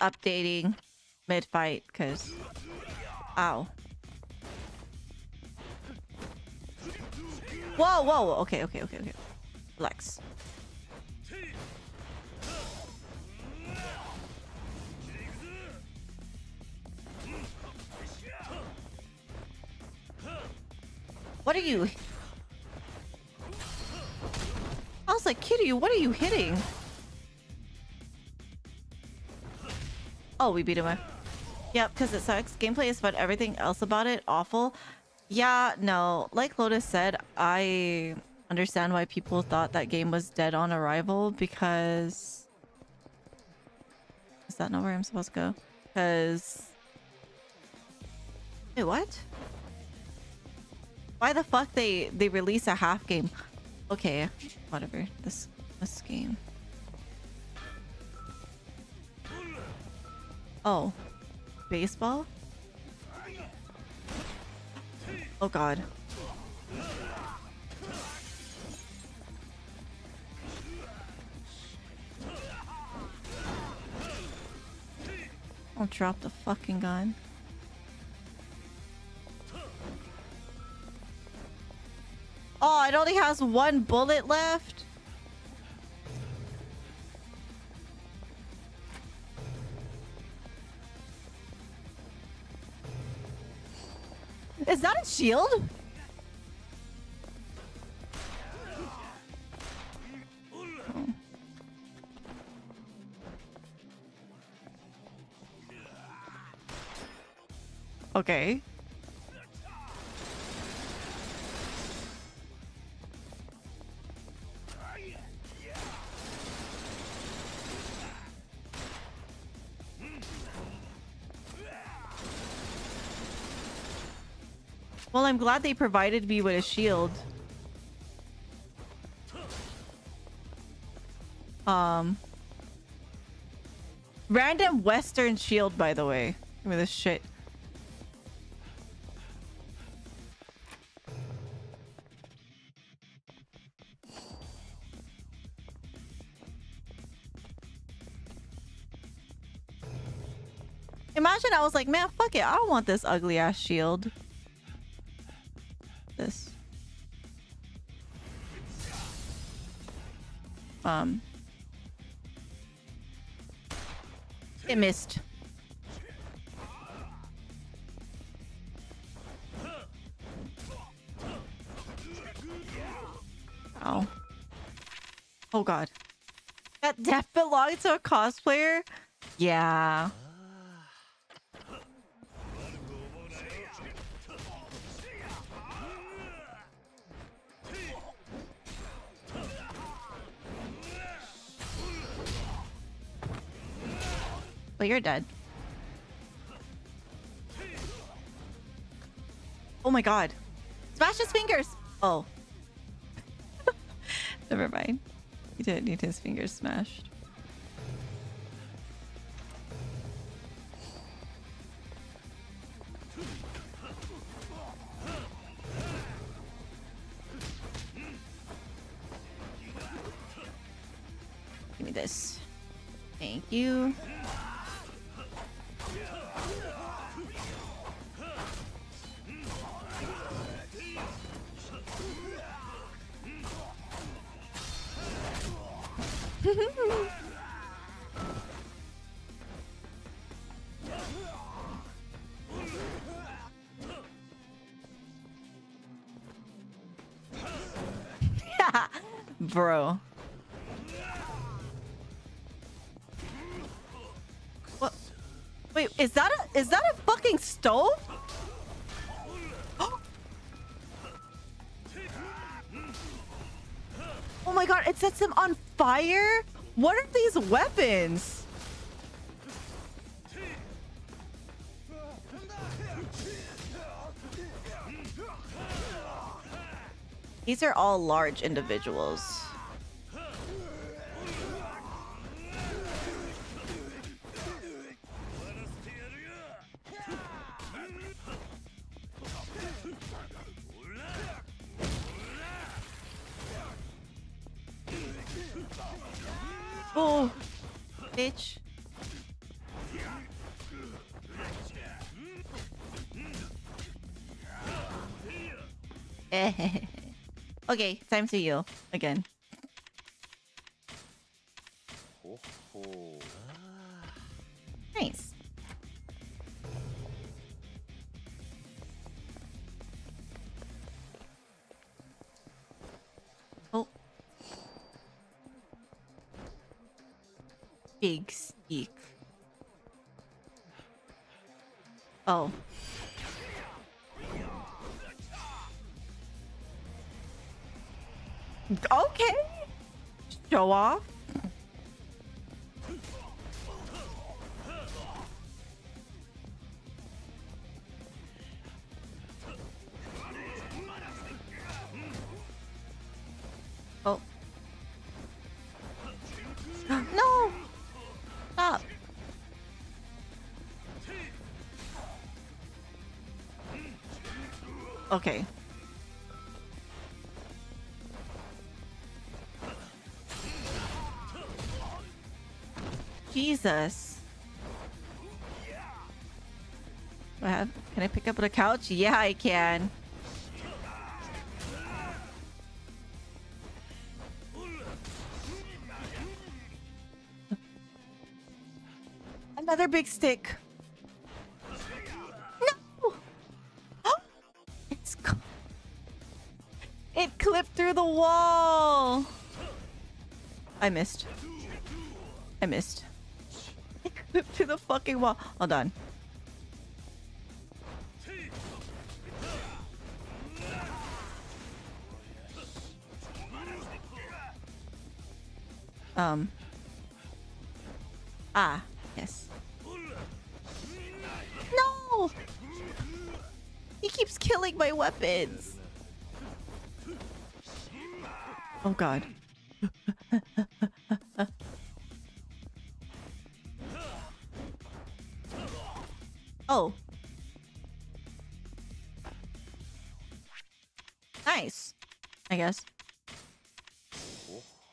Updating mid-fight, because... Ow. Whoa, whoa, whoa! okay, okay, okay, okay. Relax. What are you... I was like, Kitty, what are you hitting? Oh, we beat him up. Yep, because it sucks. Gameplay is fun. Everything else about it, awful. Yeah, no. Like Lotus said, I understand why people thought that game was dead on arrival because... Is that not where I'm supposed to go? Because... Wait, what? Why the fuck they they release a half game? Okay, whatever. This this game. Oh, baseball. Oh god. I'll drop the fucking gun. Oh, it only has one bullet left. Is that a shield? Okay. Well, I'm glad they provided me with a shield. Um. Random Western shield, by the way. Give me this shit. Imagine I was like, man, fuck it. I don't want this ugly ass shield. This. Um. It missed. Oh. Oh god. That death belonged to a cosplayer? Yeah. Well, you're dead. Oh my god. Smash his fingers! Oh. Never mind. He didn't need his fingers smashed. Give me this. Thank you. Oh my god, it sets him on fire? What are these weapons? These are all large individuals. Okay, time to you again. Nice. Oh. Big steak. Oh. Show off. Jesus. Can I pick up the couch? Yeah, I can. Another big stick. No! It's It clipped through the wall. I missed. I missed. Through the fucking wall. Hold on. Um. Ah, yes. No! He keeps killing my weapons. Oh god. I guess.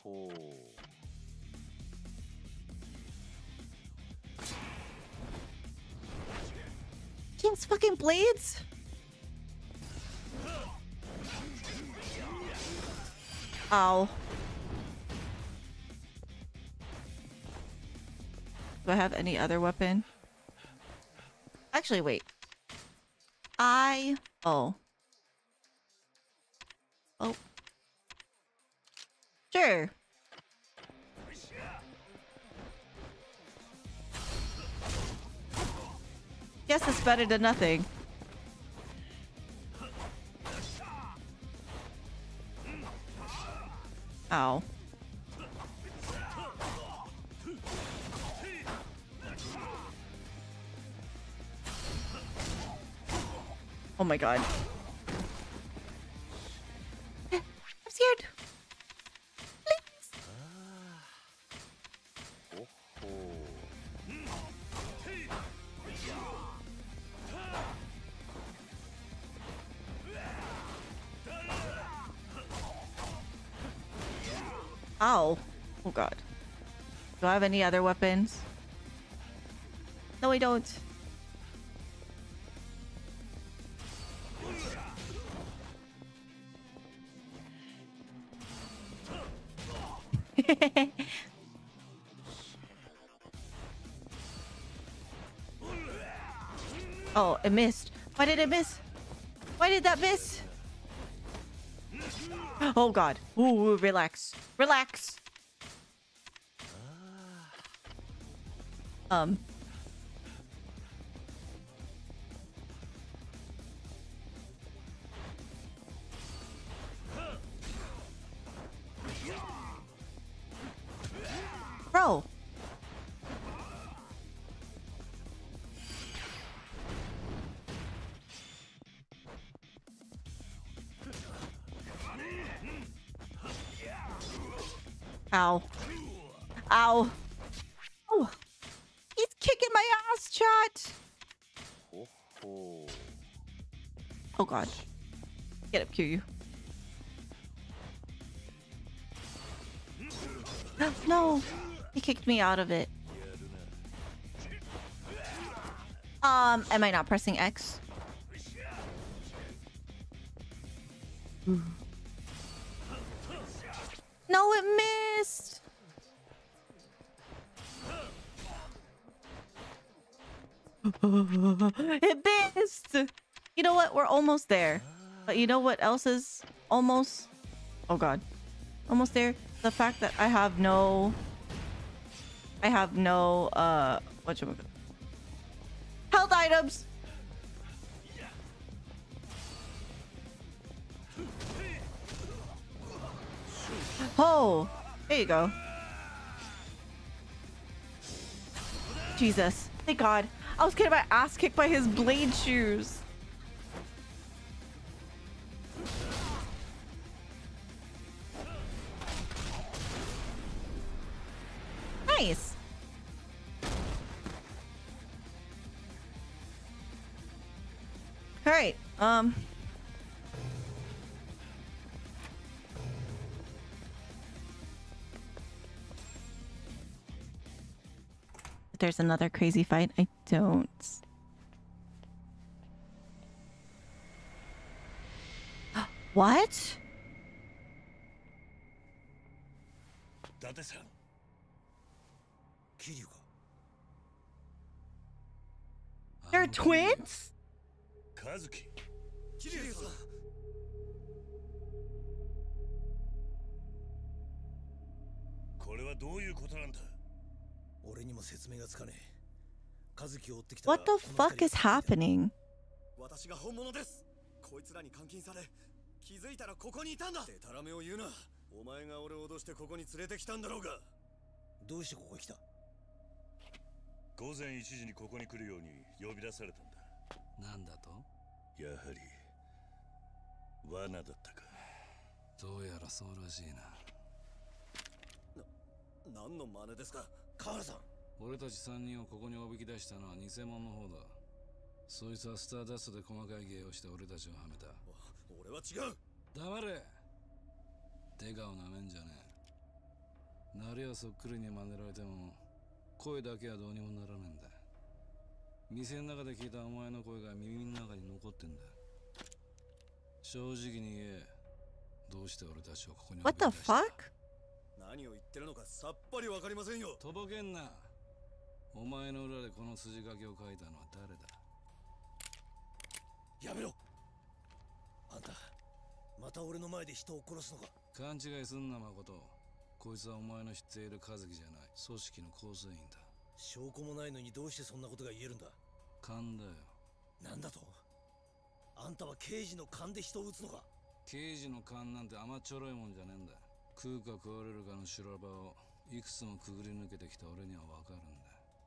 Oh. He has fucking blades? Ow. Do I have any other weapon? Actually, wait. I... Oh. Oh. Sure. Guess it's better than nothing. Ow. Oh my god. Have any other weapons? No, I don't. oh, it missed. Why did it miss? Why did that miss? Oh god. Ooh, relax. Relax. Um. Up, Kiryu. No. He kicked me out of it. Um, am I not pressing X? No, it missed. it missed. You know what? We're almost there. But you know what else is almost? Oh god. Almost there. The fact that I have no I have no uh what you health items. Oh, there you go. Jesus. Thank God. I was getting my ass kicked by his blade shoes. there's another crazy fight. I don't... what? They're twins? Kazuki. Kiryu-san. れにも説明がつかねえ。和樹を追ってきた What the fuck is happening? 私が本物です。こいつらに監禁され気づいたらここにいたんだ。デタラメを言うな。お前が俺を脅してここに連れてきたんだろうが。どうしてここへ来た？午前1時にここに来るように呼び出されたんだ。なんだと？やはり罠だったか。どうやらそうらしいな何の真似ですか？河原さん俺たち3人をここにおびき出したのは偽物の方だ。そいつはスターダストで細かい芸をして俺たちをはめた。俺は違う。黙れ。デカをなめんじゃねえ。なりはそっくりに真似られても声だけはどうにもならねえんだ。店の中で聞いたお前の声が耳の中に残ってんだ。正直に言え。どうして俺たちをここに What the fuck? 何を言ってるのかさっぱりわかりませんよ。とぼけんなお前の裏でこの筋書きを書いたのは誰だ？やめろ。あんたまた俺の前で人を殺すのか？勘違いすんな誠こいつはお前の知っている和樹じゃない。組織の構成員だ。証拠もないのにどうしてそんなことが言えるんだ？勘だよ。なんだと？あんたは刑事の勘で人を撃つのか？刑事の勘なんて甘っちょろいもんじゃねえんだ。食うか食われるかの修羅場をいくつもくぐり抜けてきた俺にはわかるんだ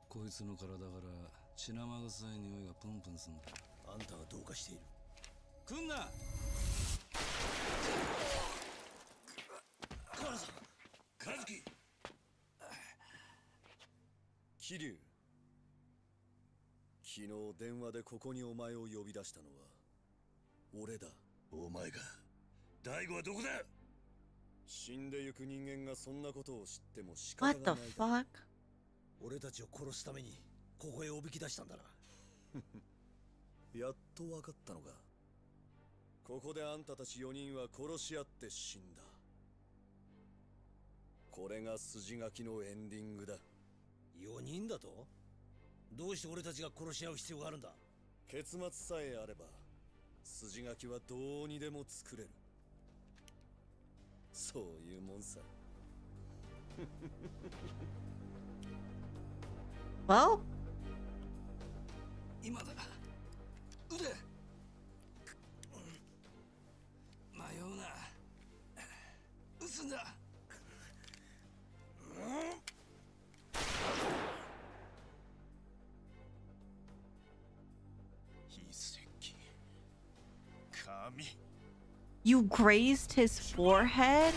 こいつの体から血生臭い匂いがプンプンすんだ。あんたはどうかしている。来んな！河原さん和樹桐生。昨日電話でここにお前を呼び出したのは俺だ。お前が大悟はどこだ？死んでゆく人間がそんなことを知っても仕方が What ない the だ fuck? 俺たちを殺すためにここへおびき出したんだな。やっと分かったのか。ここであんたたち4人は殺し合って死んだ。これが筋書きのエンディングだ。4人だと？どうして俺たちが殺し合う必要があるんだ？結末さえあれば筋書きはどうにでも作れる。そういうもんさ Well. You grazed his forehead?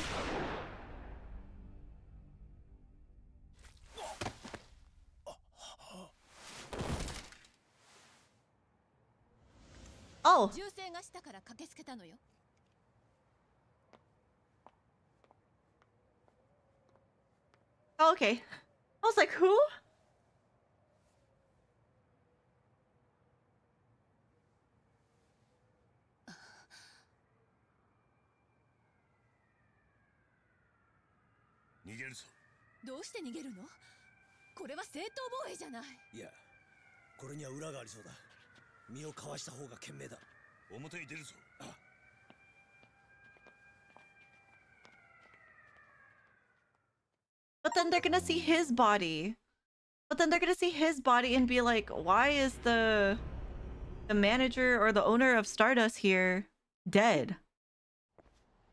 Oh, 銃声がしたから駆けつけたのよ。Oh, okay. I was like, who? 逃げるぞどうして逃げるの？これは正当防衛じゃない。いやこれには裏がありそうだ。身をかわした方が賢明だ 表に出るぞ But then they're gonna see his body. But then they're gonna see his body and be like, why is the the manager or the owner of Stardust here dead?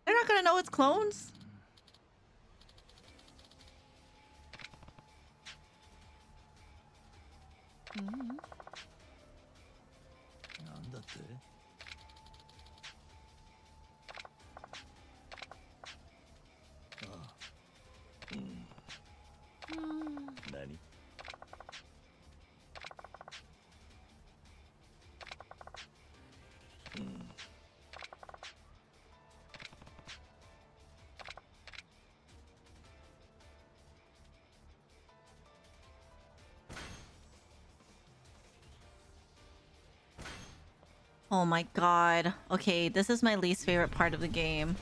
They're not gonna know it's clones. なん Oh my god. Okay, this is my least favorite part of the game.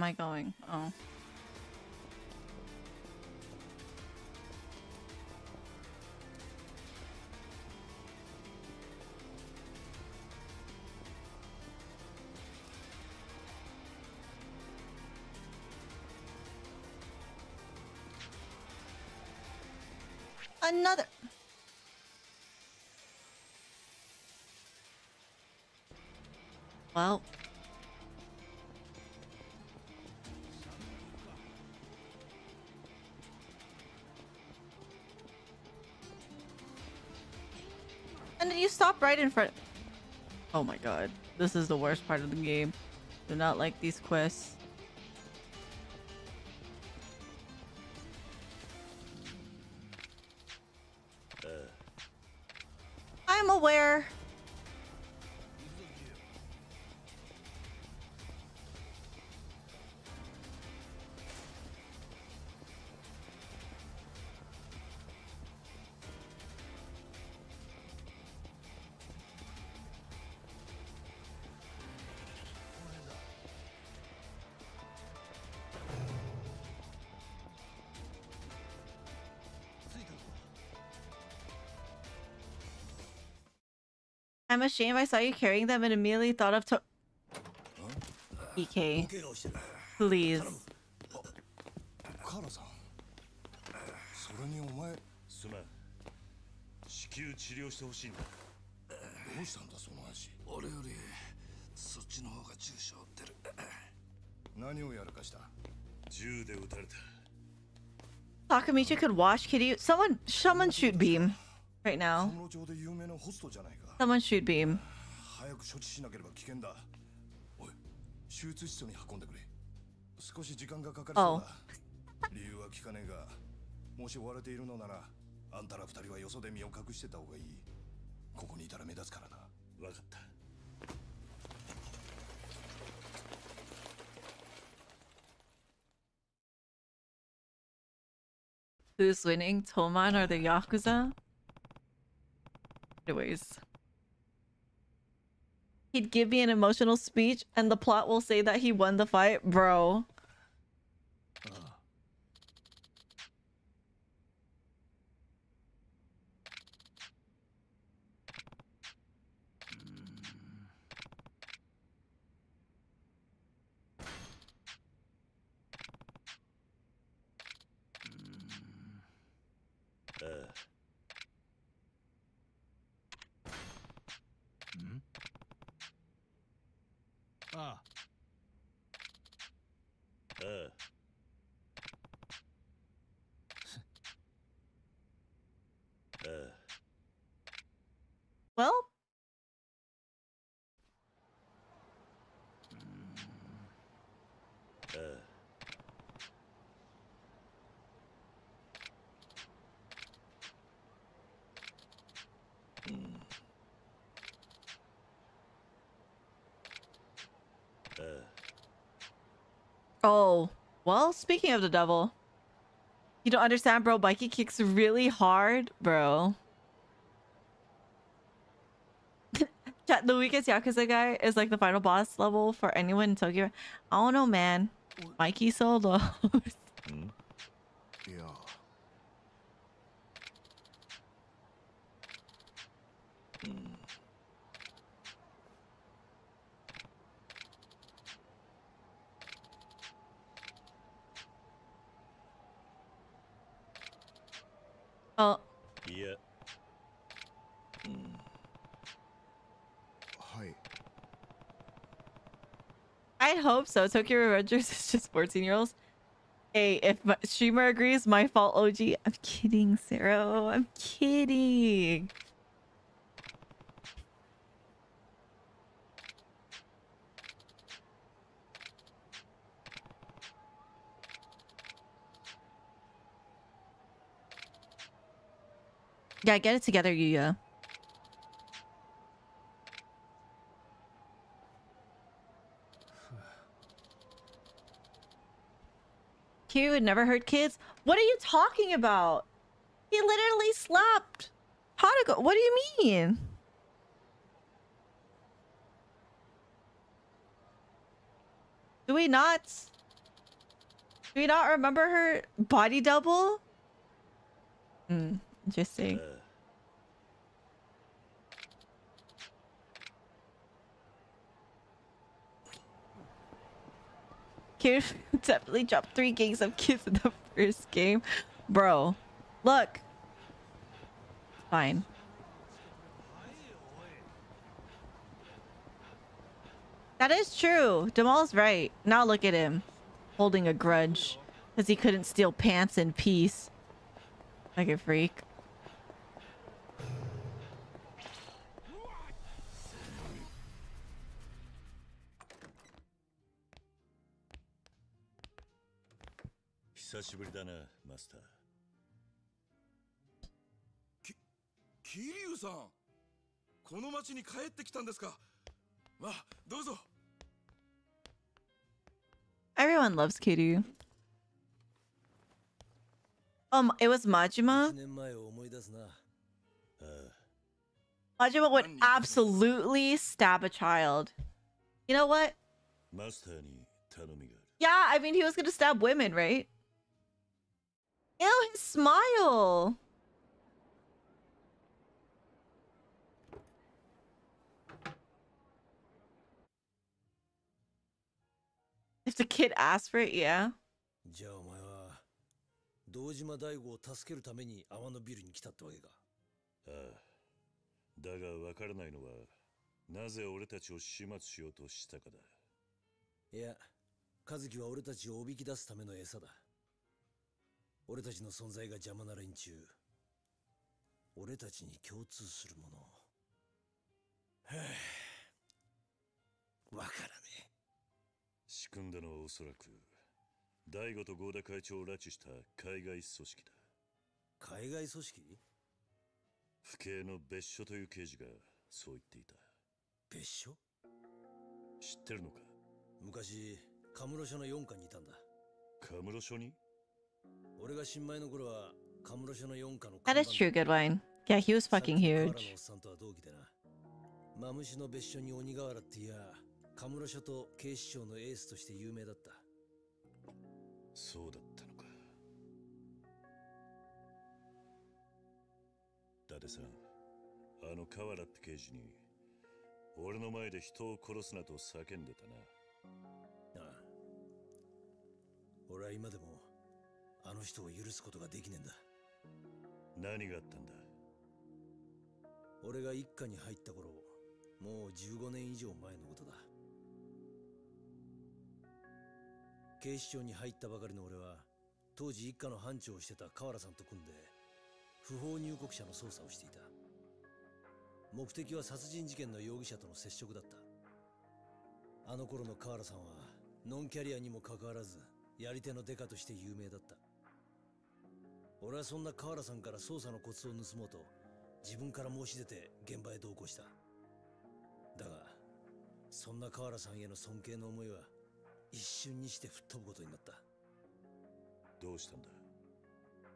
Am I going? Oh. Another. Well. You stop right in front. Oh my god. This is the worst part of the game. Do not like these quests. I'm ashamed I saw you carrying them and immediately thought of to- EK. Please. Takamichi could wash Kiryu. Someone, someone shoot Beam right now. Someone shoot Beam. 早く処置しなければ危険だおい手術室に運んでくれ少し時間がかかりそうだ理由は聞かねえがもし追われているのならあんたら二人はよそで身を隠してた方がいいここにいたら目立つからな分かった Who's winning? Toman or the Yakuza? Anyways. He'd give me an emotional speech and the plot will say that he won the fight. Bro. Uh, ああ uh, uh, Well, uh, uh, oh. Well, speaking of the devil. You don't understand, bro. Mikey kicks really hard, bro. The weakest Yakuza guy is like the final boss level for anyone in Tokyo. I don't know, man. Mikey solo. い so. Tokyo Revengers is just 14 year olds. Hey, if my streamer agrees, my fault, OG. I'm kidding, Sarah. I'm kidding. Yeah, get it together, Yuya. Would never hurt kids. What are you talking about? He literally slapped Hanago. What do you mean? Do we not? Do we not remember her body double? Hmm, interesting. Q definitely dropped three gigs of kids in the first game. Bro, look. Fine. That is true. Jamal's right. Now look at him. Holding a grudge. Because he couldn't steal pants in peace. Like a freak.「久しぶりだなマスター桐生さんこの町に帰ってきたんですかまあどうぞ Everyone loves Kiryu. Um, it was Majima. 年前を思い出すな Majima would absolutely stab a child. You know what? マスターに頼みが Yeah, I mean, he was gonna stab women, right? Ew, his smile. If the kid asked for it, yeah. じゃあお前は堂島大吾を助けるために天野ビルに来たってわけかああだがわからないのはなぜ俺たちを始末しようとしたかだいや和樹は俺たちをおびき出すための餌だ 俺たちの存在が邪魔な連中俺たちに共通するものはあ。わからね仕組んだのはおそらく大悟と合田会長を拉致した海外組織だ。え海外組織？府警の別所という刑事がそう言っていた。別所？知ってるのか？昔カムロ署の4課にいたんだ。カムロ署に？That is true, good one. Yeah, he was fucking huge. マムシの別所に鬼瓦っていやカムロ署と警視庁のエースとして有名だったそうだったのか伊達さんあの河原って刑事に俺の前で人を殺すなと叫んでたなああ俺は今でもあの人を許すことができねえんだ。何があったんだ？俺が一家に入った頃もう15年以上前のことだ。警視庁に入ったばかりの俺は当時一家の班長をしてた河原さんと組んで不法入国者の捜査をしていた。目的は殺人事件の容疑者との接触だった。あの頃の河原さんはノンキャリアにもかかわらずやり手のデカとして有名だった俺はそんな河原さんから捜査のコツを盗もうと自分から申し出て現場へ同行した。だがそんな河原さんへの尊敬の思いは一瞬にして吹っ飛ぶことになった。どうしたんだ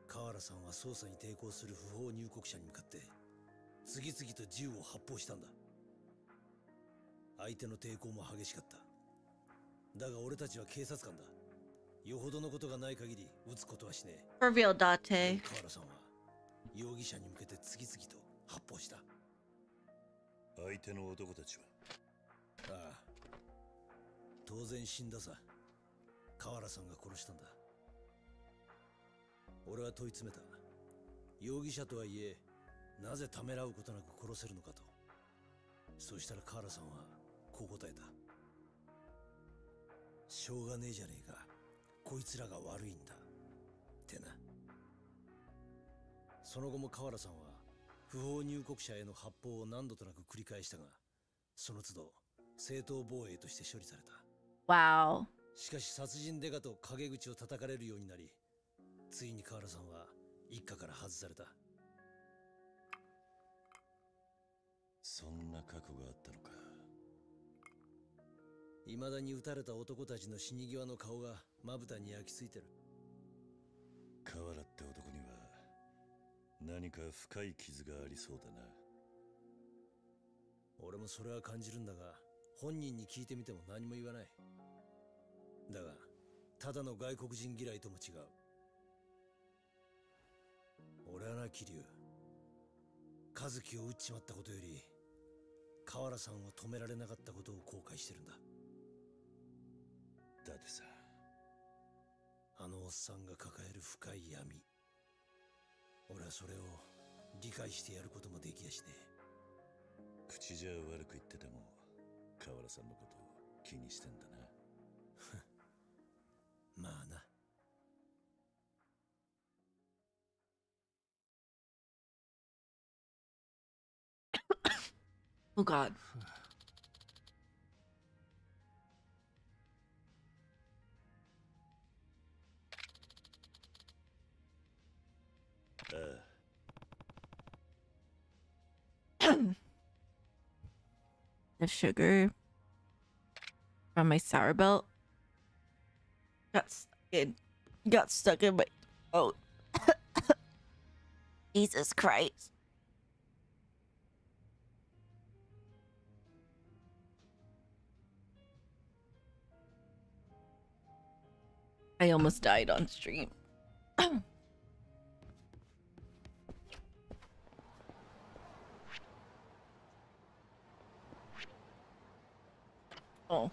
河原さんは捜査に抵抗する不法入国者に向かって次々と銃を発砲したんだ。相手の抵抗も激しかった。だが俺たちは警察官だよほどのことがない限り撃つことはしねえ。For real, Date. 河原さんは容疑者に向けて次々と発砲した。相手の男たちは？ああ。当然死んださ。河原さんが殺したんだ。俺は問い詰めた。容疑者とはいえなぜためらうことなく殺せるのかと。そしたらカーラさんはこう答えた。しょうがねえじゃねえかこいつらが悪いんだ。ってな。その後も河原さんは不法入国者への発砲を何度となく繰り返したがその都度正当防衛として処理された。Wow. しかし殺人デカと陰口を叩かれるようになりついに河原さんは一家から外された。そんな覚悟があったのか。未だに撃たれた男たちの死に際の顔がまぶたに焼き付いてる。河原って男には何か深い傷がありそうだな。俺もそれは感じるんだが本人に聞いてみても何も言わない。だがただの外国人嫌いとも違う。俺はな桐生。和樹を撃っちまったことより河原さんを止められなかったことを後悔してるんだ。だってさあのおっさんが抱える深い闇。俺はそれを理解してやることもできやしね。口じゃ悪く言ってても河原さんのことを気にしてんだな。まあな。Oh god. The sugar from my sour belt got stuck in got stuck in my throat. Jesus Christ. I almost died on stream. oh.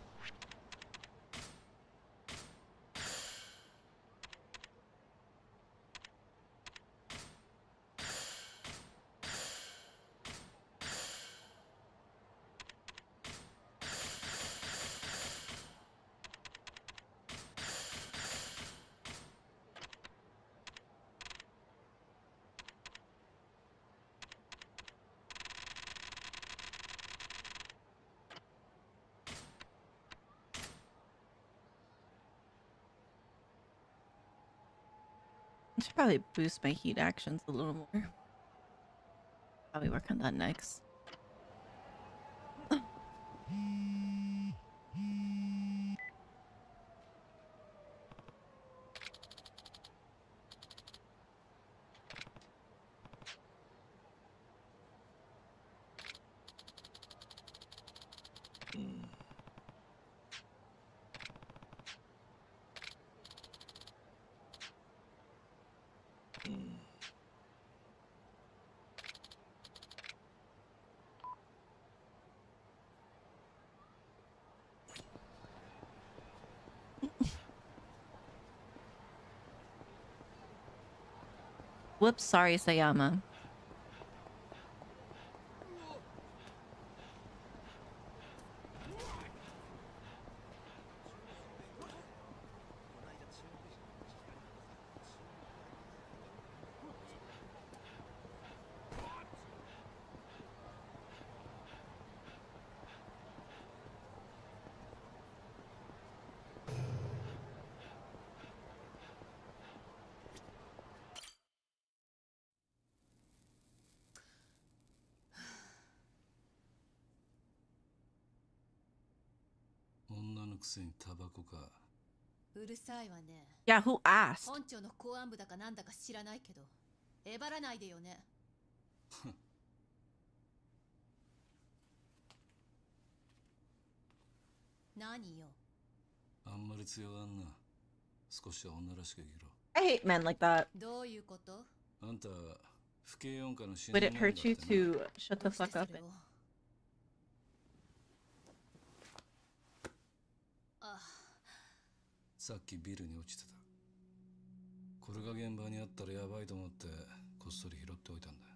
Probably boost my heat actions a little more. Probably work on that next. Whoops, sorry, Sayama. うるさいわね Yeah, who asked? 本庁の公安部だかなんだか知らないけどえばらないでよね何よあんまり強がんな少しは女らしく生きろ I hate men like that. どういうことあんた不敬音歌の死 Would it hurt you to shut the fuck up? and- さっきビルに落ちてた。これが現場にあったらやばいと思ってこっっそり拾っておいたんだ。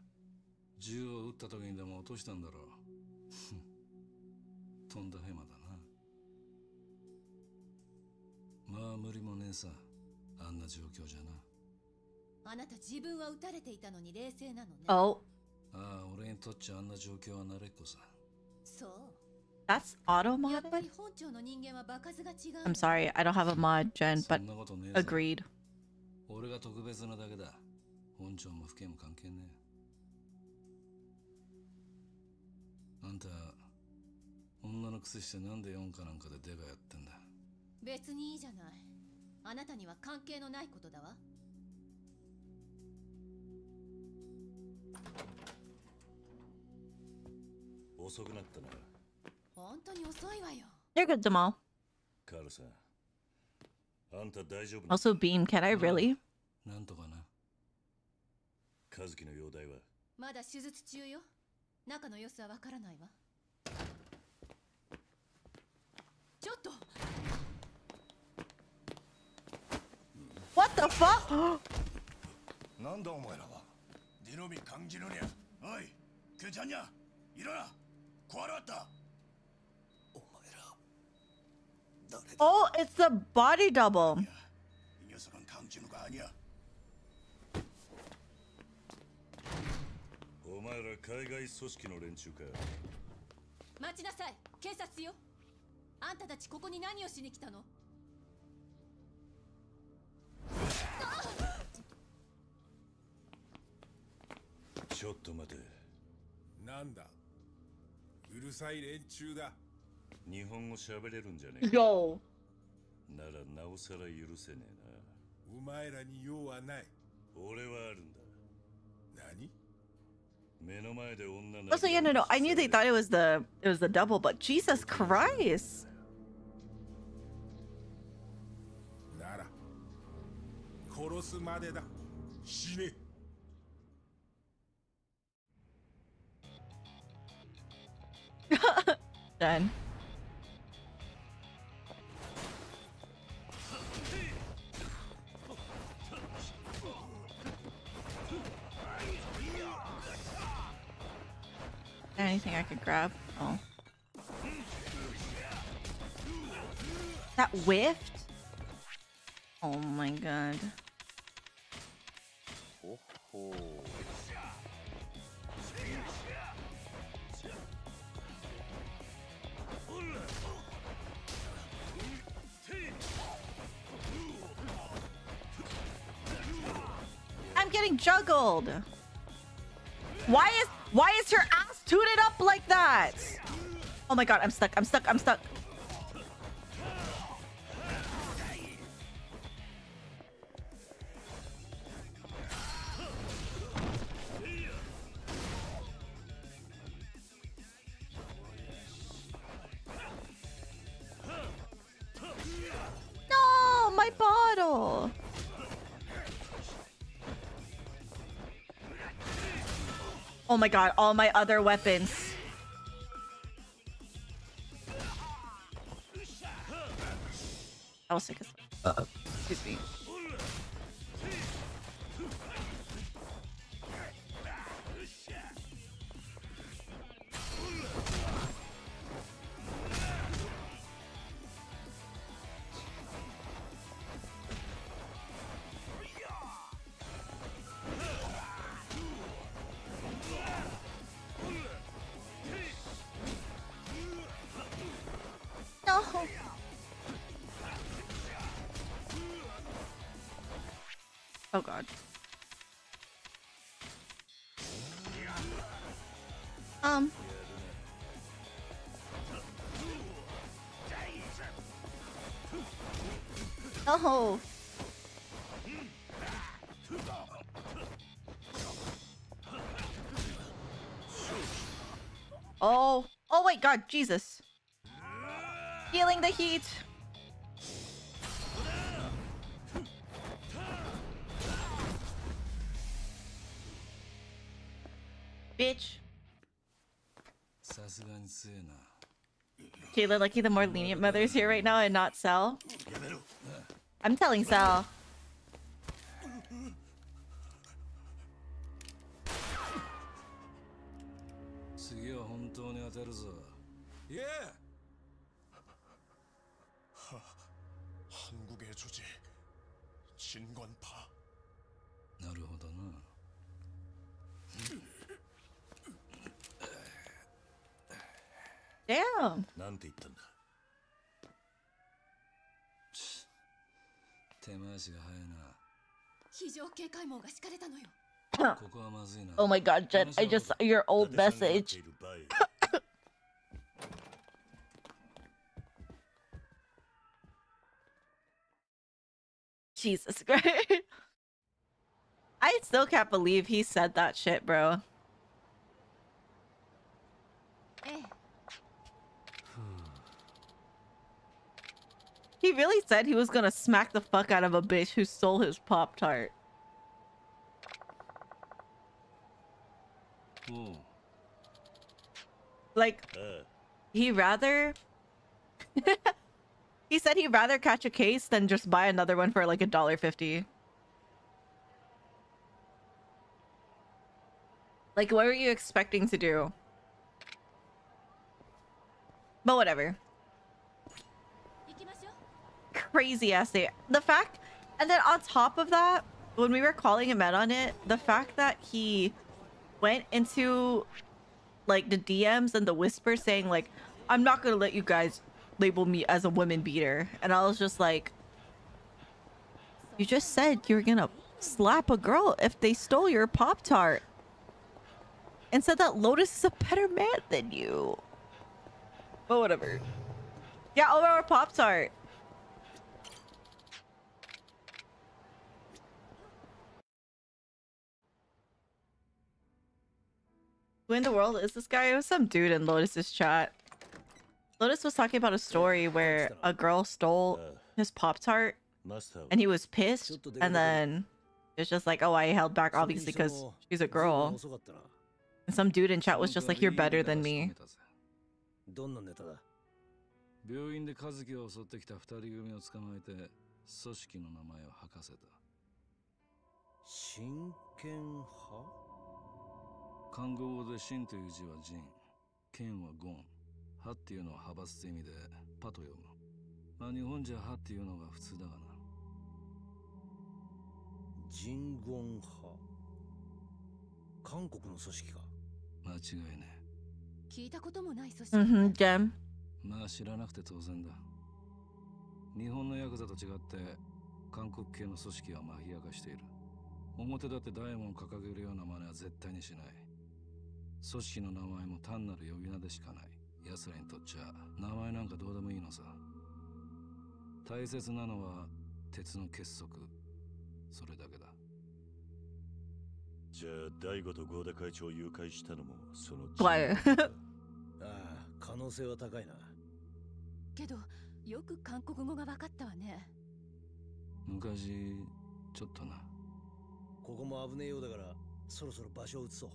銃を撃った時にでも落としたんだろう。とんだヘマだな。まあ無理もねえさ。あんな状況じゃな。あなた自分は撃たれていたのに冷静なのね。Oh, ああ俺にとっちゃあんな状況は慣れっこさ。そう that's auto やっぱ modded? り本庁の人間は場数が違う。I'm sorry, I don't have a mod, Jen, そ but agreed. 俺が特別なだけだ。本庁も府警も関係ねえ。あんた女のくせしてなんで4かなんかでデカやってんだ。別にいいじゃない。あなたには関係のないことだわ。遅くなったな本当に遅いわよ。You're good, Jamal. カールさんあんた大丈夫 Also, Beam, can I really? なんとかな和樹の容体はまだ手術中よ。中の様子はわからないわ。ちょっと。What the fuck? なんだお前らは？ディノミ感じるにゃおいケちゃんにゃいろなこわらった Oh, it's a body double. お前ら海外組織の連中か。待ちなさい、警察よ。あんたたちここに何をしに来たの？ちょっと待て。なんだ？うるさい連中だ。日本語喋れるんじゃねえ Yo. ならなおさら許せねえお前らに用はないな俺はあるんだ何目の前で女 Also, yeah, no, no. I knew they thought it was the it was the double, but Jesus Christ. なら殺すまでだ死ね Done. Anything I could grab? Oh. That whiffed? Oh my god. I'm getting juggled. Why is why is her ass it up like that? Oh my god, I'm stuck. I'm stuck. I'm stuck. My god, all my other weapons. That was sick as fuck. Uh, Excuse me. Oh! Oh my god, Jesus! Feeling the heat! Bitch. Kayla, lucky the more lenient mother's here right now and not sell. I'm telling Sal. Oh my god, Jen, I just saw your old message. Jesus Christ. I still can't believe he said that shit, bro. Eh. He really said he was gonna smack the fuck out of a bitch who stole his Pop Tart. Like, uh. he rather... he said he'd rather catch a case than just buy another one for like a dollar fifty. Like, what were you expecting to do? But whatever. Crazy ass day. The fact, and then on top of that, when we were calling him out on it, the fact that he went into like the DMs and the whisper saying like, "I'm not gonna let you guys label me as a woman beater," and I was just like, "You just said you were gonna slap a girl if they stole your pop tart." And said that Lotus is a better man than you. But whatever. Yeah, over our Pop Tart. Who in the world is this guy? It was some dude in Lotus's chat. Lotus was talking about a story where a girl stole his Pop Tart and he was pissed. And then it's just like, oh, I held back obviously because she's a girl. And some dude in chat was just like, you're better than me. どんなネタだ病院で和樹を襲ってきた二人組を捕まえて組織の名前を吐かせた真剣派 韓国語で真という字は仁剣はゴン。派っていうのは派閥って意味でパと読む。まあ日本じゃ派っていうのが普通だがな。人言派。韓国の組織か。間違いね聞いたこともない組織。Mm-hmm, Gem. まあ知らなくて当然だ。日本のヤクザと違って韓国系の組織はマフィア化している。表だって大門を掲げるような真似は絶対にしない組織の名前も単なる呼び名でしかない。奴らにとっちゃ名前なんかどうでもいいのさ。大切なのは鉄の結束。それだけだ。じゃあ大悟と合田会長を誘拐したのもその Why? ああ可能性は高いな。けどよく韓国語が分かったわね。昔ちょっとな。ここも危ねえようだからそろそろ場所を移そう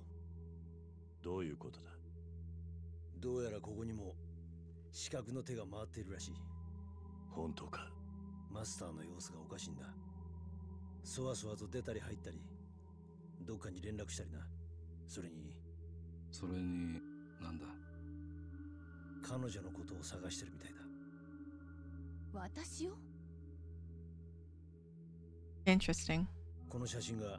どういうことだ？どうやらここにも視覚の手が回っているらしい。本当か？マスターの様子がおかしいんだ。そわそわと出たり入ったりどっかに連絡したりな。それにそれになんだ？彼女のことを探してるみたいだ。私を？Interesting. この写真が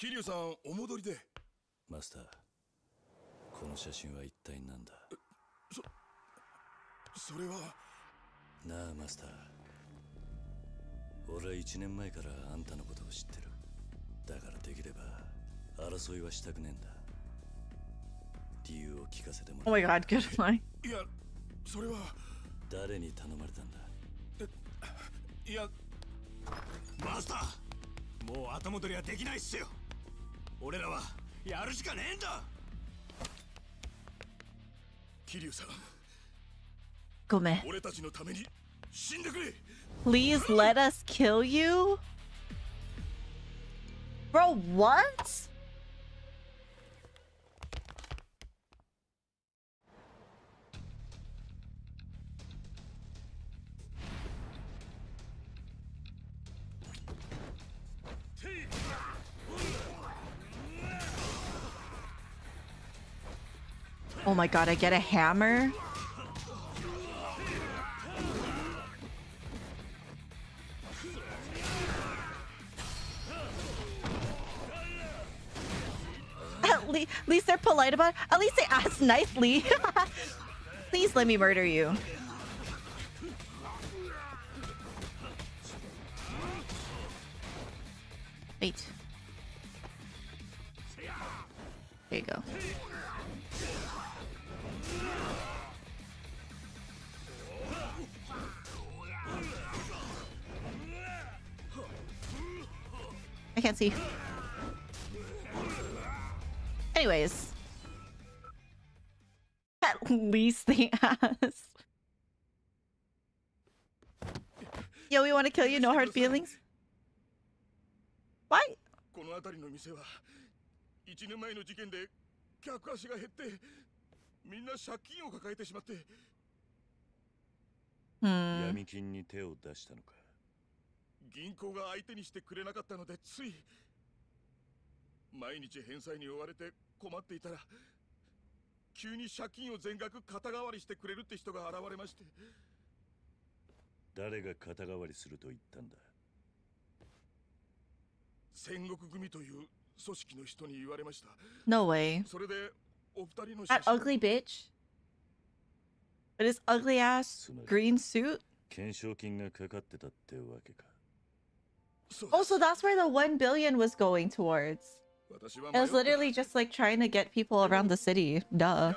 桐生さんお戻りで。マスターこの写真は一体何だ？それは。なあマスター。俺は一年前からあんたのことを知ってる。だからできれば争いはしたくねえんだ。理由を聞かせても Oh ら my god, good line. いやそれは。誰に頼まれたんだ？いや。マスターもう後戻りはできないっすよ俺らはやるしかねえんだ桐生さんごめん。俺たちのために死んでくれ Please let us kill you? Bro, what? Oh my god, I get a hammer? At le- least they're polite about it. At least they ask nicely. Please let me murder you. Wait. There you go. I can't see. Anyways. At least they asked. Yo, we want to kill you, no hard feelings. Why? この辺りの店は1年前の事件で客足が減ってみんな借金を抱えてしまって Hmm. 闇金に手を出したのか 銀行が相手にしてくれなかったのでつい毎日返済に追われて困っていたら急に借金を全額肩代わりしてくれるって人が現れまして誰が肩代わりすると言ったんだ？戦国組という組織の人に言われました No way. それでお二人の写 That 真 ugly bitch? But his ugly ass green suit? 懸賞金がかかってたってわけか Oh, so that's where the 1 billion was going towards. It was literally just like trying to get people around the city. Duh.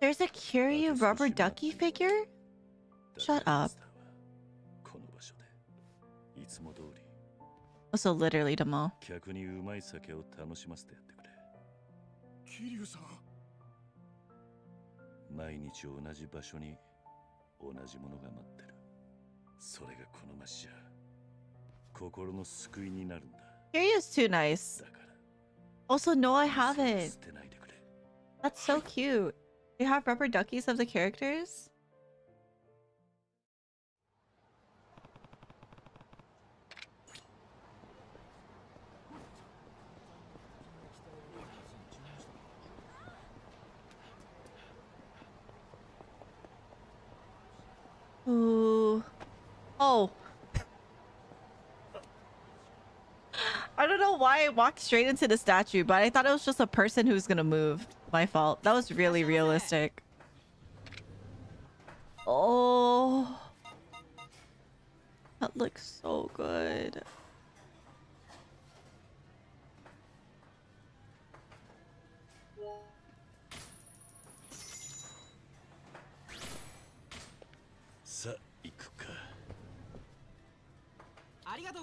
There's a Kiryu rubber ducky figure? Shut up. この場所でいつも通り Also, literally, Demo. 客にうまい酒を楽しませてやってくれ桐生さん毎日同じ場所に同じものが待ってるそれがこの街じゃ心の救いになるんだ Kiryu's too nice. Also, no, I haven't. That's so cute. They have rubber duckies of the characters? Ooh. Oh. I don't know why I walked straight into the statue, but I thought it was just a person who's gonna move. My fault. That was really realistic. Oh. That looks so good.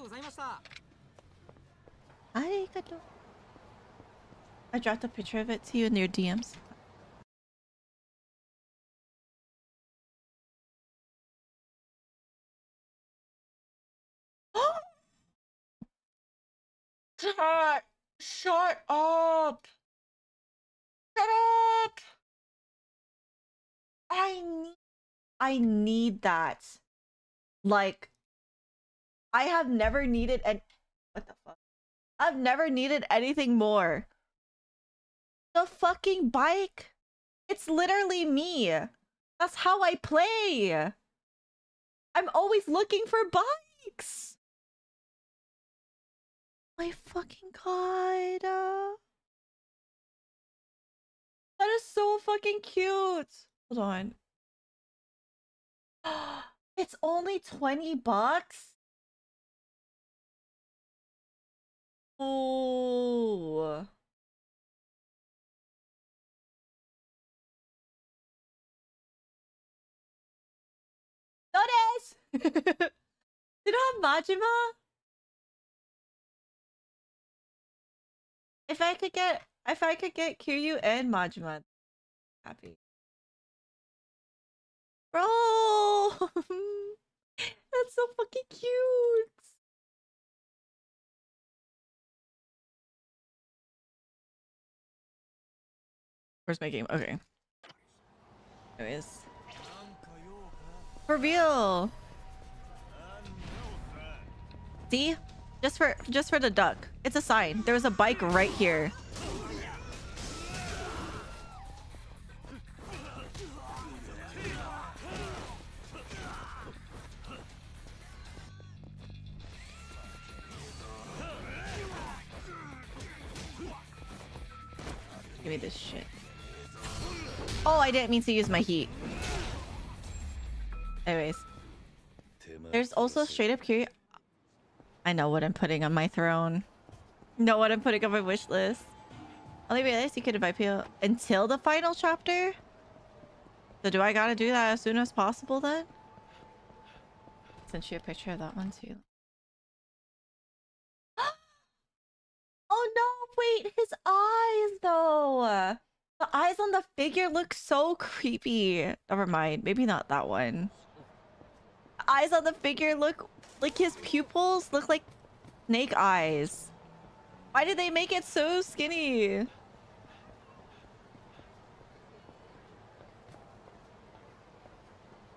うございました Arigato. I dropped a picture of it to you in your DMs. Shut! Shut up! Shut up! I need I need that. Like I have never needed an what the fuck? I've never needed anything more. The fucking bike. It's literally me. That's how I play. I'm always looking for bikes. My fucking god. That is so fucking cute. Hold on. It's only 20 bucks? Ooh. Notice! Did I have Majima? If I could get if I could get Kiryu and Majima, happy. Bro! That's so fucking cute! Where's my game? Okay. Anyways. For real. See? Just for just for the duck. It's a sign. There was a bike right here. Give me this shit. Oh, I didn't mean to use my heat. Anyways. There's also straight up curious. I know what I'm putting on my throne. Know what I'm putting on my wish list. Only realized you could invite people until the final chapter. So do I gotta do that as soon as possible then? Sent you a picture of that one too. oh no, wait, his eyes though. The eyes on the figure look so creepy. Never mind, maybe not that one. Eyes on the figure look like his pupils look like snake eyes. Why did they make it so skinny?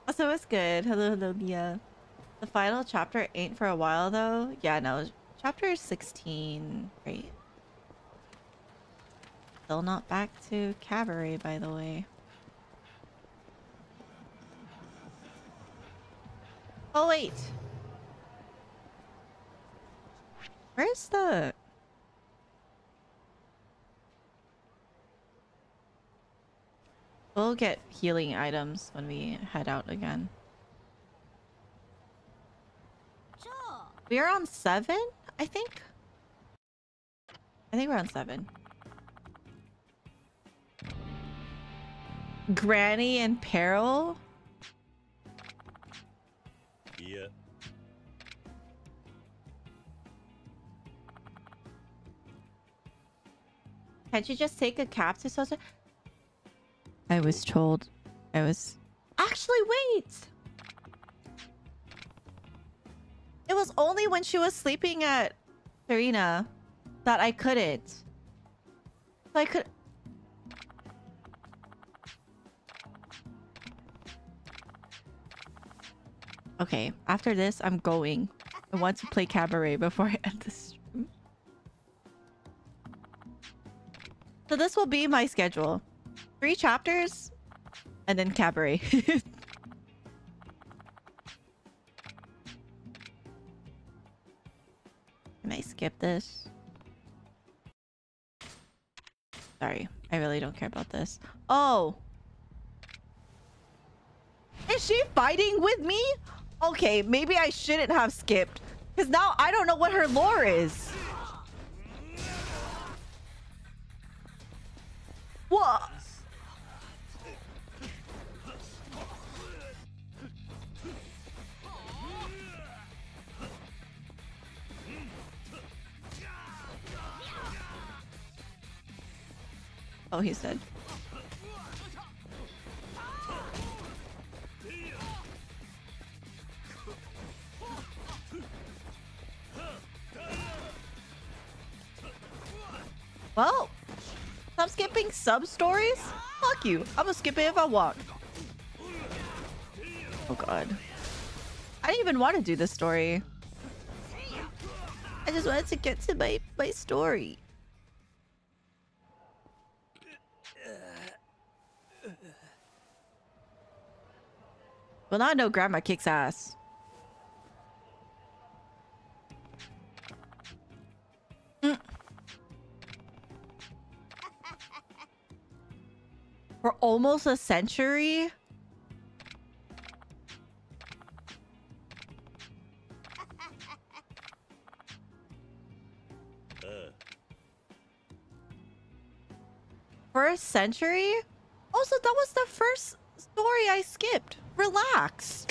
Also, it's good. Hello, hello, Mia. The final chapter ain't for a while though. Yeah, no. Chapter 16, right? Still not back to cabaret, by the way. Oh, wait. Where's the... We'll get healing items when we head out again. We are on seven, I think. I think we're on seven. Granny in peril? Yeah. Can't you just take a cab to Sosa? I was told I was... Actually, wait! It was only when she was sleeping at Serena that I couldn't. So I could... Okay, after this, I'm going. I want to play Cabaret before I end the stream. So this will be my schedule. Three chapters, and then Cabaret. Can I skip this? Sorry, I really don't care about this. Oh! Is she fighting with me? Okay, maybe I shouldn't have skipped. Because now I don't know what her lore is. What? Oh, he said. Well, stop skipping sub stories. Fuck you. I'm gonna skip it if I want. Oh god. I didn't even want to do this story. I just wanted to get to my my story. Well, now I know grandma kicks ass. For almost a century? A century? Also, that was the first story I skipped. Relax.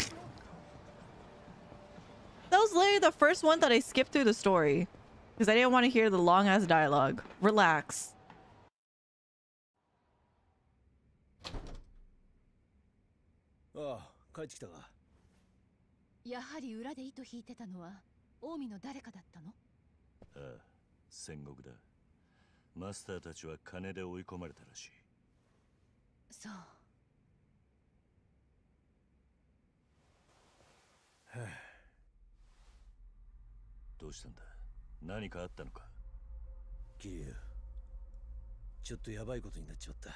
That was literally the first one that I skipped through the story. Because I didn't want to hear the long ass dialogue. Relax. ああ帰ってきたか。やはり裏で糸引いてたのは近江の誰かだったの？ああ戦国だ。マスターたちは金で追い込まれたらしい。そう。どうしたんだ？何かあったのか？桐生ちょっとヤバいことになっちまった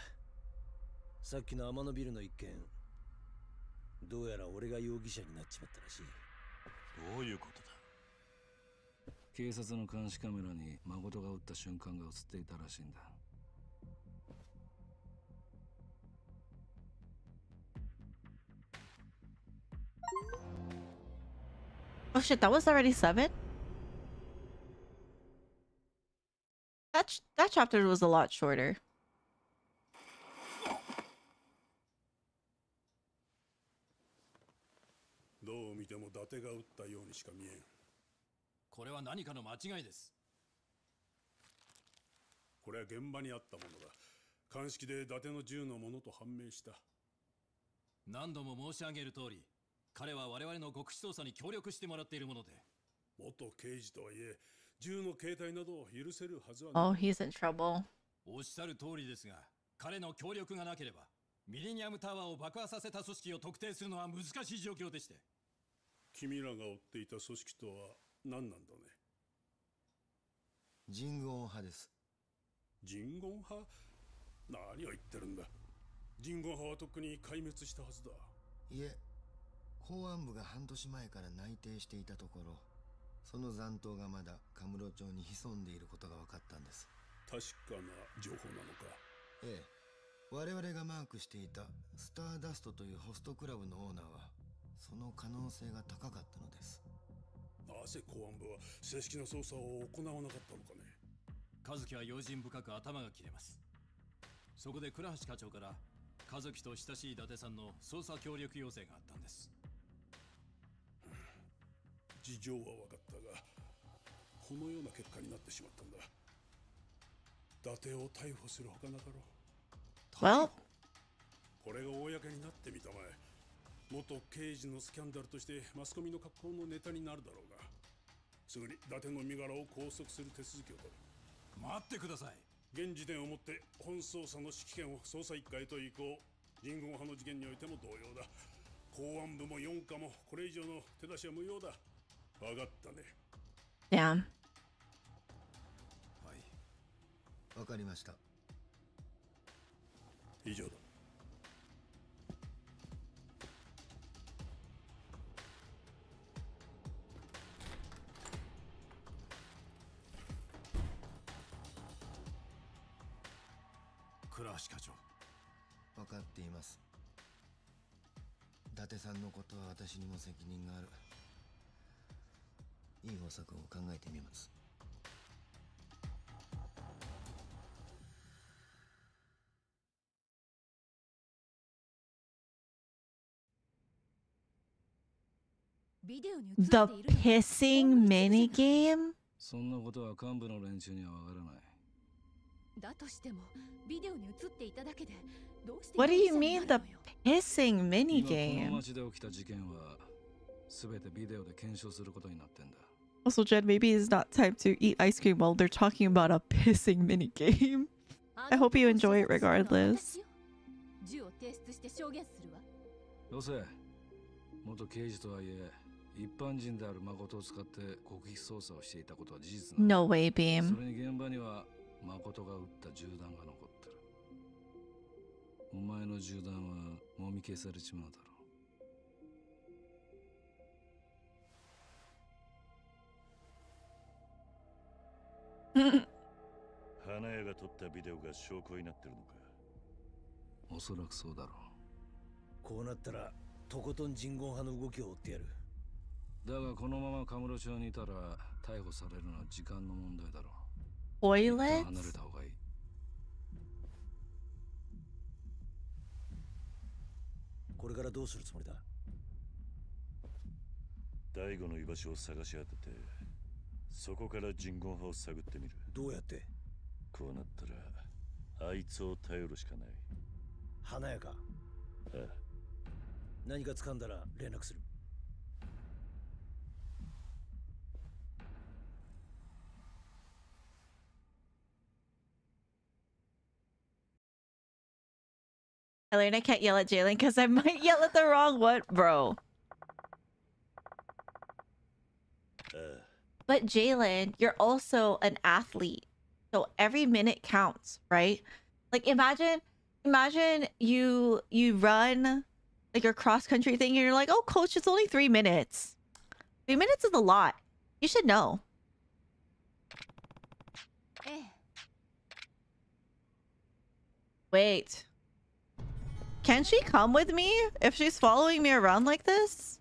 さっきの天野ビルの一件どうやら俺が容疑者になっちまったらしいどういうことだ警察の監視カメラに誠が撃った瞬間が映っていたらしいんだ Oh shit, that was already seven? That, ch- that chapter was a lot shorter. どう見ても伊達が撃ったようにしか見えん。これは何かの間違いです。これは現場にあったものだ。鑑識で伊達の銃のものと判明した。何度も申し上げる通り彼は我々の極秘捜査に協力してもらっているもので。元刑事とはいえ銃の携帯などを許せるはずは Oh, ない。He's in trouble. おっしゃる通りですが彼の協力がなければミレニアムタワーを爆破させた組織を特定するのは難しい状況でして君らが追っていた組織とは何なんだね？人言派です。人言派？何を言ってるんだ？人言派はとっくに壊滅したはずだ。いえ公安部が半年前から内定していたところその残党がまだカムロ町に潜んでいることが分かったんです。確かな情報なのか？ええ。我々がマークしていたスターダストというホストクラブのオーナーはその可能性が高かったのです。なぜ公安部は正式な捜査を行わなかったのかね。和樹は用心深く頭が切れます。そこで倉橋課長から和樹と親しい伊達さんの捜査協力要請があったんです。事情は分かったがこのような結果になってしまったんだ。伊達を逮捕するほかなかろう。Well, これが公になってみたまえ元刑事のスキャンダルとしてマスコミの格好のネタになるだろうが。すぐに伊達の身柄を拘束する手続きを取る。待ってください。現時点をもって本捜査の指揮権を捜査一課へと移行。人言派の事件においても同様だ。公安部も四課もこれ以上の手出しは無用だ。分かったね。Damn. 分かりました。以上だ伊達さんのことは私にも責任がある。いい方策を考えてみます。The pissing minigame? そんなことは幹部の連中にはわからない What do 容 you 疑者に mean なる the pissing 今この minigame? 町で起きた事件は全てビデオで検証することになってんだ Also, Jed, maybe it's not time to eat ice cream while they're talking about a pissing minigame. I hope you enjoy it regardless. 銃を提出して証言するわどうせ元刑事とはいえ一般人である誠を使って極秘捜査をしていたことは事実な No way, そ Beam. れに現場には 誠が撃った銃弾が残ってる。お前の銃弾はもみ消されちまうだろ花屋が撮ったビデオが証拠になってるのか。うおそらくそうだろこうなったらとことん人言派の動きを追ってやる。うだがこのままカムロ町にいたら逮捕されるのは時間の問題だろう Toilets? 離れた方がいい。これからどうするつもりだ？大悟の居場所を探し当ててそこから人言派を探ってみる。どうやって？こうなったらあいつを頼るしかない。華やか。ああ何か掴んだら連絡する I learned I can't yell at Jalen because I might yell at the wrong one, bro. But Jalen, you're also an athlete. So every minute counts, right? Like imagine imagine you you run like your cross country thing and you're like, "Oh, coach, it's only 3 minutes." 3 minutes is a lot. You should know. Wait. Can she come with me if she's following me around like this?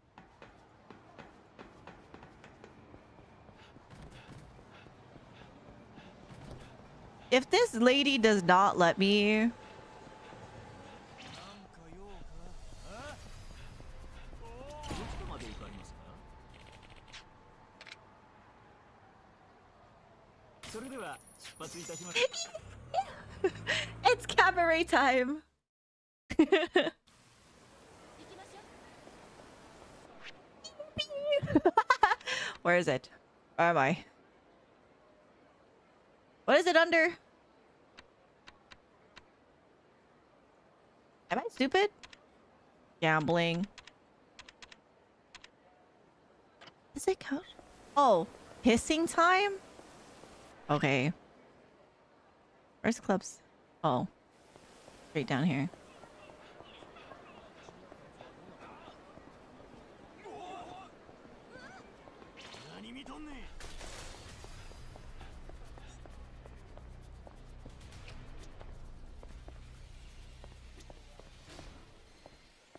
If this lady does not let me... it's cabaret time. Where is it? Where am I? What is it under? Am I stupid? Gambling. Does it count? Oh, hissing time? Okay. Where's clubs? Oh. Right down here.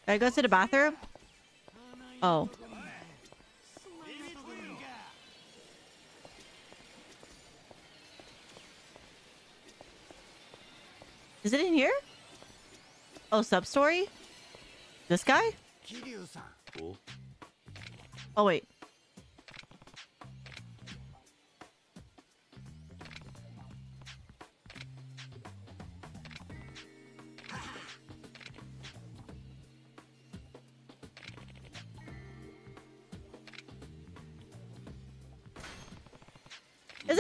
Did I go to the bathroom? Oh. Is it in here? Oh, sub-story? This guy? Oh, wait.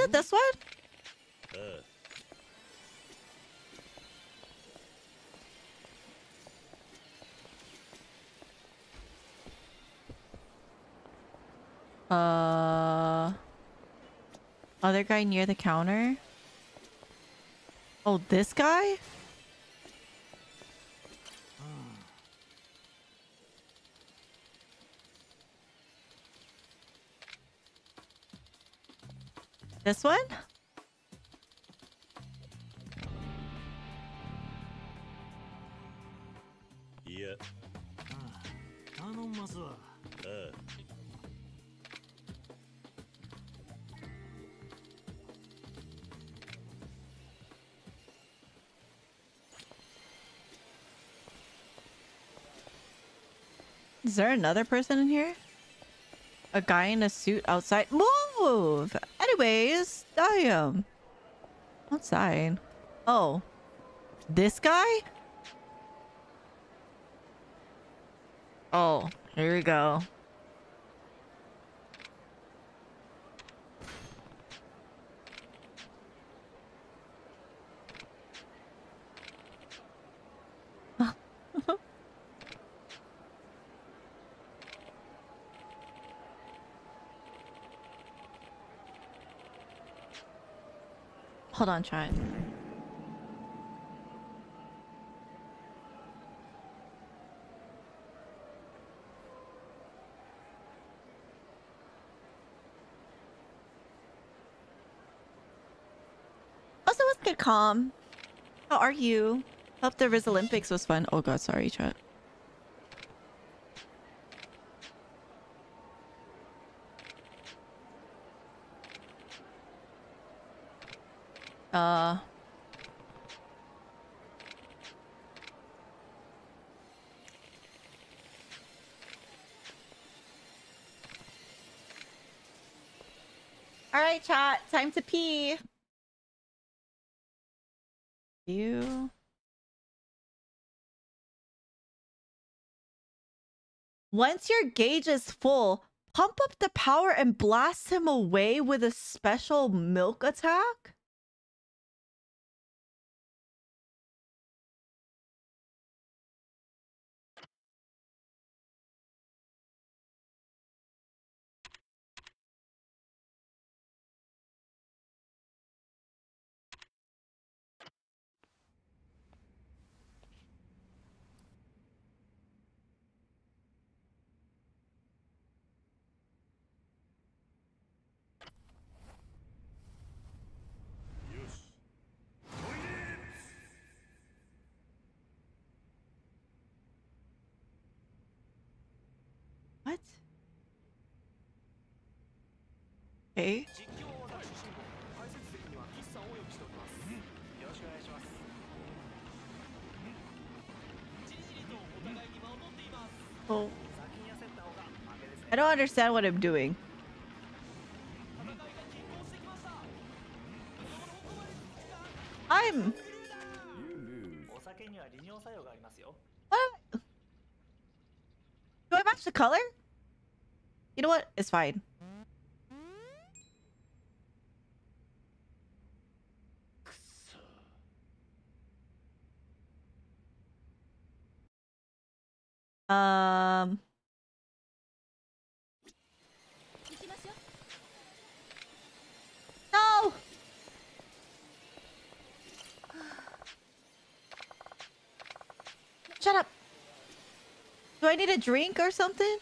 It this one? ああ Uh, other guy near the counter. Oh, this guy? This one? Yeah. Is there another person in here? A guy in a suit outside? Move! Anyways, damn. Um, Outside. Oh. This guy? Oh, here we go. Hold on, chat. Also, let's get calm. How are you? Hope the Riz Olympics was fun. Oh god, sorry, chat. Uh. All right, chat. Time to pee. You. Once your gauge is full, pump up the power and blast him away with a special milk attack? What? Okay. Oh. I don't understand what I'm doing. I'm... What? Do I match the color? You know what? It's fine. Um. No! Shut up. Do I need a drink or something?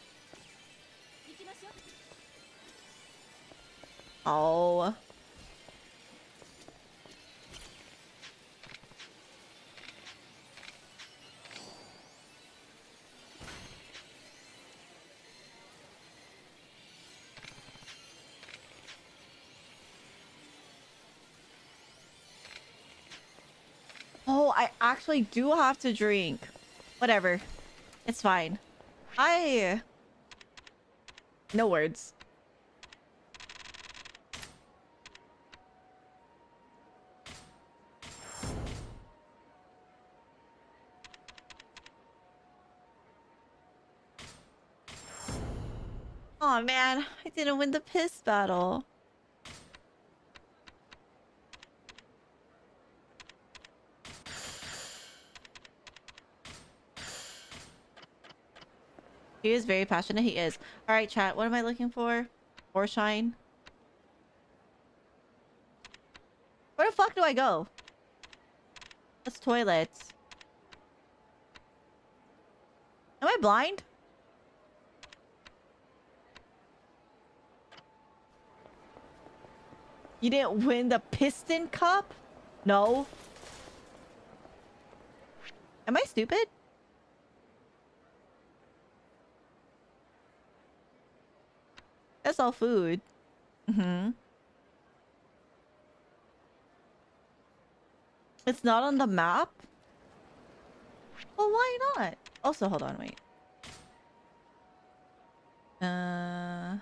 Oh. Oh, I actually do have to drink. Whatever. It's fine. I... No words. Oh man, I didn't win the piss battle. He is very passionate. He is. All right, chat. What am I looking for? Or shine. Where the fuck do I go? That's toilets. Am I blind? You didn't win the Piston Cup? No. Am I stupid? That's all food. Mm-hmm. It's not on the map? Well, why not? Also, hold on, wait. Uh...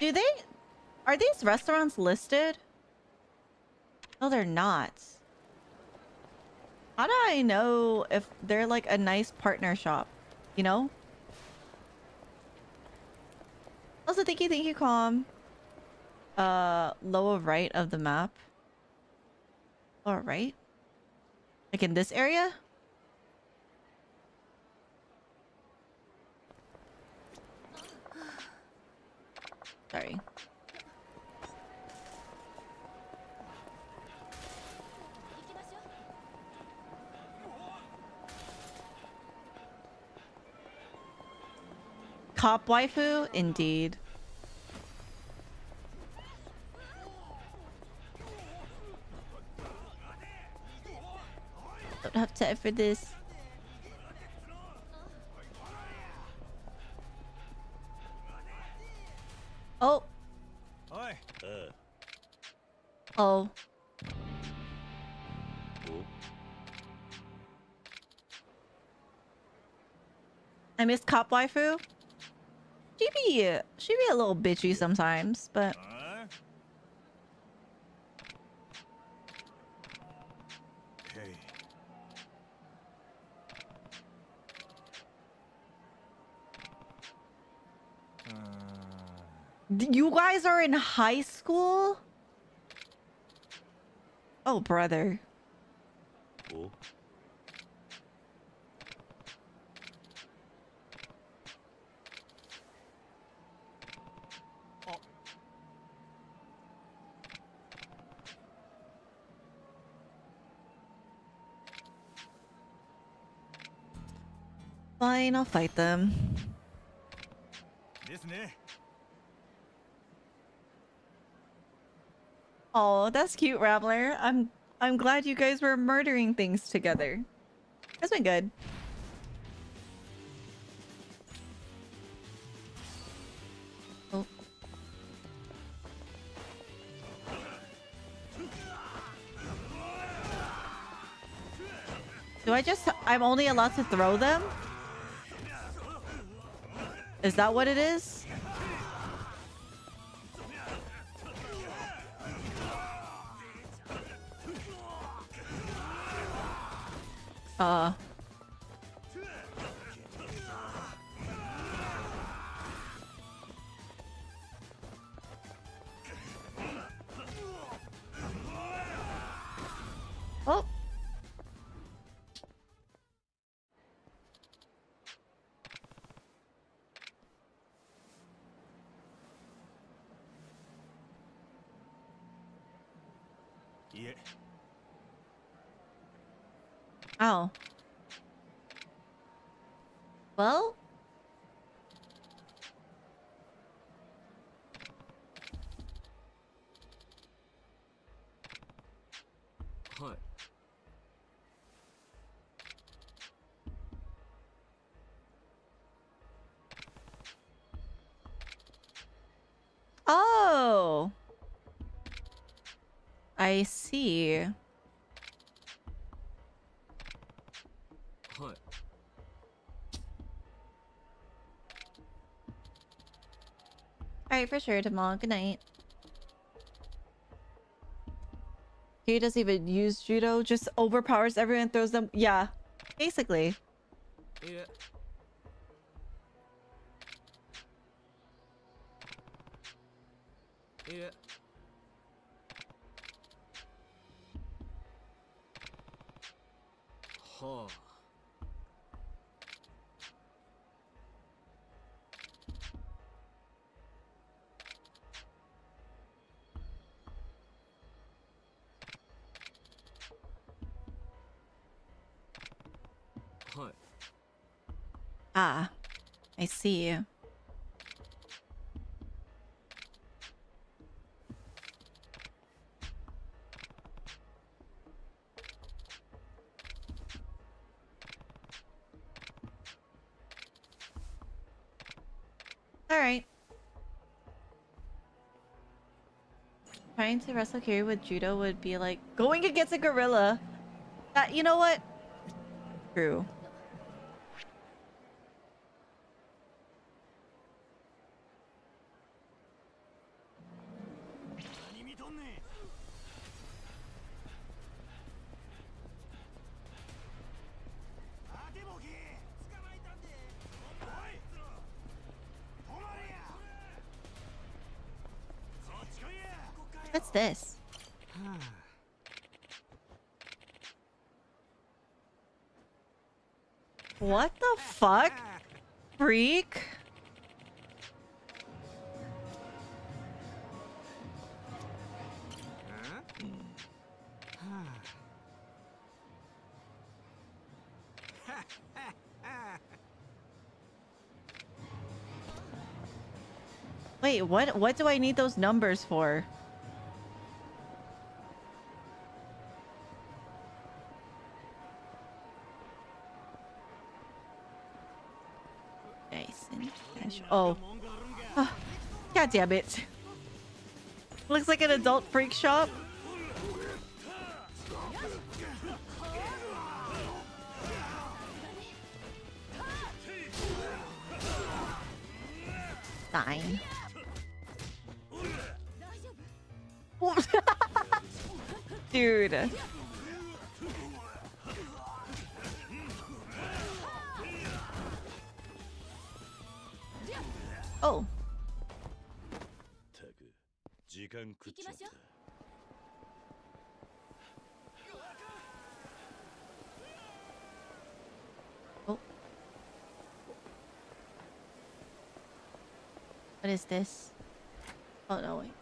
Do they... Are these restaurants listed? No, they're not. How do I know if they're like a nice partner shop? You know? Also, thank you, thank you, Calm. Uh, lower right of the map. Lower right? Like in this area? Sorry. Cop waifu? Indeed. Don't have time for this. Oh. おい Oh. I miss Cop Waifu. She be she be a little bitchy sometimes, but Hey. D- you guys are in high school? Oh, brother. お Fine, I'll fight them. Oh, that's cute, Rabbler. I'm I'm glad you guys were murdering things together. That's been good. Oh. Do I just- I'm only allowed to throw them? Is that what it is? Uh. See. はい。Alright, for sure, tomorrow. Good night. He doesn't even use judo, just overpowers everyone, throws them. Yeah, basically. See. Alright. Trying to wrestle Kiri with judo would be like going against a gorilla. That you know what? True. This? What the fuck? Freak? Wait, what what do I need those numbers for? Oh. God damn it. Looks like an adult freak shop. Fine. Dude. What is this? Oh no, wait.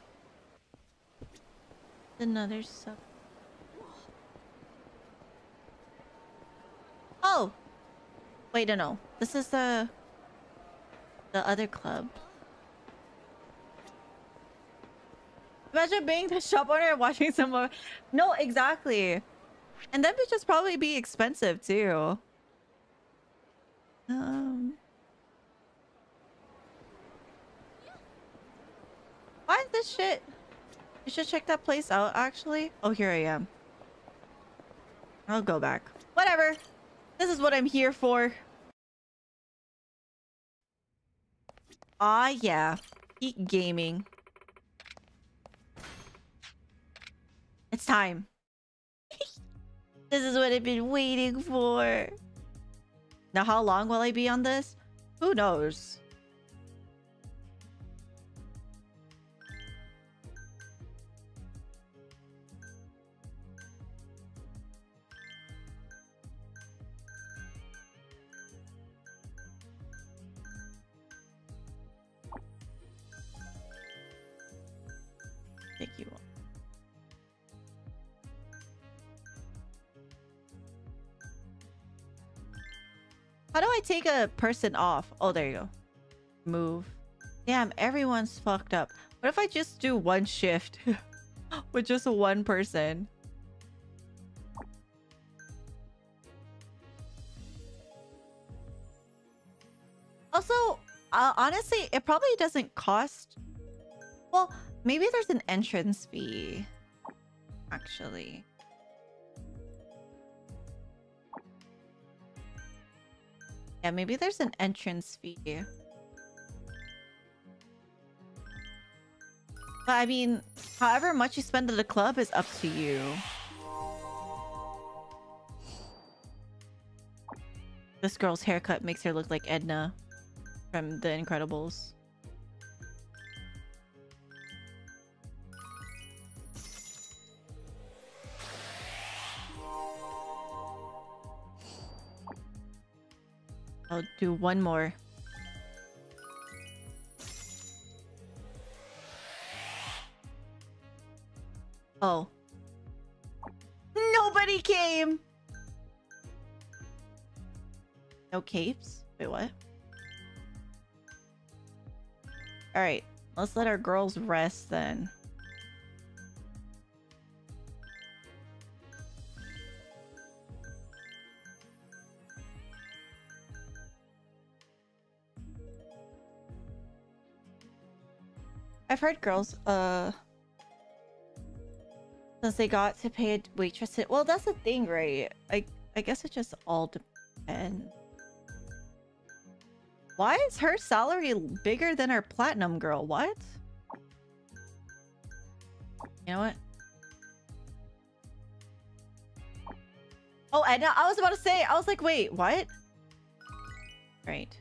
Another sub. Oh! Wait, no, no. This is the... The other club. Imagine being the shop owner and watching someone... No, exactly. And that would just probably be expensive, too. Um... Shit? You should check that place out, actually. Oh, here I am. I'll go back. Whatever. This is what I'm here for. Ah, yeah. Peak gaming. It's time. this is what I've been waiting for. Now, how long will I be on this? Who knows? Take a person off? Oh, there you go. Move. Damn, everyone's fucked up. What if I just do one shift with just one person? Also, uh, honestly, it probably doesn't cost. Well, maybe there's an entrance fee. Actually. Yeah, maybe there's an entrance fee. But I mean, however much you spend at the club is up to you. This girl's haircut makes her look like Edna from The Incredibles. I'll do one more. Oh. Nobody came! No capes? Wait, what? Alright, let's let our girls rest then. I've heard girls, uh, since they got to pay a waitress, it, well, that's the thing, right? I, I guess it just all depends. Why is her salary bigger than our platinum girl? What? You know what? Oh, Edna, I was about to say, I was like, wait, what? Right.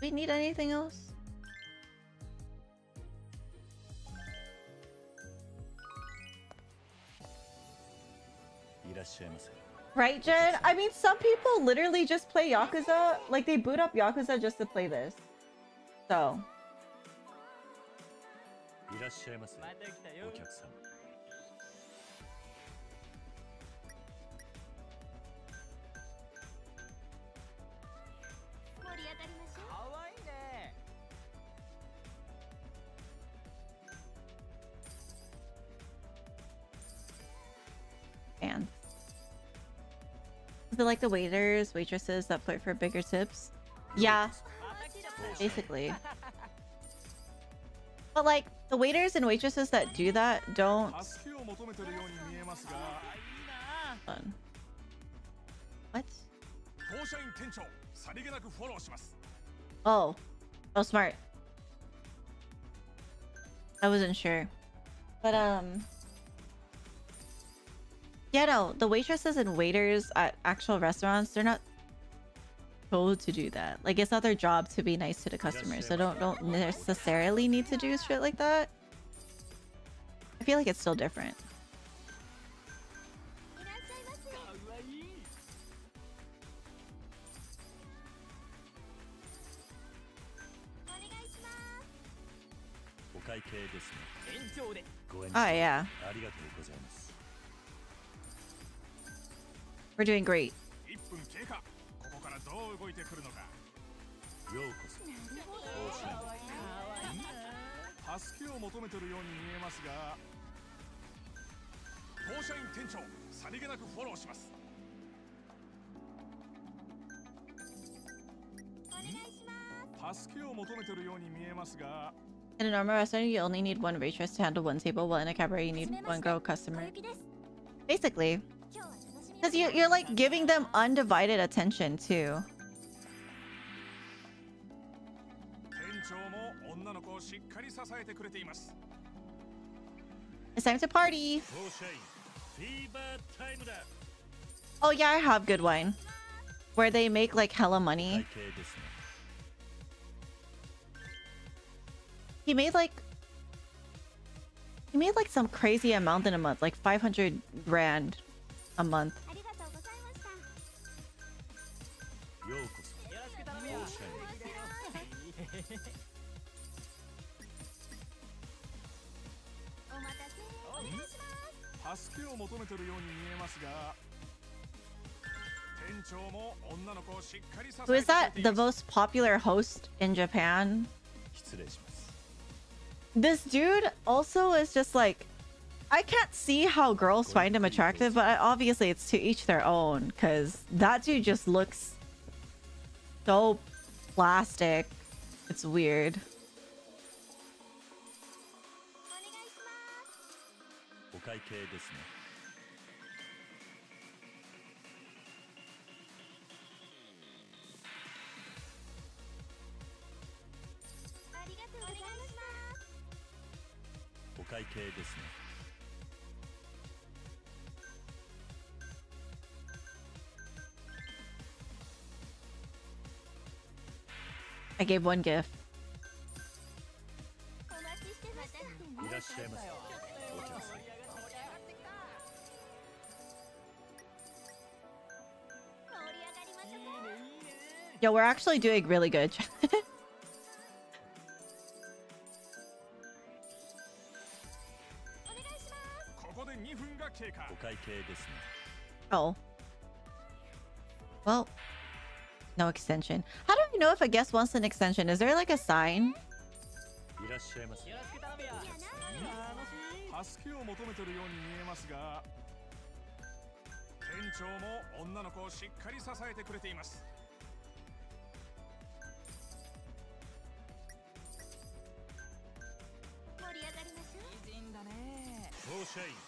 We need anything else? Right, Jen? I mean, some people literally just play Yakuza. Like, they boot up Yakuza just to play this. So. The like the waiters, waitresses that fight for bigger tips? Yeah, basically. But like, the waiters and waitresses that do that don't... What? Oh. Oh, smart. I wasn't sure. But, um... Yeah, no, the waitresses and waiters at actual restaurants, they're not told to do that. Like, it's not their job to be nice to the customers. So don't, don't necessarily need to do shit like that. I feel like it's still different. Oh, yeah. We're doing great. In a normal restaurant, you only need one waitress to handle one table, while in a cabaret, you need one girl customer. Basically. Because you, you're like giving them undivided attention too. It's time to party. Oh yeah, I have good wine. Where they make like hella money. He made like he made like some crazy amount in a month, like 500 grand a month. 求めてるように見えますが店長も女の子をしっかり支えて Who くれ is てい that? ま The す most popular host in Japan? 失礼します This dude also is just like. I can't see how girls find him attractive, but obviously it's to each their own. Because that dude just looks so plastic. It's weird. お会計ですね お会計ですね I gave one gift. いらっしゃいませお客さん Yo, we're actually doing really good. お会計ですね。いらっしゃいま。す、盛り上がりまし。どう。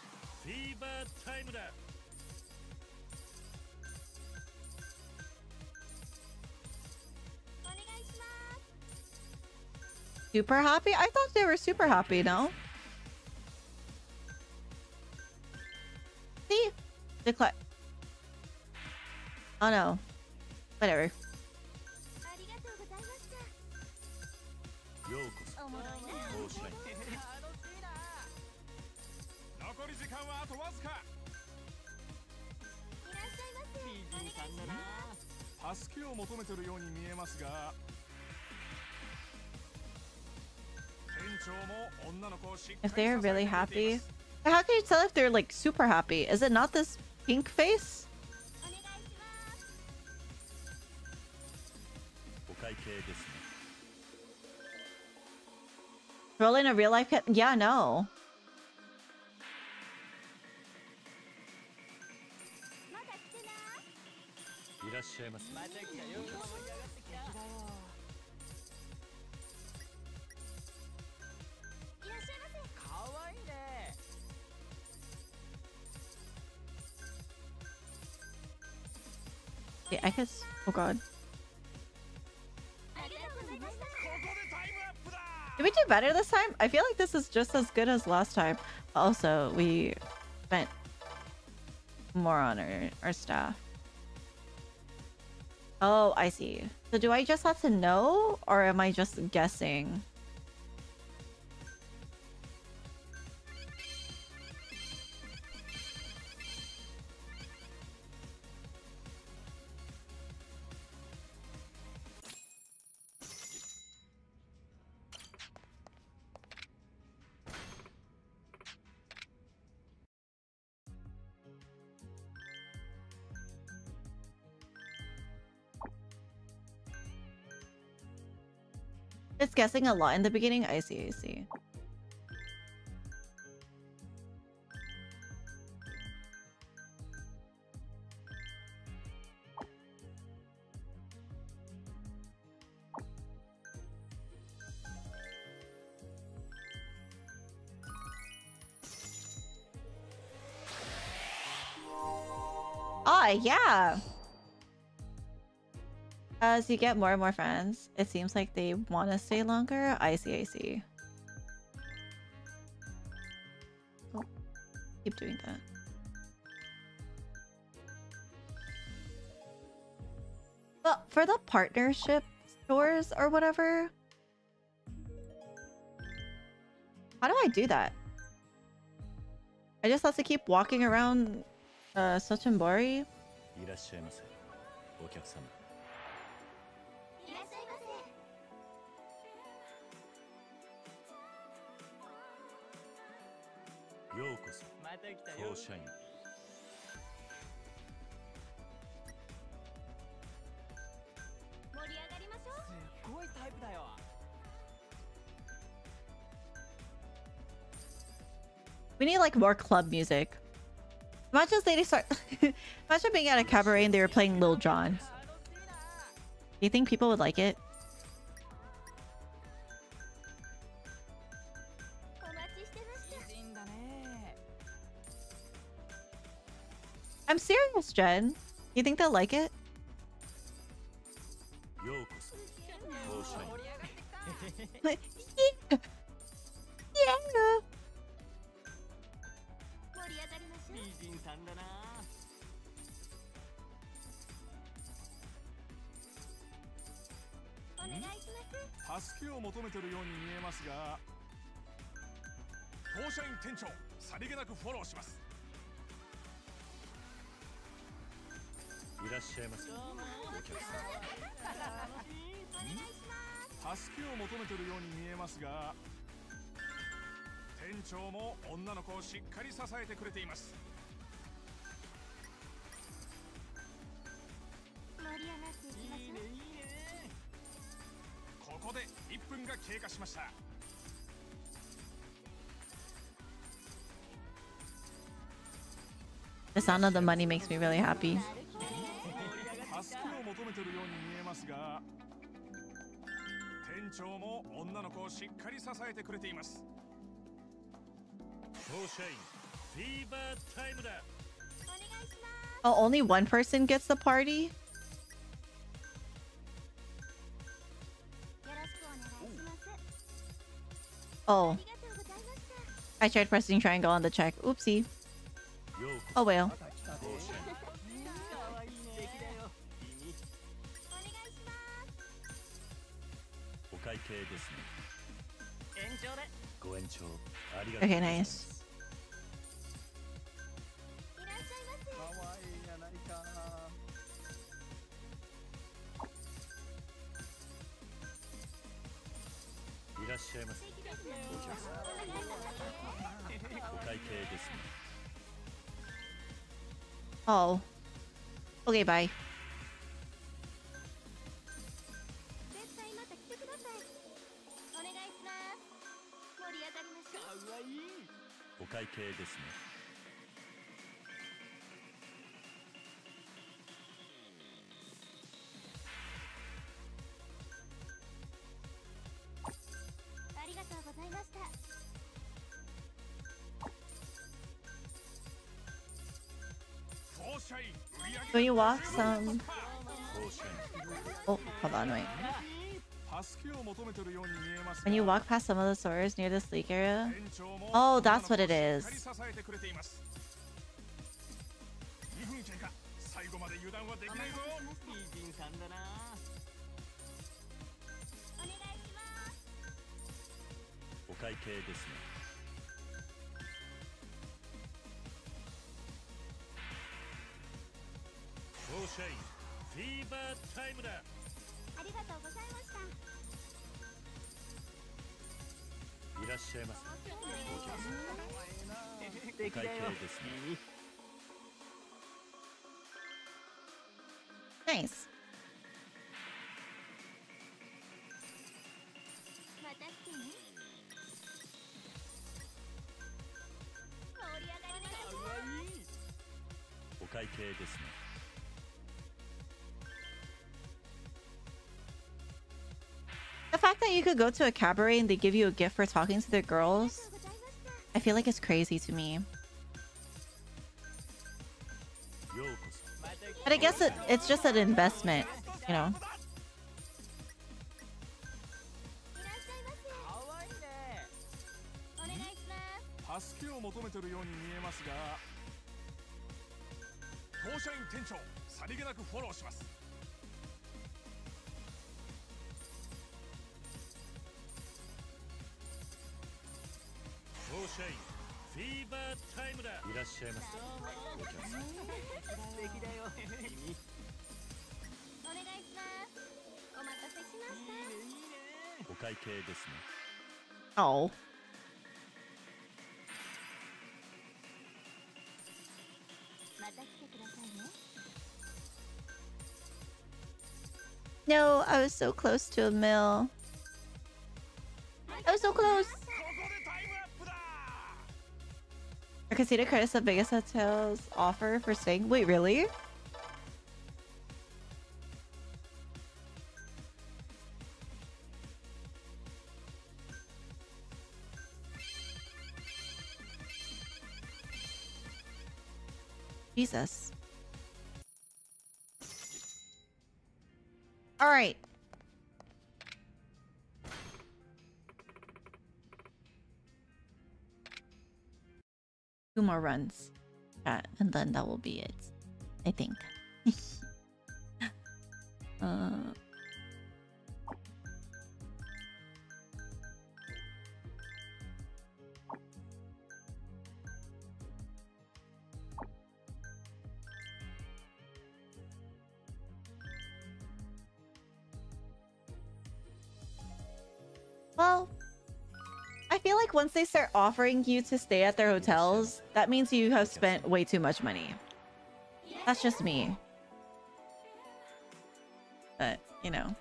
ィーバータイムだ Super happy? I thought they were super happy, no? See? Decline. Oh no. If they're really happy. How can you tell if they're like super happy? Is it not this pink face? Rolling a real life Yeah, no. God. Did we do better this time? I feel like this is just as good as last time. Also, we spent more on our, our staff. Oh, I see. So do I just have to know or am I just guessing? Guessing a lot in the beginning. I see, I see. Ah, yeah. As you get more and more friends, it seems like they want to stay longer. I see, I see. Oh, keep doing that. But for the partnership stores or whatever, how do I do that? I just have to keep walking around uh, Sotenbori. こそまた来たよフォーシャイン盛り上がりましょうすごいタイプだよ We need like more club music. Imagine if they start. Imagine being at a cabaret and they were playing Lil Jon. Do you think people would like it? first gen? You think they'll like it? yeah! yeah! お願いします助けを求めてるように見えますが当社員店長さりげなくフォローしますいらっしゃいませお客様助けを求めてるように見えますが店長も女の子をしっかり支えてくれています。盛り上がっていきますいいねいいね。ここで1分が経過しました。The sound of the money makes me really happy. 求めてるように見えますが店長も女の子をしっかり支えてくれていますフィーバータイムだ only one person gets the party? Oh. I tried pressing triangle on the check. Oopsie. Oh well. すね。Oh. Okay, bye. 会計ですねありがとうございました When you walk some Oh, hold on, wait. When you walk past some of the stores near the sleek area. Oh, that's what it is. います2分経過最後まで油断はできないぞ美人さんだなお会計ですねショーシャインフィーバータイムだありがとうございましたいらっしゃいませお客様お会計ですね Nice. ま that you could go to a cabaret and they give you a gift for talking to the girls, I feel like it's crazy to me. But I guess it, it's just an investment, you know. 会計ですね Oh. また来てくださいね No, I was so close to a mill. I was so close. Are casita credits the biggest hotels offer for staying? Wait, really? Jesus. All right. Two more runs. Yeah, and then that will be it. I think. uh, they start offering you to stay at their hotels, that means you have spent way too much money. That's just me. But, you know.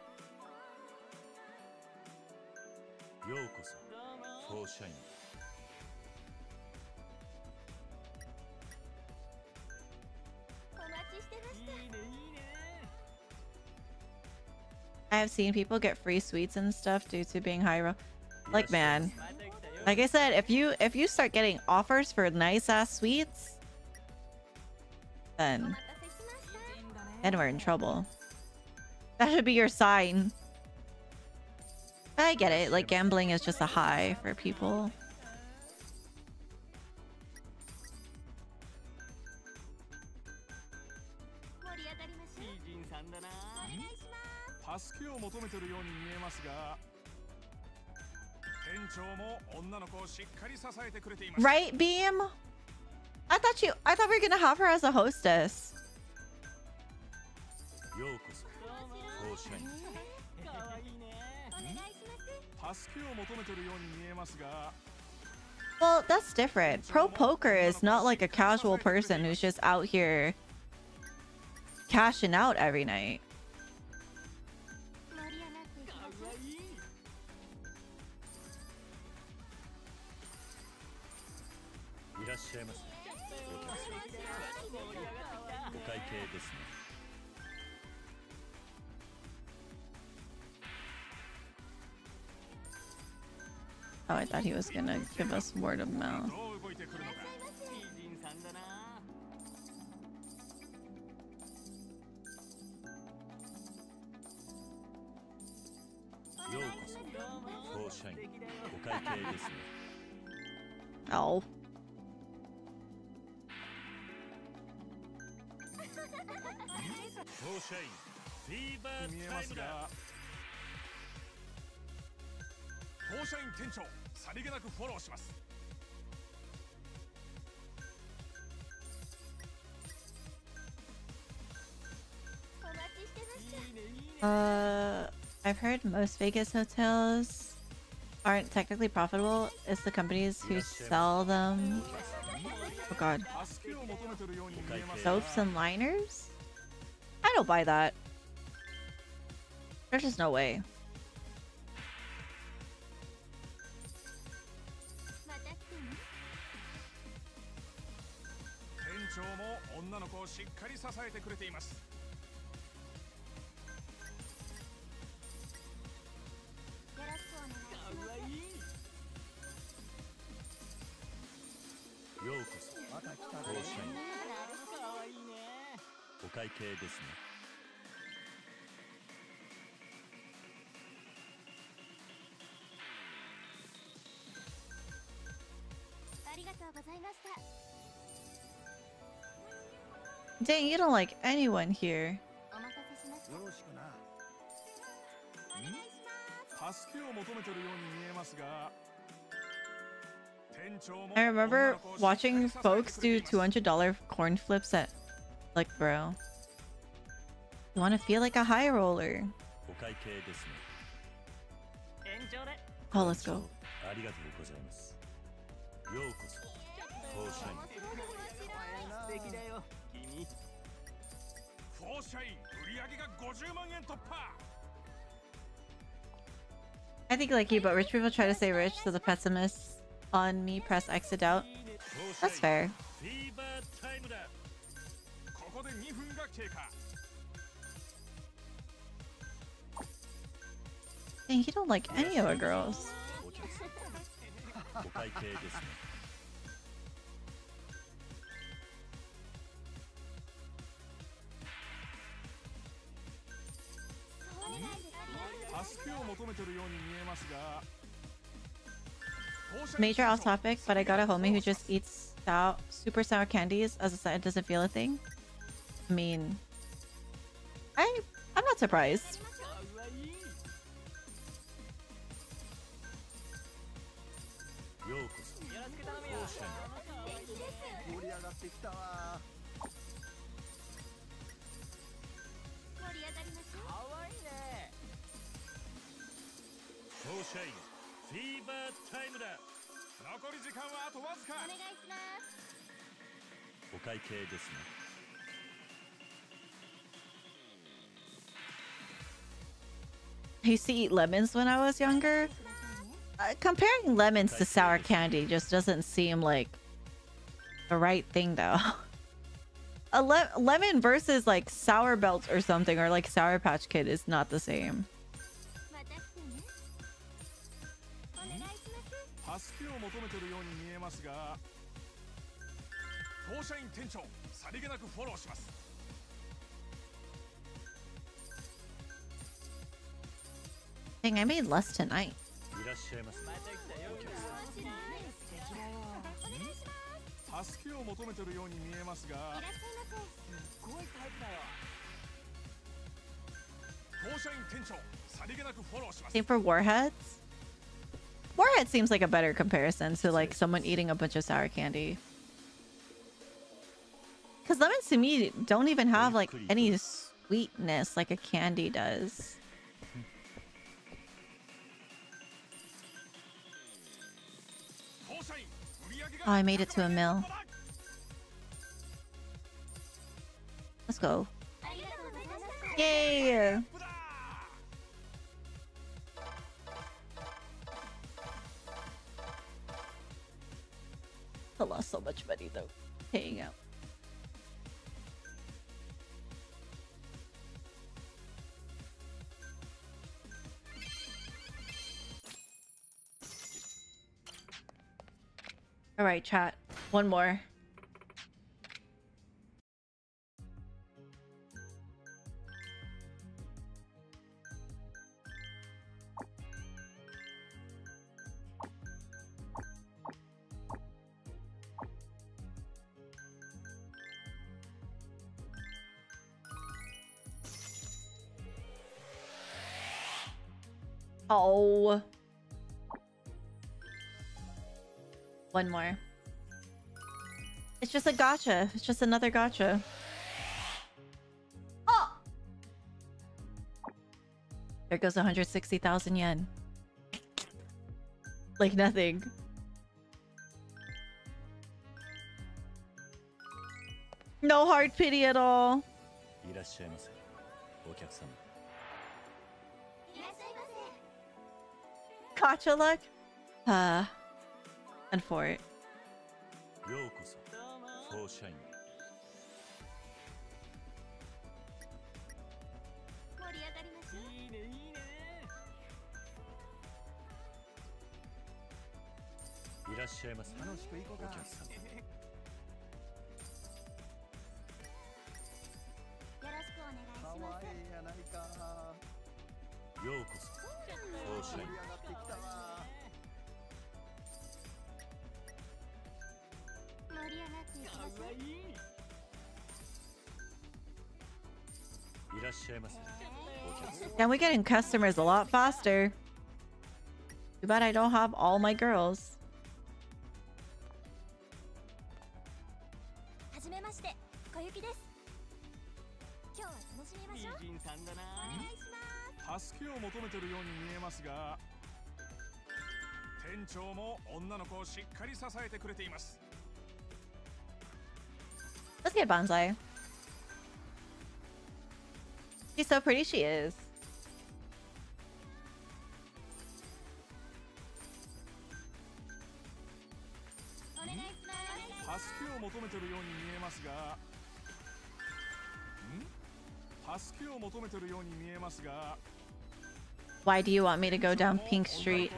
I have seen people get free sweets and stuff due to being high roll. Like, man, like I said, if you if you start getting offers for nice ass sweets, then then we're in trouble. That should be your sign. I get it. Like gambling is just a high for people. Right, Beam? I thought you I thought we were gonna have her as a hostess. Well, that's different. Pro poker is not like a casual person who's just out here cashing out every night. いらっしゃいませお客様お会計ですね Oh, I thought he was gonna give us word of mouth. ど 5試合フィーバータイムだ当社員店長さりげなくフォローします Uh, I've heard most Vegas hotels aren't technically profitable. It's the companies who sell them. Oh god. Soaps and liners? don't buy that. There's just no way. ようこそまた来たご支援お会計ですね Dang, you don't like anyone here. I remember watching folks do $200 corn flips at like bro. You want to feel like a high roller. Oh, let's go. I think like you, but rich people try to say rich, so the pessimists on me press exit out. That's fair. Dang, you don't like any of our girls. 助けを求めてるように見えますが Major off topic, but I got a homie who just eats sour, super sour candies as a side doesn't feel a thing. I mean, I I'm not surprised. 両試合フィーバータイムだ残り時間はあとわずかお願いしますお会計ですね I used to eat lemons when I was younger. Uh, comparing lemons to sour candy just doesn't seem like the right thing, though. A le lemon versus like sour belts or something, or like sour patch kid is not the same. 助けを求めてるように見えますが当社員店長さりげなくフォローします Dang, I made less tonight. いらっしゃいませまた来たよお客様素敵だよ助けを求めてるように見えますがいらっしゃいませすごいタイプだよ当社員店長さりげなくフォローします Same for warheads. Warhead seems like a better comparison to like someone eating a bunch of sour candy. Because lemons to me don't even have like any sweetness like a candy does. Oh, I made it to a mill. Let's go. Yay! I lost so much money though, paying out. All right, chat. One more. Oh. One more. It's just a gacha. It's just another gacha. Oh! There goes 160,000 yen. Like nothing. No hard pity at all. Pacha luck? Uh, and for it. And we're getting customers a lot faster. Too bad I don't have all my girls. Let's get Bonsai. how pretty she is. Why do you want me to go down Pink Street?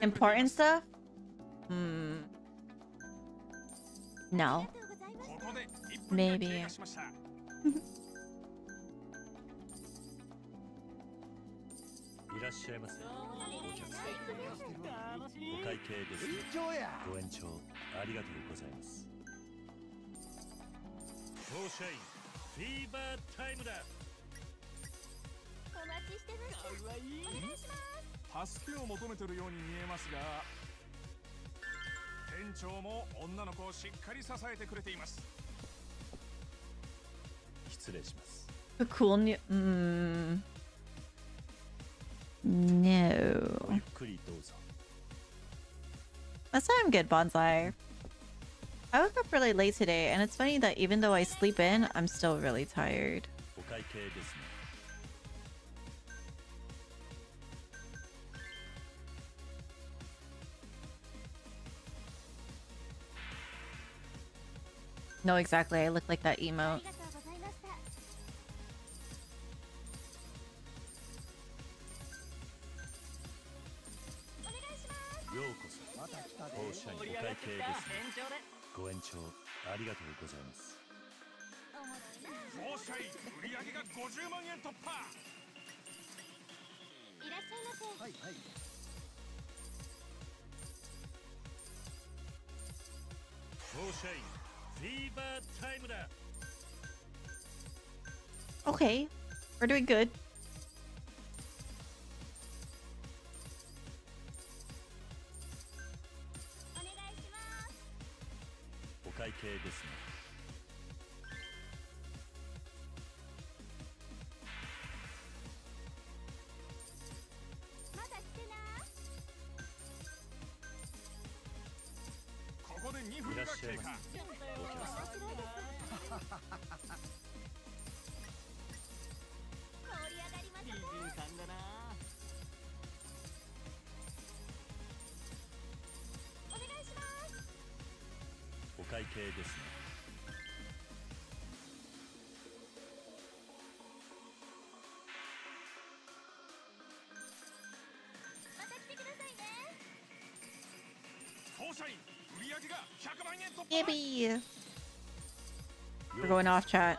Important stuff? Hmm. No. Maybe. いらっしゃいませお会計ですご延長ありがとうございますお待ちしてましお願いします助けを求めてるように見えますが店長も女の子をしっかり支えてくれています失礼します Cool new. Mm. No. That's why I'm good, Bonsai. I woke up really late today, and it's funny that even though I sleep in, I'm still really tired. No, exactly. I look like that emote. Okay. We're doing good. Okay, ですね Yippee! We're going off chat.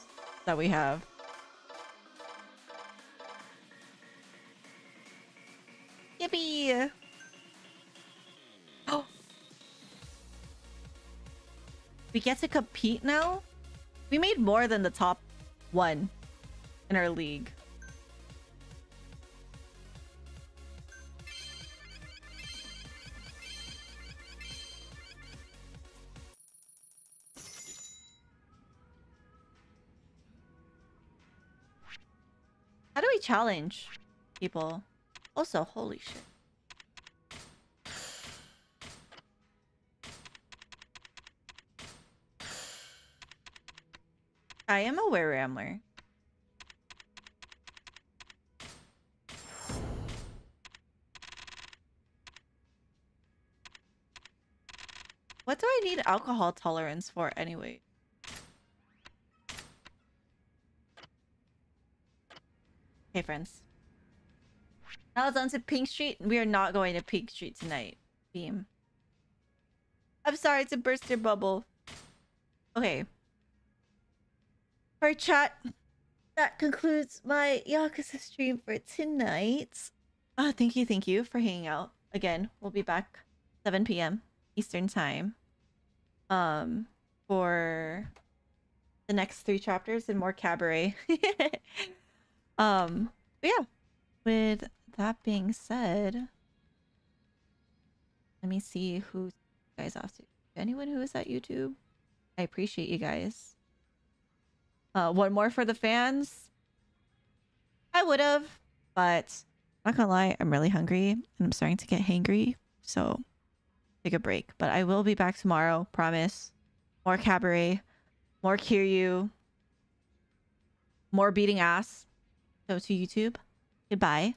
that we have. Yippee! Oh! We get to compete now? We made more than the top one in our league. Challenge people? Also, holy shit. I am a were rambler. What do I need alcohol tolerance for anyway? Okay, friends. Now it's on to Pink Street. We are not going to Pink Street tonight. Beam. I'm sorry to burst your bubble. Okay. Alright, chat. That concludes my Yakuza stream for tonight. Ah, thank you, thank you for hanging out. Again, we'll be back 7 p.m. Eastern time. Um, for the next three chapters and more cabaret. um, but yeah. With that being said, let me see who guys off to. Anyone who is at YouTube? I appreciate you guys. Uh, one more for the fans. I would have, but I'm not gonna lie, I'm really hungry and I'm starting to get hangry. So take a break. But I will be back tomorrow, promise. More cabaret, more Kiryu, more beating ass. So to YouTube, goodbye.